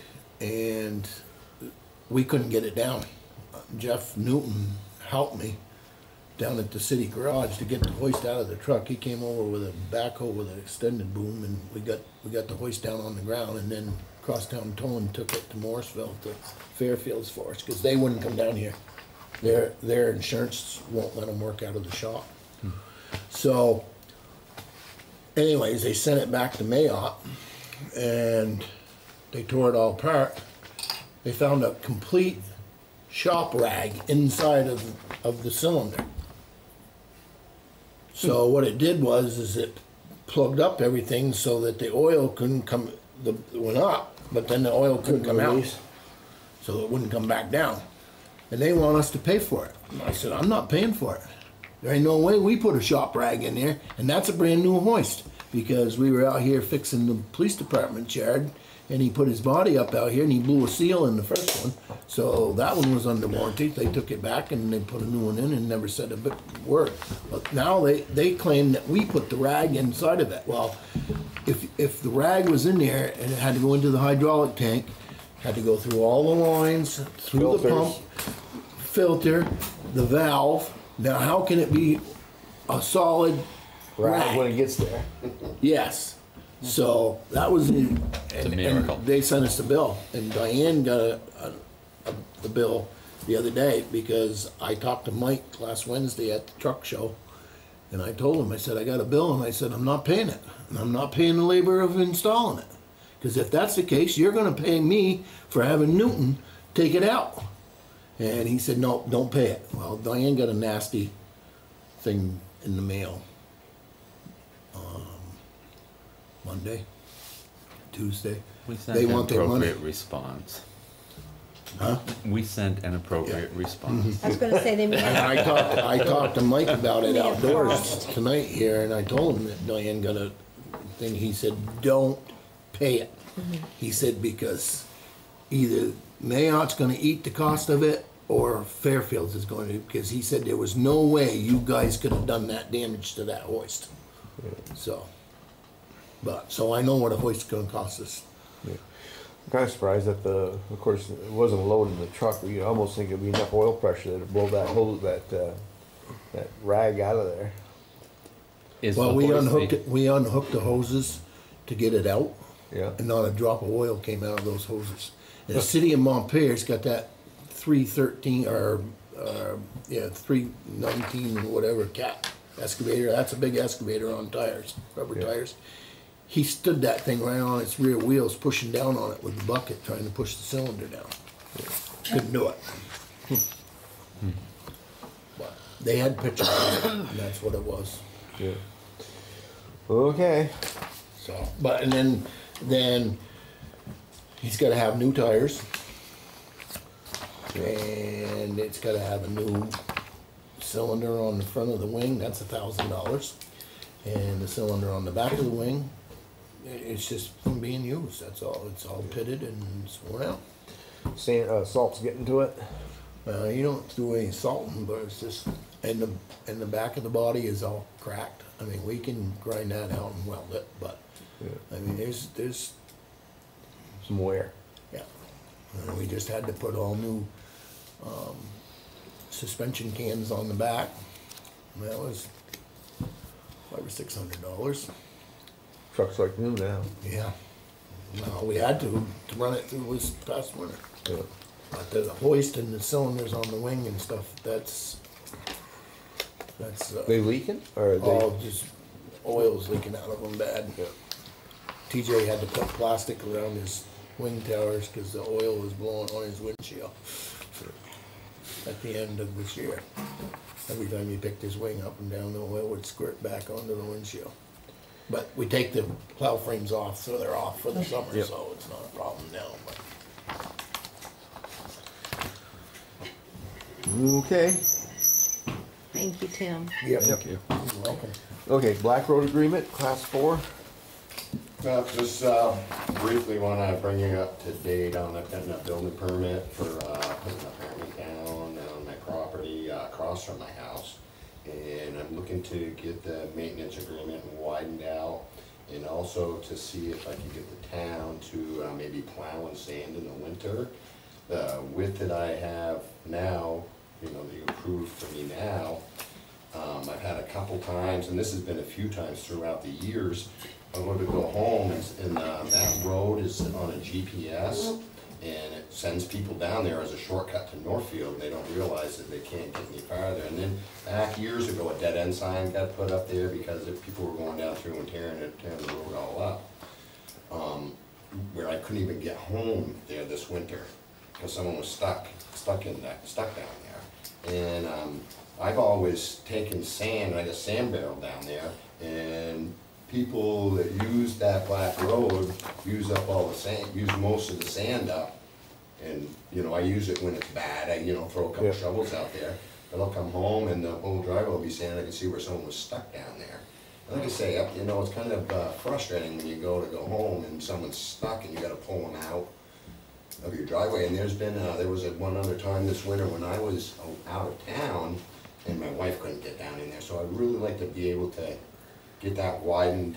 M: and we couldn't get it down. Jeff Newton helped me down at the city garage to get the hoist out of the truck. He came over with a backhoe with an extended boom and we got, we got the hoist down on the ground and then Crosstown Towing took it to Morrisville to Fairfields for us, cause they wouldn't come down here. Their, their insurance won't let them work out of the shop. So anyways, they sent it back to Mayot and they tore it all apart. They found a complete shop rag inside of, of the cylinder. So what it did was, is it plugged up everything so that the oil couldn't come, the, went up, but then the oil couldn't come out. So it wouldn't come back down. And they want us to pay for it. And I said, I'm not paying for it. There ain't no way we put a shop rag in there, and that's a brand new hoist. Because we were out here fixing the police department yard, and he put his body up out here and he blew a seal in the first one. So that one was under warranty. They took it back and they put a new one in and never said a bit word. But now they, they claim that we put the rag inside of it. Well, if, if the rag was in there and it had to go into the hydraulic tank, had to go through all the lines, through the pump, filter, the valve. Now, how can it be a solid
A: Right,
M: rag?
A: when it gets there.
M: Yes. So that was and, and
B: miracle.
M: they sent us the bill, and Diane got a, a, a, the bill the other day because I talked to Mike last Wednesday at the truck show, and I told him I said I got a bill, and I said I'm not paying it, and I'm not paying the labor of installing it, because if that's the case, you're going to pay me for having Newton take it out, And he said, no, don't pay it. Well, Diane got a nasty thing in the mail. Um, Monday, Tuesday.
B: We sent
M: They
B: an
M: want their money.
B: appropriate response.
M: Huh?
B: We sent an appropriate response. Mm-hmm.
D: I was gonna say they may
M: And I talked, I talked to Mike about it outdoors tonight here, and I told him that Diane got a thing, he said, don't pay it. Mm-hmm. He said, because either Mayott's gonna eat the cost of it, or Fairfields is going to, because he said there was no way you guys could have done that damage to that hoist. So, but, so I know what a hoist's gonna cost us.
F: I'm kinda surprised that the, of course, it wasn't loaded in the truck, but you almost think it'd be enough oil pressure that'd blow that hose, that, uh, that rag out of there.
B: Is
M: Well,
B: the
M: we
B: hoist
M: unhooked it, we unhooked the hoses to get it out.
F: Yeah.
M: And not a drop of oil came out of those hoses. And the city of Montpelier's got that three thirteen, or, uh, yeah, three nineteen, whatever, cat excavator, that's a big excavator on tires, rubber
F: Yeah.
M: tires. He stood that thing right on its rear wheels, pushing down on it with the bucket, trying to push the cylinder down. Couldn't do it. But They had pictures of it, and that's what it was.
F: Yeah. Okay.
M: So, but, and then, then he's gotta have new tires. And it's gotta have a new cylinder on the front of the wing, that's a thousand dollars. And the cylinder on the back of the wing, it's just from being used, that's all, it's all pitted and it's worn out.
F: Sand, uh, salt's getting to it?
M: Uh, you don't do any salting, but it's just, and the, and the back of the body is all cracked. I mean, we can grind that out and weld it, but, I mean, there's, there's
F: Some wear.
M: Yeah, and we just had to put all new, um, suspension cans on the back. And That was five or six hundred dollars.
F: Truck's like new now.
M: Yeah. Well, we had to, to run it through this past winter.
F: Yeah.
M: But the hoist and the cylinders on the wing and stuff, that's, that's, uh,
F: They leaking, or are they?
M: all just oil's leaking out of them bad. Yeah. TJ had to put plastic around his wing towers because the oil was blowing on his windshield at the end of this year. Every time he picked his wing up and down, the oil would squirt back onto the windshield. But we take the plow frames off, so they're off for the summer,
F: Yep.
M: so it's not a problem now, but.
F: Okay.
D: Thank you, Tim.
M: Yep.
F: Thank
B: you.
M: You're welcome.
F: Okay, Black Road Agreement, class four.
Q: Well, just uh, briefly want to bring you up to date on the, getting a building permit for uh, putting a apartment down on my property uh, across from my house. And I'm looking to get the maintenance agreement widened out and also to see if I can get the town to uh, maybe plow and sand in the winter. The width that I have now, you know, you approved for me now, um, I've had a couple times, and this has been a few times throughout the years, I want to go home and, and, uh, that road is on a GPS, and it sends people down there as a shortcut to Northfield, they don't realize that they can't get any farther. And then back years ago, a dead end sign got put up there because people were going down through and tearing it, tearing the road all up. Um, where I couldn't even get home there this winter, because someone was stuck, stuck in that, stuck down there. And, um, I've always taken sand, I had a sand barrel down there, and people that use that black road use up all the sand, use most of the sand up. And, you know, I use it when it's bad, I, you know, throw a couple
F: Yeah.
Q: shovels out there, but I'll come home and the whole driveway will be sand, I can see where someone was stuck down there. And Like I say, up- you know, it's kind of uh, frustrating when you go to go home and someone's stuck and you gotta pull them out of your driveway, and there's been, uh, there was a one other time this winter when I was o- out of town, and my wife couldn't get down in there, so I'd really like to be able to get that widened,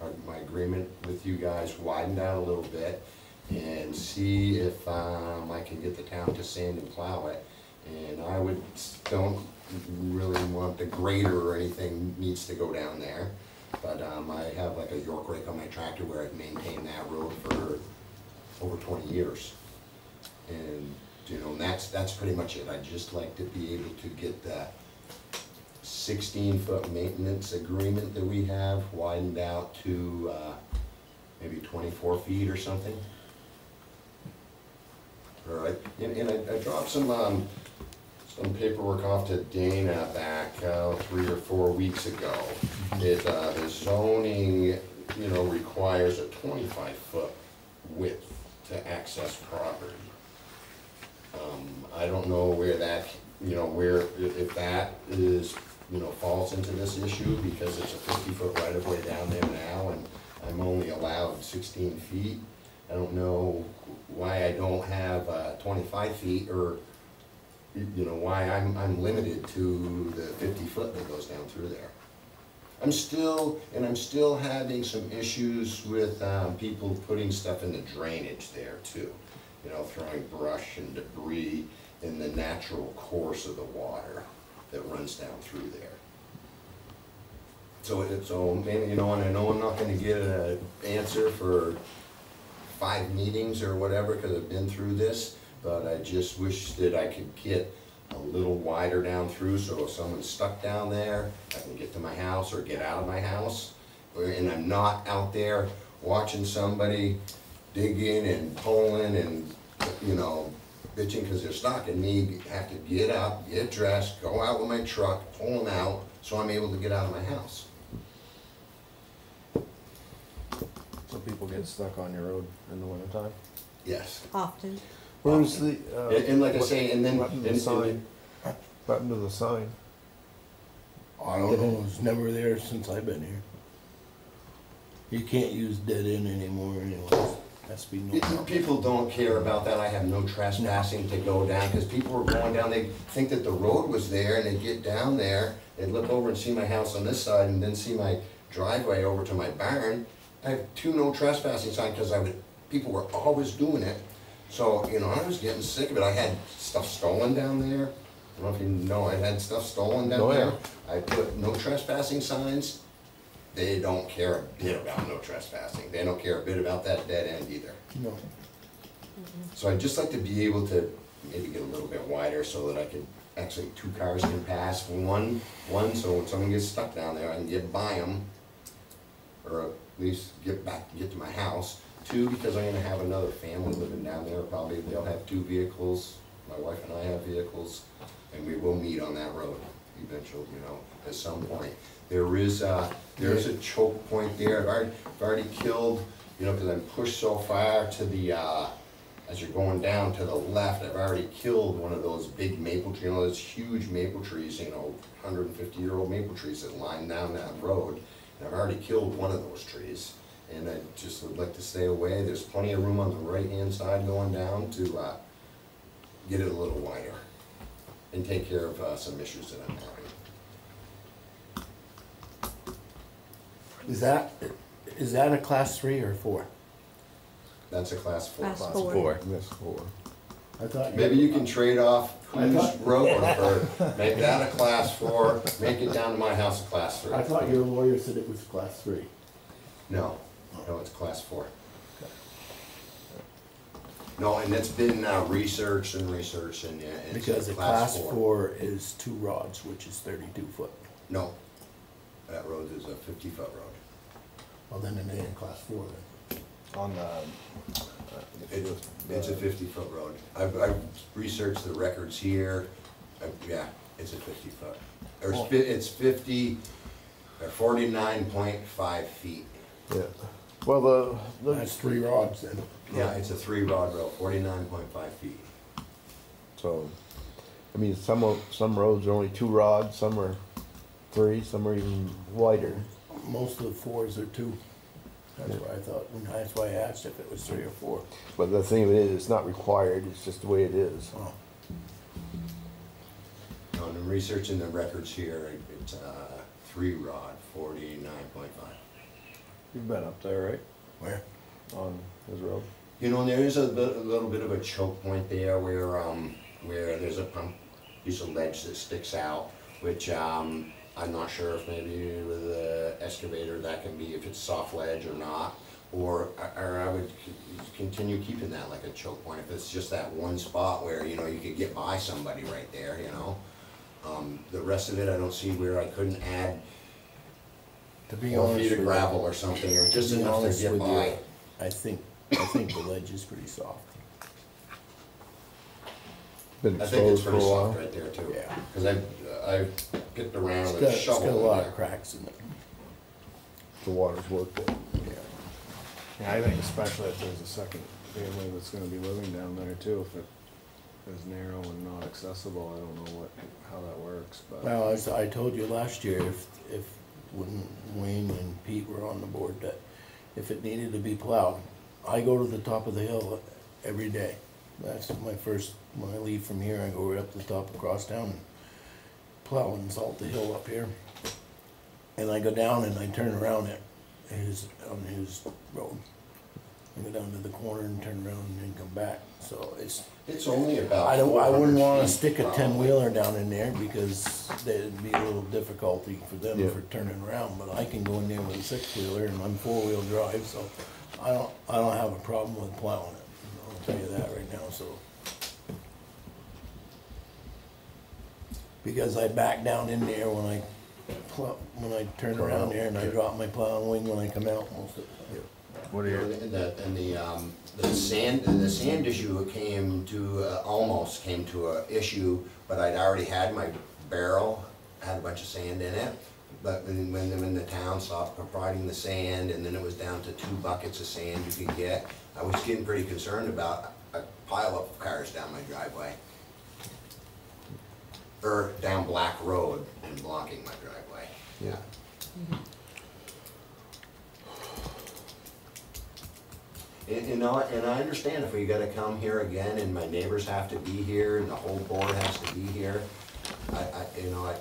Q: uh, my agreement with you guys widened out a little bit and see if um, I can get the town to sand and plow it. And I would, don't really want the grader or anything needs to go down there. But um, I have like a York rake on my tractor where I've maintained that road for over 20 years. And you know, that's that's pretty much it. I just like to be able to get the 16-foot maintenance agreement that we have widened out to uh, maybe 24 feet or something. All right, and, and I, I, dropped some um, some paperwork off to Dana back uh, three or four weeks ago. Mm-hmm. It, uh, the zoning, you know, requires a 25-foot width to access property. Um, I don't know where that, you know, where, if that is you know, falls into this issue, because it's a fifty-foot right-of-way down there now, and I'm only allowed sixteen feet. I don't know why I don't have, uh, twenty-five feet, or, you know, why I'm, I'm limited to the fifty foot that goes down through there. I'm still, and I'm still having some issues with, um, people putting stuff in the drainage there too. You know, throwing brush and debris in the natural course of the water that runs down through there. So it, so, man, you know, and I know I'm not gonna get an answer for five meetings or whatever, cause I've been through this, but I just wish that I could get a little wider down through, so if someone's stuck down there, I can get to my house or get out of my house. And I'm not out there watching somebody digging and pulling and, you know, bitching because they're stuck, and me have to get up, get dressed, go out with my truck, pull them out, so I'm able to get out of my house.
F: So people get stuck on your road in the wintertime?
Q: Yes.
D: Often.
M: Where's the, uh?
Q: And- and like I say, and then-
M: What happened to
Q: and-
M: the sign? What happened to the sign? I don't know, it's never there since I've been here. You can't use dead end anymore anyways, has to be no.
Q: Pe- People don't care about that, I have no trespassing to go down, because people are going down, they think that the road was there, and they get down there, they look over and see my house on this side, and then see my driveway over to my barn. I have two no trespassing signs, because I would, people were always doing it, so, you know, I was getting sick of it, I had stuff stolen down there. I don't know if you know, I had stuff stolen down
M: Oh, yeah.
Q: there, I put no trespassing signs, they don't care a bit about no trespassing, they don't care a bit about that dead end either.
M: No.
Q: So I'd just like to be able to maybe get a little bit wider so that I could, actually, two cars can pass, one, one, so when someone gets stuck down there, I can get by them. Or at least get back, get to my house. Two, because I'm gonna have another family living down there, probably they'll have two vehicles, my wife and I have vehicles, and we will meet on that road eventually, you know, at some point. There is, uh, there is a choke point there, I've already, I've already killed, you know, cause I'm pushed so far to the, uh, as you're going down to the left, I've already killed one of those big maple trees, you know, those huge maple trees, you know, hundred and fifty year old maple trees that line down that road. And I've already killed one of those trees, and I just would like to stay away, there's plenty of room on the right hand side going down to, uh, get it a little wider and take care of, uh, some issues that I'm having.
M: Is that, is that a class three or four?
Q: That's a class four.
D: Class
Q: Class
D: four.
B: Four.
M: Yes, four. I thought.
Q: Maybe you can trade off
M: I
Q: who's
M: thought-
Q: road for, make that a class four, make it down to my house a class three.
M: I thought your lawyer said it was class three.
Q: No, no, it's class four. No, and it's been uh, researched and researched and, yeah, it's
M: Because
Q: a
M: a
Q: class
M: class
Q: four.
M: four is two rods, which is thirty-two foot.
Q: No, that road is a fifty foot road.
M: Well, then it ain't a class four then.
F: On the, uh,
Q: It's, it's a fifty foot road. I've, I've researched the records here, Uh, yeah, it's a fifty foot. Or it's, fi- it's fifty, or forty-nine point five feet.
M: Yeah. Well, the. That's three rods then.
Q: Yeah, it's a three rod road, forty-nine point five feet.
R: So, I mean, some of, some roads are only two rods, some are three, some are even wider.
M: Most of the fours are two. That's why I thought, that's why I asked if it was three or four.
R: But the thing of it is, it's not required, it's just the way it is.
M: Oh.
Q: On the researching the records here, it- it's, uh, three rod, forty-nine point five.
F: you've been up there, right?
M: Where?
F: On his road?
Q: You know, there is a bit, a little bit of a choke point there where, um, where there's a pump, piece of ledge that sticks out, which, um, I'm not sure if maybe with the excavator that can be, if it's soft ledge or not. Or, or I would c- continue keeping that like a choke point, if it's just that one spot where, you know, you could get by somebody right there, you know? Um, the rest of it, I don't see where I couldn't add
M: To be
Q: four
M: honest
Q: feet
M: with
Q: of
M: you.
Q: gravel or something, or just
M: to be
Q: enough to
M: honest
Q: get
M: with you,
Q: by.
M: I think, I think the ledge is pretty soft.
R: Been
Q: I think it's
R: exposed for a
Q: pretty
R: while.
Q: soft right there too.
M: Yeah.
Q: Cause I, I picked around
M: It's
Q: with
M: got,
Q: a
M: it's got a
Q: shovel
M: lot
Q: in
M: of
Q: there.
M: cracks in it.
R: The water's worked it.
F: Yeah, I think especially if there's a second family that's gonna be living down there too, if it is narrow and not accessible, I don't know what, how that works, but.
M: Well, as I told you last year, if, if, when Wayne and Pete were on the board, that if it needed to be plowed, I go to the top of the hill every day. That's my first, when I leave from here, I go right up the top across town and plow and salt the hill up here. And I go down and I turn around at his, on his road. I go down to the corner and turn around and then come back, so it's,
Q: It's only about
M: I don't, I wouldn't wanna
Q: feet,
M: stick a
Q: probably.
M: ten wheeler down in there because there'd be a little difficulty for them
R: Yeah.
M: for turning around, but I can go in there with a six wheeler and I'm four wheel drive, so I don't, I don't have a problem with plowing it, I'll tell you that right now, so. Because I back down in there when I plow, when I turn around there and I drop my plowing wing when I come out most of the time.
B: What are your,
Q: And the, and the, um, the sand, the sand issue came to, uh, almost came to a issue, but I'd already had my barrel, had a bunch of sand in it. But when, when, when the town stopped providing the sand, and then it was down to two buckets of sand you could get, I was getting pretty concerned about a pile of cars down my driveway. Or down Black Road and blocking my driveway.
R: Yeah.
Q: And, you know, and I understand if we gotta come here again and my neighbors have to be here and the whole board has to be here. I, I, you know, I,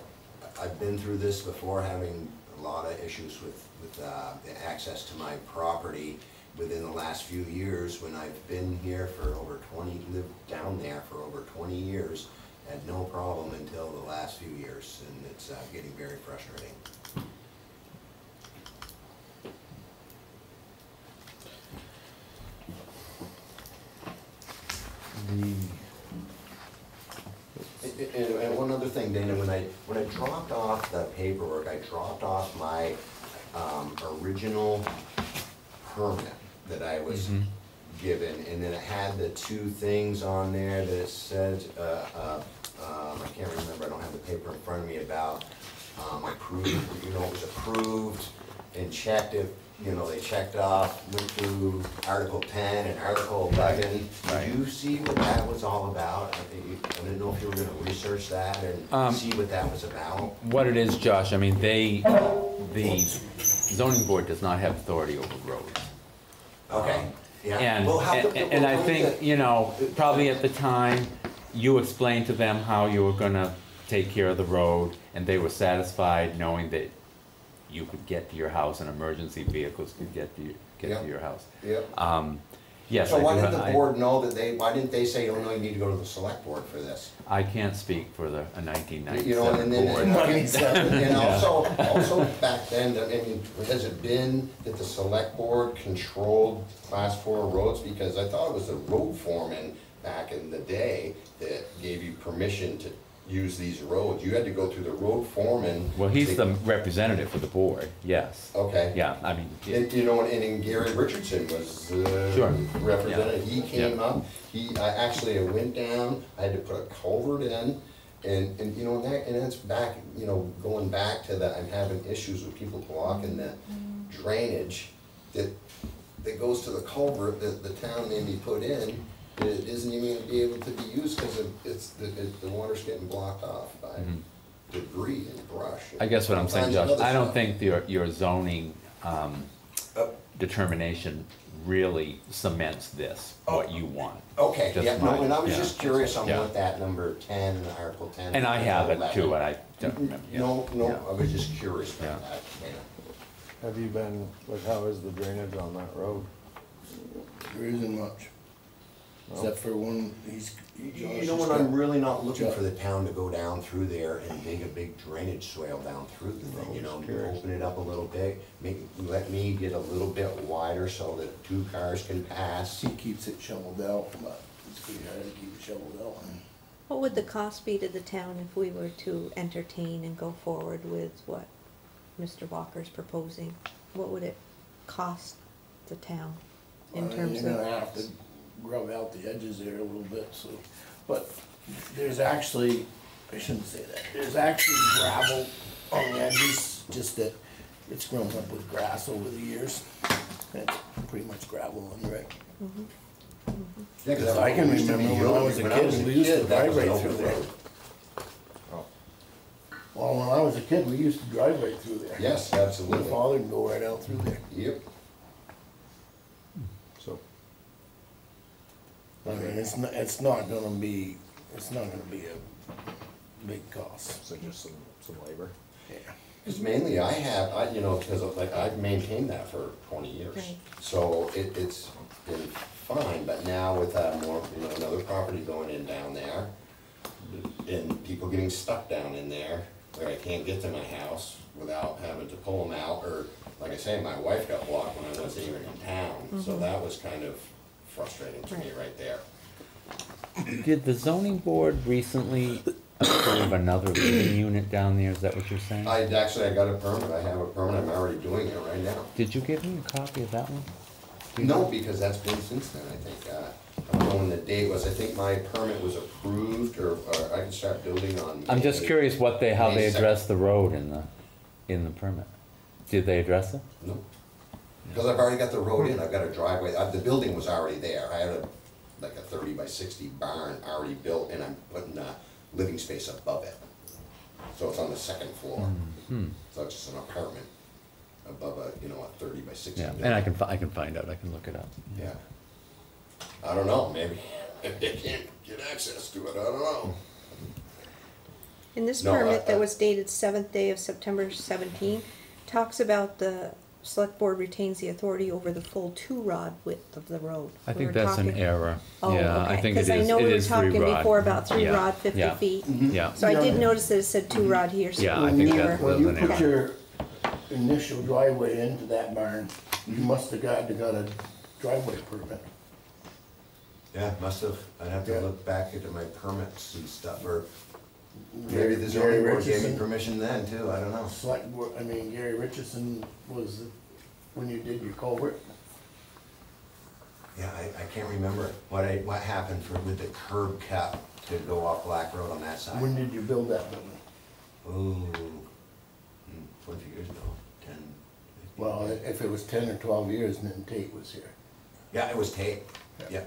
Q: I've been through this before, having a lot of issues with, with, uh, the access to my property within the last few years, when I've been here for over twenty, lived down there for over twenty years, had no problem until the last few years, and it's, uh, getting very frustrating.
R: The,
Q: And, and- one other thing, Dana, when I, when I dropped off the paperwork, I dropped off my, um, original permit that I was
B: Mhm.
Q: given, and then it had the two things on there that it said, uh, uh, um, I can't remember, I don't have the paper in front of me about, um, approved, you know, it was approved and checked if, you know, they checked off, went through Article ten and Article eleven.
B: Right.
Q: Did you see what that was all about? I think you- I didn't know if you were gonna research that
B: Um,
Q: and see what that was about.
B: what it is, Josh, I mean, they, the zoning board does not have authority over roads.
Q: Okay, yeah.
B: And,
Q: Well, how-
B: and and I
Q: well,
B: think, you know, probably at the time, you explained to them how you were gonna take care of the road, and they were satisfied knowing that you could get to your house and emergency vehicles could get to, your- get
Q: Yeah.
B: to your house.
Q: Yep.
B: Um, yes, I
Q: So
B: do,
Q: why didn't the
B: I,
Q: board know that they, why didn't they say, oh, no, you need to go to the select board for this?
B: I can't speak for the nineteen
Q: You know, and then,
B: board.
Q: and also, also back then, I mean, has it been that the select board controlled class four roads? Because I thought it was the road foreman back in the day that gave you permission to use these roads. You had to go through the road foreman.
B: Well, he's the representative for the board, yes.
Q: Okay.
B: Yeah, I mean,
Q: And, you know, and then Gary Richardson was uh,
B: Sure.
Q: represented, he came
B: Yeah.
Q: up, he, I actually, I went down, I had to put a culvert in, and, and, you know, and that, and that's back, you know, going back to that, I'm having issues with people blocking the drainage that, that goes to the culvert that the town made me put in, that it isn't even gonna be able to be used, cause of, it's, the, it, the water's getting blocked off by
B: Mhm.
Q: debris and brush. and
B: I guess what I'm saying,
Q: all
B: Josh, I don't think your, your zoning, um,
Q: Uh,
B: determination really cements this, what you want.
Q: Okay,
B: Just
Q: yeah, no,
B: mine,
Q: and I was
B: yeah.
Q: just curious on
B: Yeah.
Q: what that number ten, Article ten.
B: And I have it too, and I don't remember. yeah.
Q: No, no,
B: Yeah.
Q: I was just curious
B: Yeah.
Q: about that, yeah.
F: Have you been, like, how is the drainage on that road?
M: There isn't much, except for one, he's.
Q: You know what, I'm really not looking for the town to go down through there and dig a big drainage swale down through the thing, you know,
F: just curious.
Q: open it up a little bit, make, let me get a little bit wider so that two cars can pass.
M: He keeps it shoveled out, but it's pretty hard to keep it shoveled out.
D: What would the cost be to the town if we were to entertain and go forward with what Mr. Walker's proposing? What would it cost the town in
M: Uh,
D: terms
M: You're gonna
D: of?
M: have to grub out the edges there a little bit, so, but there's actually, I shouldn't say that, there's actually gravel on the edges, just that it's grown up with grass over the years. It's pretty much gravel and right.
Q: Yeah, 'cause
M: Cause I can
Q: used to be-
M: remember when I was a kid, we used to
Q: that
M: drive
Q: was an
M: right
Q: open
M: through there.
Q: road. Oh.
M: Well, when I was a kid, we used to drive right through there.
Q: Yes, absolutely.
M: My father would go right out through there.
Q: Yep.
M: I mean, it's not, it's not gonna be, it's not gonna be a big cost.
F: So just some, some labor.
M: Yeah.
Q: Because mainly I have, I, you know, because like I've maintained that for twenty years.
D: Right.
Q: So it, it's been fine, but now with uh, more, you know, another property going in down there, and people getting stuck down in there, where I can't get to my house without having to pull them out, or, like I say, my wife got blocked when I wasn't even in town, so
D: Mhm.
Q: that was kind of frustrating to me right there.
B: Did the zoning board recently approve another living unit down there, is that what you're saying?
Q: I, actually, I got a permit, I have a permit, I'm already doing it right now.
B: Did you give me a copy of that one? Do you
Q: No,
B: know?
Q: because that's been since then, I think, uh, I don't know when the date was, I think my permit was approved, or, or I can start building on.
B: I'm just
Q: May-
B: curious what they, how
Q: May
B: they
Q: second.
B: addressed the road in the, in the permit. Did they address it?
Q: No, because I've already got the road in, I've got a driveway, uh, the building was already there, I had a, like a thirty by sixty barn already built, and I'm putting a living space above it. So it's on the second floor,
B: Hmm,
Q: so it's just an apartment above a, you know, a thirty by sixty
B: yeah, and I can, fi- I can find out, I can look it up.
Q: Yeah. I don't know, maybe, if they can't get access to it, I don't know.
D: And this
Q: No, I-
D: permit
Q: I-
D: that was dated seventh day of September seventeen talks about the select board retains the authority over the full two rod width of the road.
B: I
D: We
B: think
D: were
B: that's an
D: talking-
B: error.
D: Oh,
B: Yeah, I
D: okay,
B: think it
D: cause I know
B: it
D: we were
B: is three
D: talking
B: rod.
D: before about three
B: Yeah,
D: rod fifty
B: yeah,
D: feet. Mm-hmm.
B: Yeah.
D: So I did notice that it said two rod here, so.
B: Yeah, I
M: When
B: think
M: you-
B: that was
M: When you put your initial driveway into that barn, you must have got, to got a driveway permit.
Q: Yeah, must have, I'd have to
M: Yeah.
Q: look back into my permits and stuff, or maybe the
M: Gary
Q: zoning board gave me
M: Richardson-
Q: permission then too, I don't know.
M: Select board, I mean, Gary Richardson was, when you did your culvert,
Q: Yeah, I, I can't remember what I, what happened for, with the curb cut to go off Black Road on that side.
M: when did you build that building?
Q: Ooh, hmm, twenty years ago, ten.
M: Well, if it was ten or twelve years, then Tate was here.
Q: Yeah, it was Tate, yeah.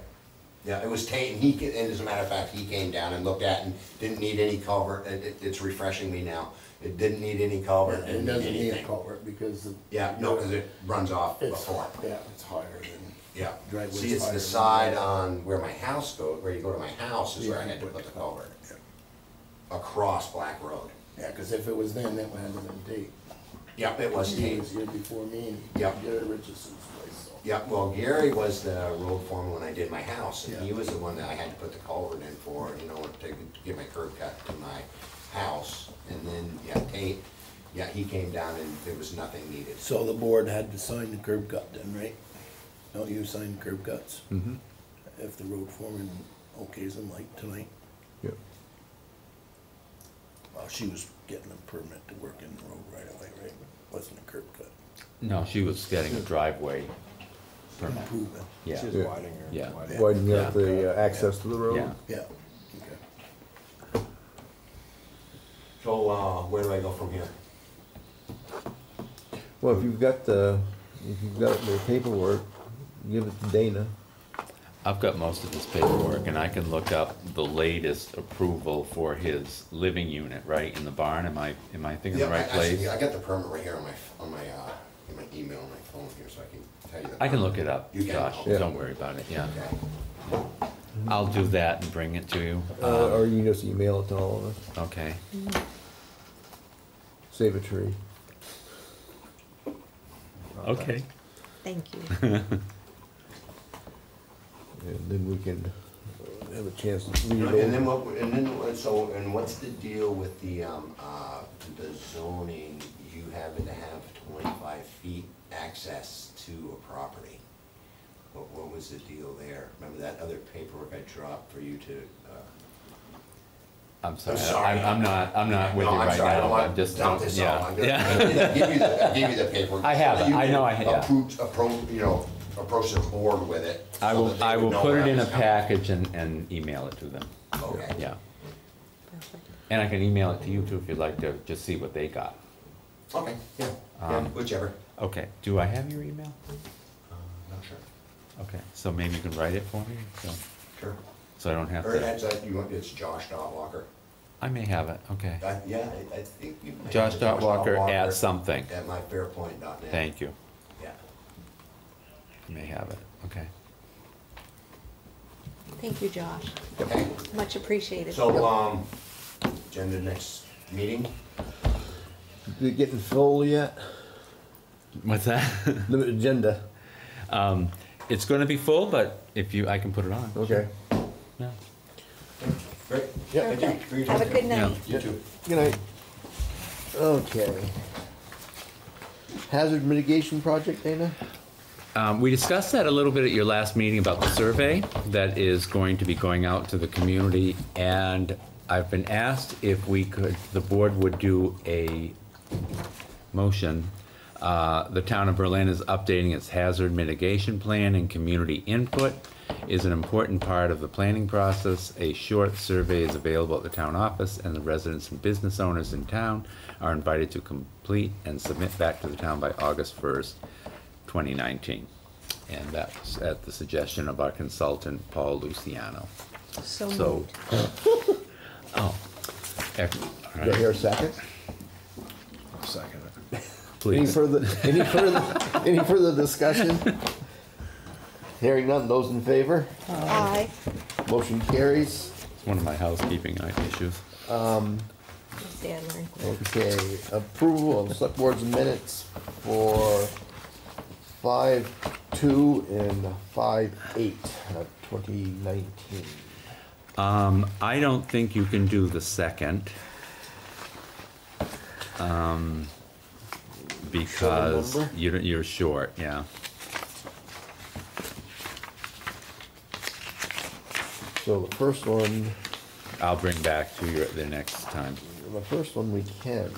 Q: Yeah, it was Tate, and he, ca- and as a matter of fact, he came down and looked at and didn't need any culvert, it, it- it's refreshing me now. It didn't need any culvert,
M: It
Q: didn't need
M: doesn't need a
Q: anything.
M: culvert because the.
Q: Yeah, no, cause it runs off
M: It's,
Q: before.
M: yeah, it's higher than.
Q: Yeah,
M: Driveway's
Q: see, it's
M: higher
Q: the
M: than
Q: side on where my house goes, where you go to my house is where I
M: Yeah,
Q: had to put the culvert. Across Black Road.
M: Yeah, cause if it was then, that would have been Tate.
Q: Yep, it was
M: He
Q: Tate.
M: was here before me and
Q: Yep.
M: Gary Richardson's.
Q: Yeah, well, Gary was the road foreman when I did my house, and
M: Yeah.
Q: he was the one that I had to put the culvert in for, you know, to get my curb cut to my house. And then, yeah, Tate, yeah, he came down and there was nothing needed.
M: So the board had to sign the curb cut then, right? Don't you sign curb cuts?
R: mm-hmm,
M: If the road foreman okays them like tonight?
R: yeah.
M: Well, she was getting a permit to work in the road right away, right? Wasn't a curb cut.
B: No, she was getting a driveway permit.
M: Improvement.
B: Yeah.
F: She's
R: Yeah.
F: widening her.
B: Yeah.
F: widening.
R: Widening
B: Yeah.
R: out the uh, access to the road.
B: Yeah.
M: Yeah, okay.
Q: So, uh, where do I go from here?
R: Well, if you've got the, if you've got the paperwork, give it to Dana.
B: I've got most of this paperwork and I can look up the latest approval for his living unit, right, in the barn, am I, am I thinking the
Q: Yeah,
B: right
Q: I- actually,
B: place?
Q: I got the permit right here on my, on my, uh, in my email on my phone here, so I can tell you.
B: I can look it up,
Q: You can?
B: Josh,
Q: Okay.
B: don't worry about it, yeah.
Q: Okay.
B: I'll do that and bring it to you.
R: Uh, or you can just email it to all of us.
B: Okay,
R: Save a tree.
B: okay.
D: Thank you.
R: And then we can uh, have a chance to read
Q: And then
R: over.
Q: what, and then, what- so, and what's the deal with the, um, uh, the zoning, you having to have twenty-five feet access to a property? What, what was the deal there? Remember that other paperwork I dropped for you to, uh?
B: I'm sorry,
Q: sorry.
B: I'm, I'm not, I'm not with
Q: No,
B: you
Q: I'm
B: right
Q: sorry, I don't
B: now, I'm just,
Q: to dump this all.
B: yeah,
Q: I'm gonna-
B: yeah.
Q: I gave you the, I gave you the paperwork.
B: I
Q: so
B: have
Q: that
B: it.
Q: you
B: I know
Q: can
B: I- yeah.
Q: Approve, appro, you know, approach the board with it.
B: I
Q: so
B: will,
Q: they
B: I
Q: would
B: will
Q: know
B: put
Q: where
B: it in a
Q: was coming.
B: package and, and email it to them.
Q: Okay.
B: Yeah. And I can email it to you too if you'd like to just see what they got.
Q: Okay, yeah, yeah,
B: Um,
Q: whichever.
B: Okay, do I have your email?
Q: Uh, Not sure.
B: Okay, so maybe you can write it for me, so,
Q: Sure.
B: so I don't have
Q: Or
B: to.
Q: that's, uh, you want, it's Josh dot Walker.
B: I may have it, okay.
Q: Uh, yeah, I, I think you. might
B: Josh
Q: have
B: dot Walker at something.
Q: At myfairpoint.net.
B: Thank you.
Q: Yeah.
B: You may have it, okay.
D: Thank you, Josh.
Q: Okay.
D: Much appreciated.
Q: So, um, agenda next meeting?
A: You getting full yet?
B: What's that?
A: The agenda.
B: Um, it's gonna be full, but if you, I can put it on.
A: Okay.
B: Yeah.
Q: Great. Yeah, thank you.
D: Perfect.
Q: for your
D: Have a
Q: time.
D: good night.
Q: You too.
A: Good night. Okay. Hazard mitigation project, Dana?
B: Um, we discussed that a little bit at your last meeting about the survey that is going to be going out to the community. And I've been asked if we could, the board would do a motion. Uh, the town of Berlin is updating its hazard mitigation plan and community input is an important part of the planning process. A short survey is available at the town office and the residents and business owners in town are invited to complete and submit back to the town by August first, 2019. And that's at the suggestion of our consultant, Paul Luciano.
D: So
B: So, oh, ec- all
A: Do I
B: right,
A: hear a second?
F: Second it.
A: Any
B: please.
A: further, any further, any further discussion? Hearing none, those in favor?
D: Aye.
A: Motion carries.
B: It's one of my housekeeping issues.
A: Um,
D: Miss
A: okay, approval of select board's minutes for five, two, and five, eight of twenty nineteen.
B: Um, I don't think you can do the second. Um, because
A: number?
B: you're, you're short, yeah.
A: So the first one,
B: I'll bring back to you at the next time.
A: the first one we can.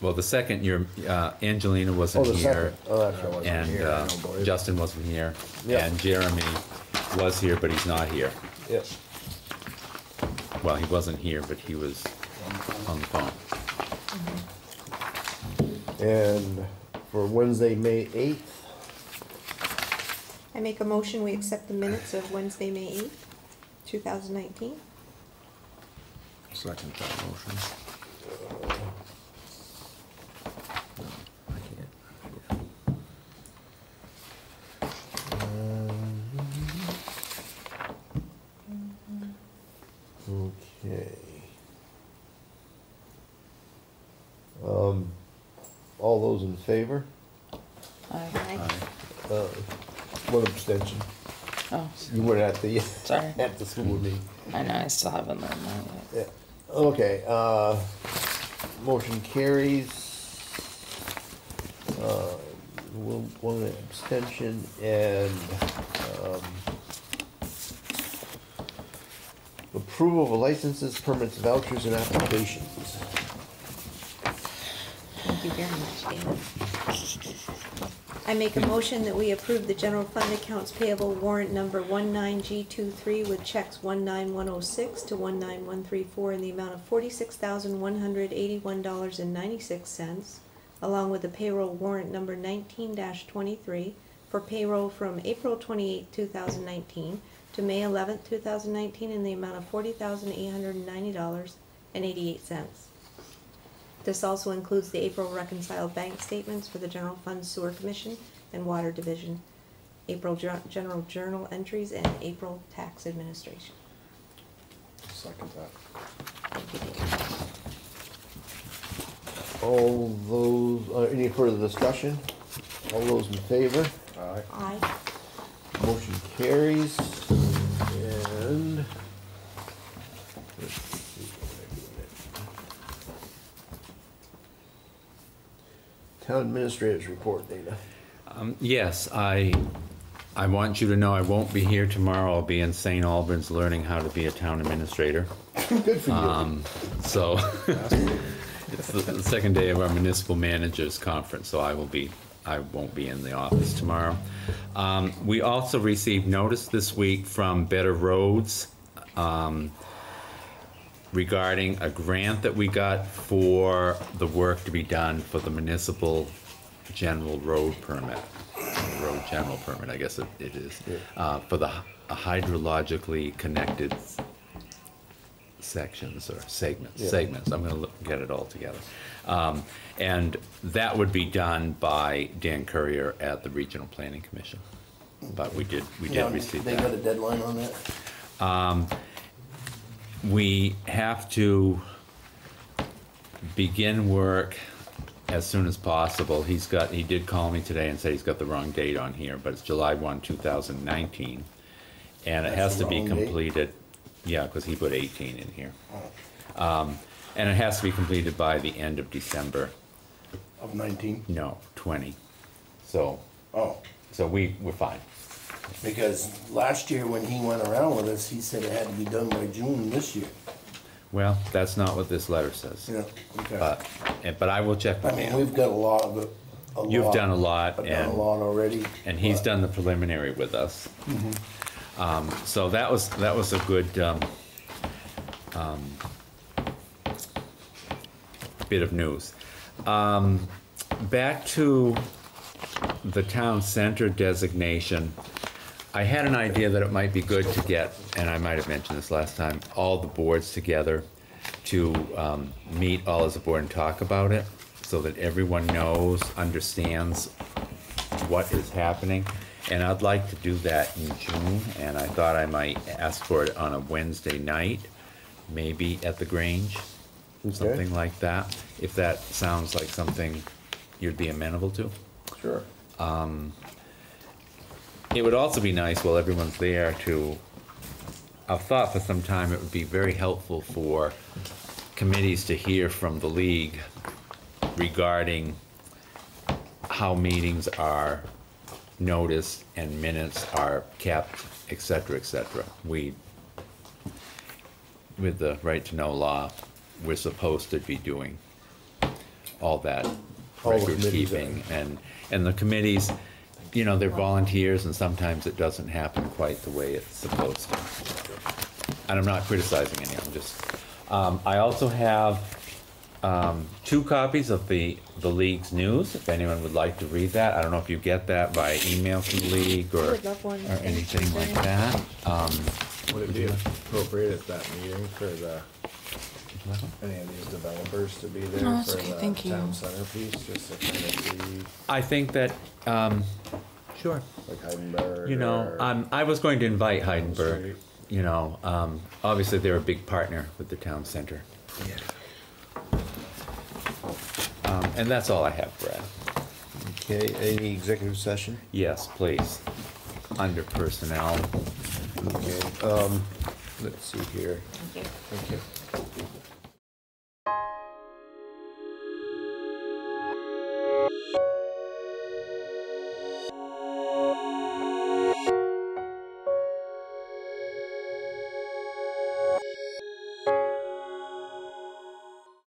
B: Well, the second, your, uh, Angelina wasn't
A: Oh, the
B: here.
A: second. Oh, that's right.
B: And,
F: here, I
B: uh,
F: don't believe.
B: Justin wasn't here.
A: Yeah.
B: And Jeremy was here, but he's not here.
A: Yes.
B: Well, he wasn't here, but he was on the phone.
A: And for Wednesday, May eighth,
D: I make a motion, we accept the minutes of Wednesday, May eighth, two thousand nineteen.
F: Second that motion.
A: okay. Um, all those in favor?
G: Aye.
A: Uh, one abstention.
G: Oh,
A: You weren't at the,
G: sorry.
A: at the school meeting.
G: I know, I still haven't learned that yet.
A: Yeah, okay, uh, motion carries. Uh, one, one abstention and, um, approval of licenses, permits, vouchers, and applications.
D: Thank you very much, David. I make a motion that we approve the general fund accounts payable warrant number 19G23 with checks 19106 to 19134 in the amount of $46,181.96, along with the payroll warrant number 19-23 for payroll from April 28, 2019 to May 11, 2019 in the amount of $40,890.88. This also includes the April reconciled bank statements for the General Fund Sewer Commission and Water Division, April Gen- General Journal entries, and April Tax Administration.
F: Second that.
D: Thank you, Dana.
A: All those, uh, any further discussion? All those in favor?
F: Aye.
D: Aye.
A: Motion carries, and. let's see what I do next. Town administrators report, Dana.
B: Um, yes, I, I want you to know I won't be here tomorrow. I'll be in St. Albans learning how to be a town administrator.
A: Good for you.
B: Um, so, it's the, the second day of our municipal managers conference, so I will be, I won't be in the office tomorrow. Um, we also received notice this week from Better Roads um, regarding a grant that we got for the work to be done for the municipal general road permit. Road general permit, I guess it, it is, uh, for the hydrologically connected sections or segments, segments, I'm gonna look, get it all together. Um, and that would be done by Dan Currier at the Regional Planning Commission. But we did, we did receive that.
M: They got a deadline on that?
B: We have to begin work as soon as possible. He's got, he did call me today and say he's got the wrong date on here, but it's July one, two thousand nineteen. And it
M: That's
B: has
M: the
B: to be
M: wrong date?
B: completed, yeah, cause he put eighteen in here. Um, and it has to be completed by the end of December,
M: Of nineteen?
B: no, twenty. So,
M: Oh,
B: so we, we're fine.
M: Because last year when he went around with us, he said it had to be done by June this year.
B: Well, that's not what this letter says.
M: Yeah, okay.
B: But, and- but I will check
M: I
B: with
M: mean,
B: him.
M: we've got a lot of it. a
B: You've done a lot
M: I've done a
B: and-
M: lot already.
B: And he's
M: but-
B: done the preliminary with us.
M: Mhm.
B: Um, so that was, that was a good, um, um, bit of news. Um, back to the town center designation. I had an idea that it might be good to get, and I might have mentioned this last time, all the boards together to, um, meet all as a board and talk about it, so that everyone knows, understands what is happening. And I'd like to do that in June, and I thought I might ask for it on a Wednesday night, maybe at the Grange, something like that, if that sounds like something you'd be amenable to.
R: Sure.
B: Um, it would also be nice while everyone's there to, I've thought for some time it would be very helpful for committees to hear from the league regarding how meetings are noticed and minutes are kept, et cetera, et cetera. We, with the right to know law, we're supposed to be doing all that
R: All the
B: record
R: committees are.
B: keeping and, and the committees, you know, they're volunteers and sometimes it doesn't happen quite the way it's supposed to. And I'm not criticizing any, I'm just, um, I also have, um, two copies of the, the league's news, if anyone would like to read that. I don't know if you get that by email from the league or,
D: would love one.
B: or anything like that. Um,
F: Would it be appropriate at that meeting for the, any of these developers to be there
G: No,
F: for
G: okay,
F: the
G: thank you.
F: town centerpiece, just to kind of see,
B: I think that, um, sure.
F: like Heidenberg
B: You know,
F: or-
B: um, I was going to invite Heidenberg,
F: Street.
B: you know, um, obviously they're a big partner with the town center. Um, and that's all I have, Brad.
R: Okay, any executive session?
B: Yes, please. Under personnel.
R: Okay, um, let's see here.
E: Thank you.
R: Thank you.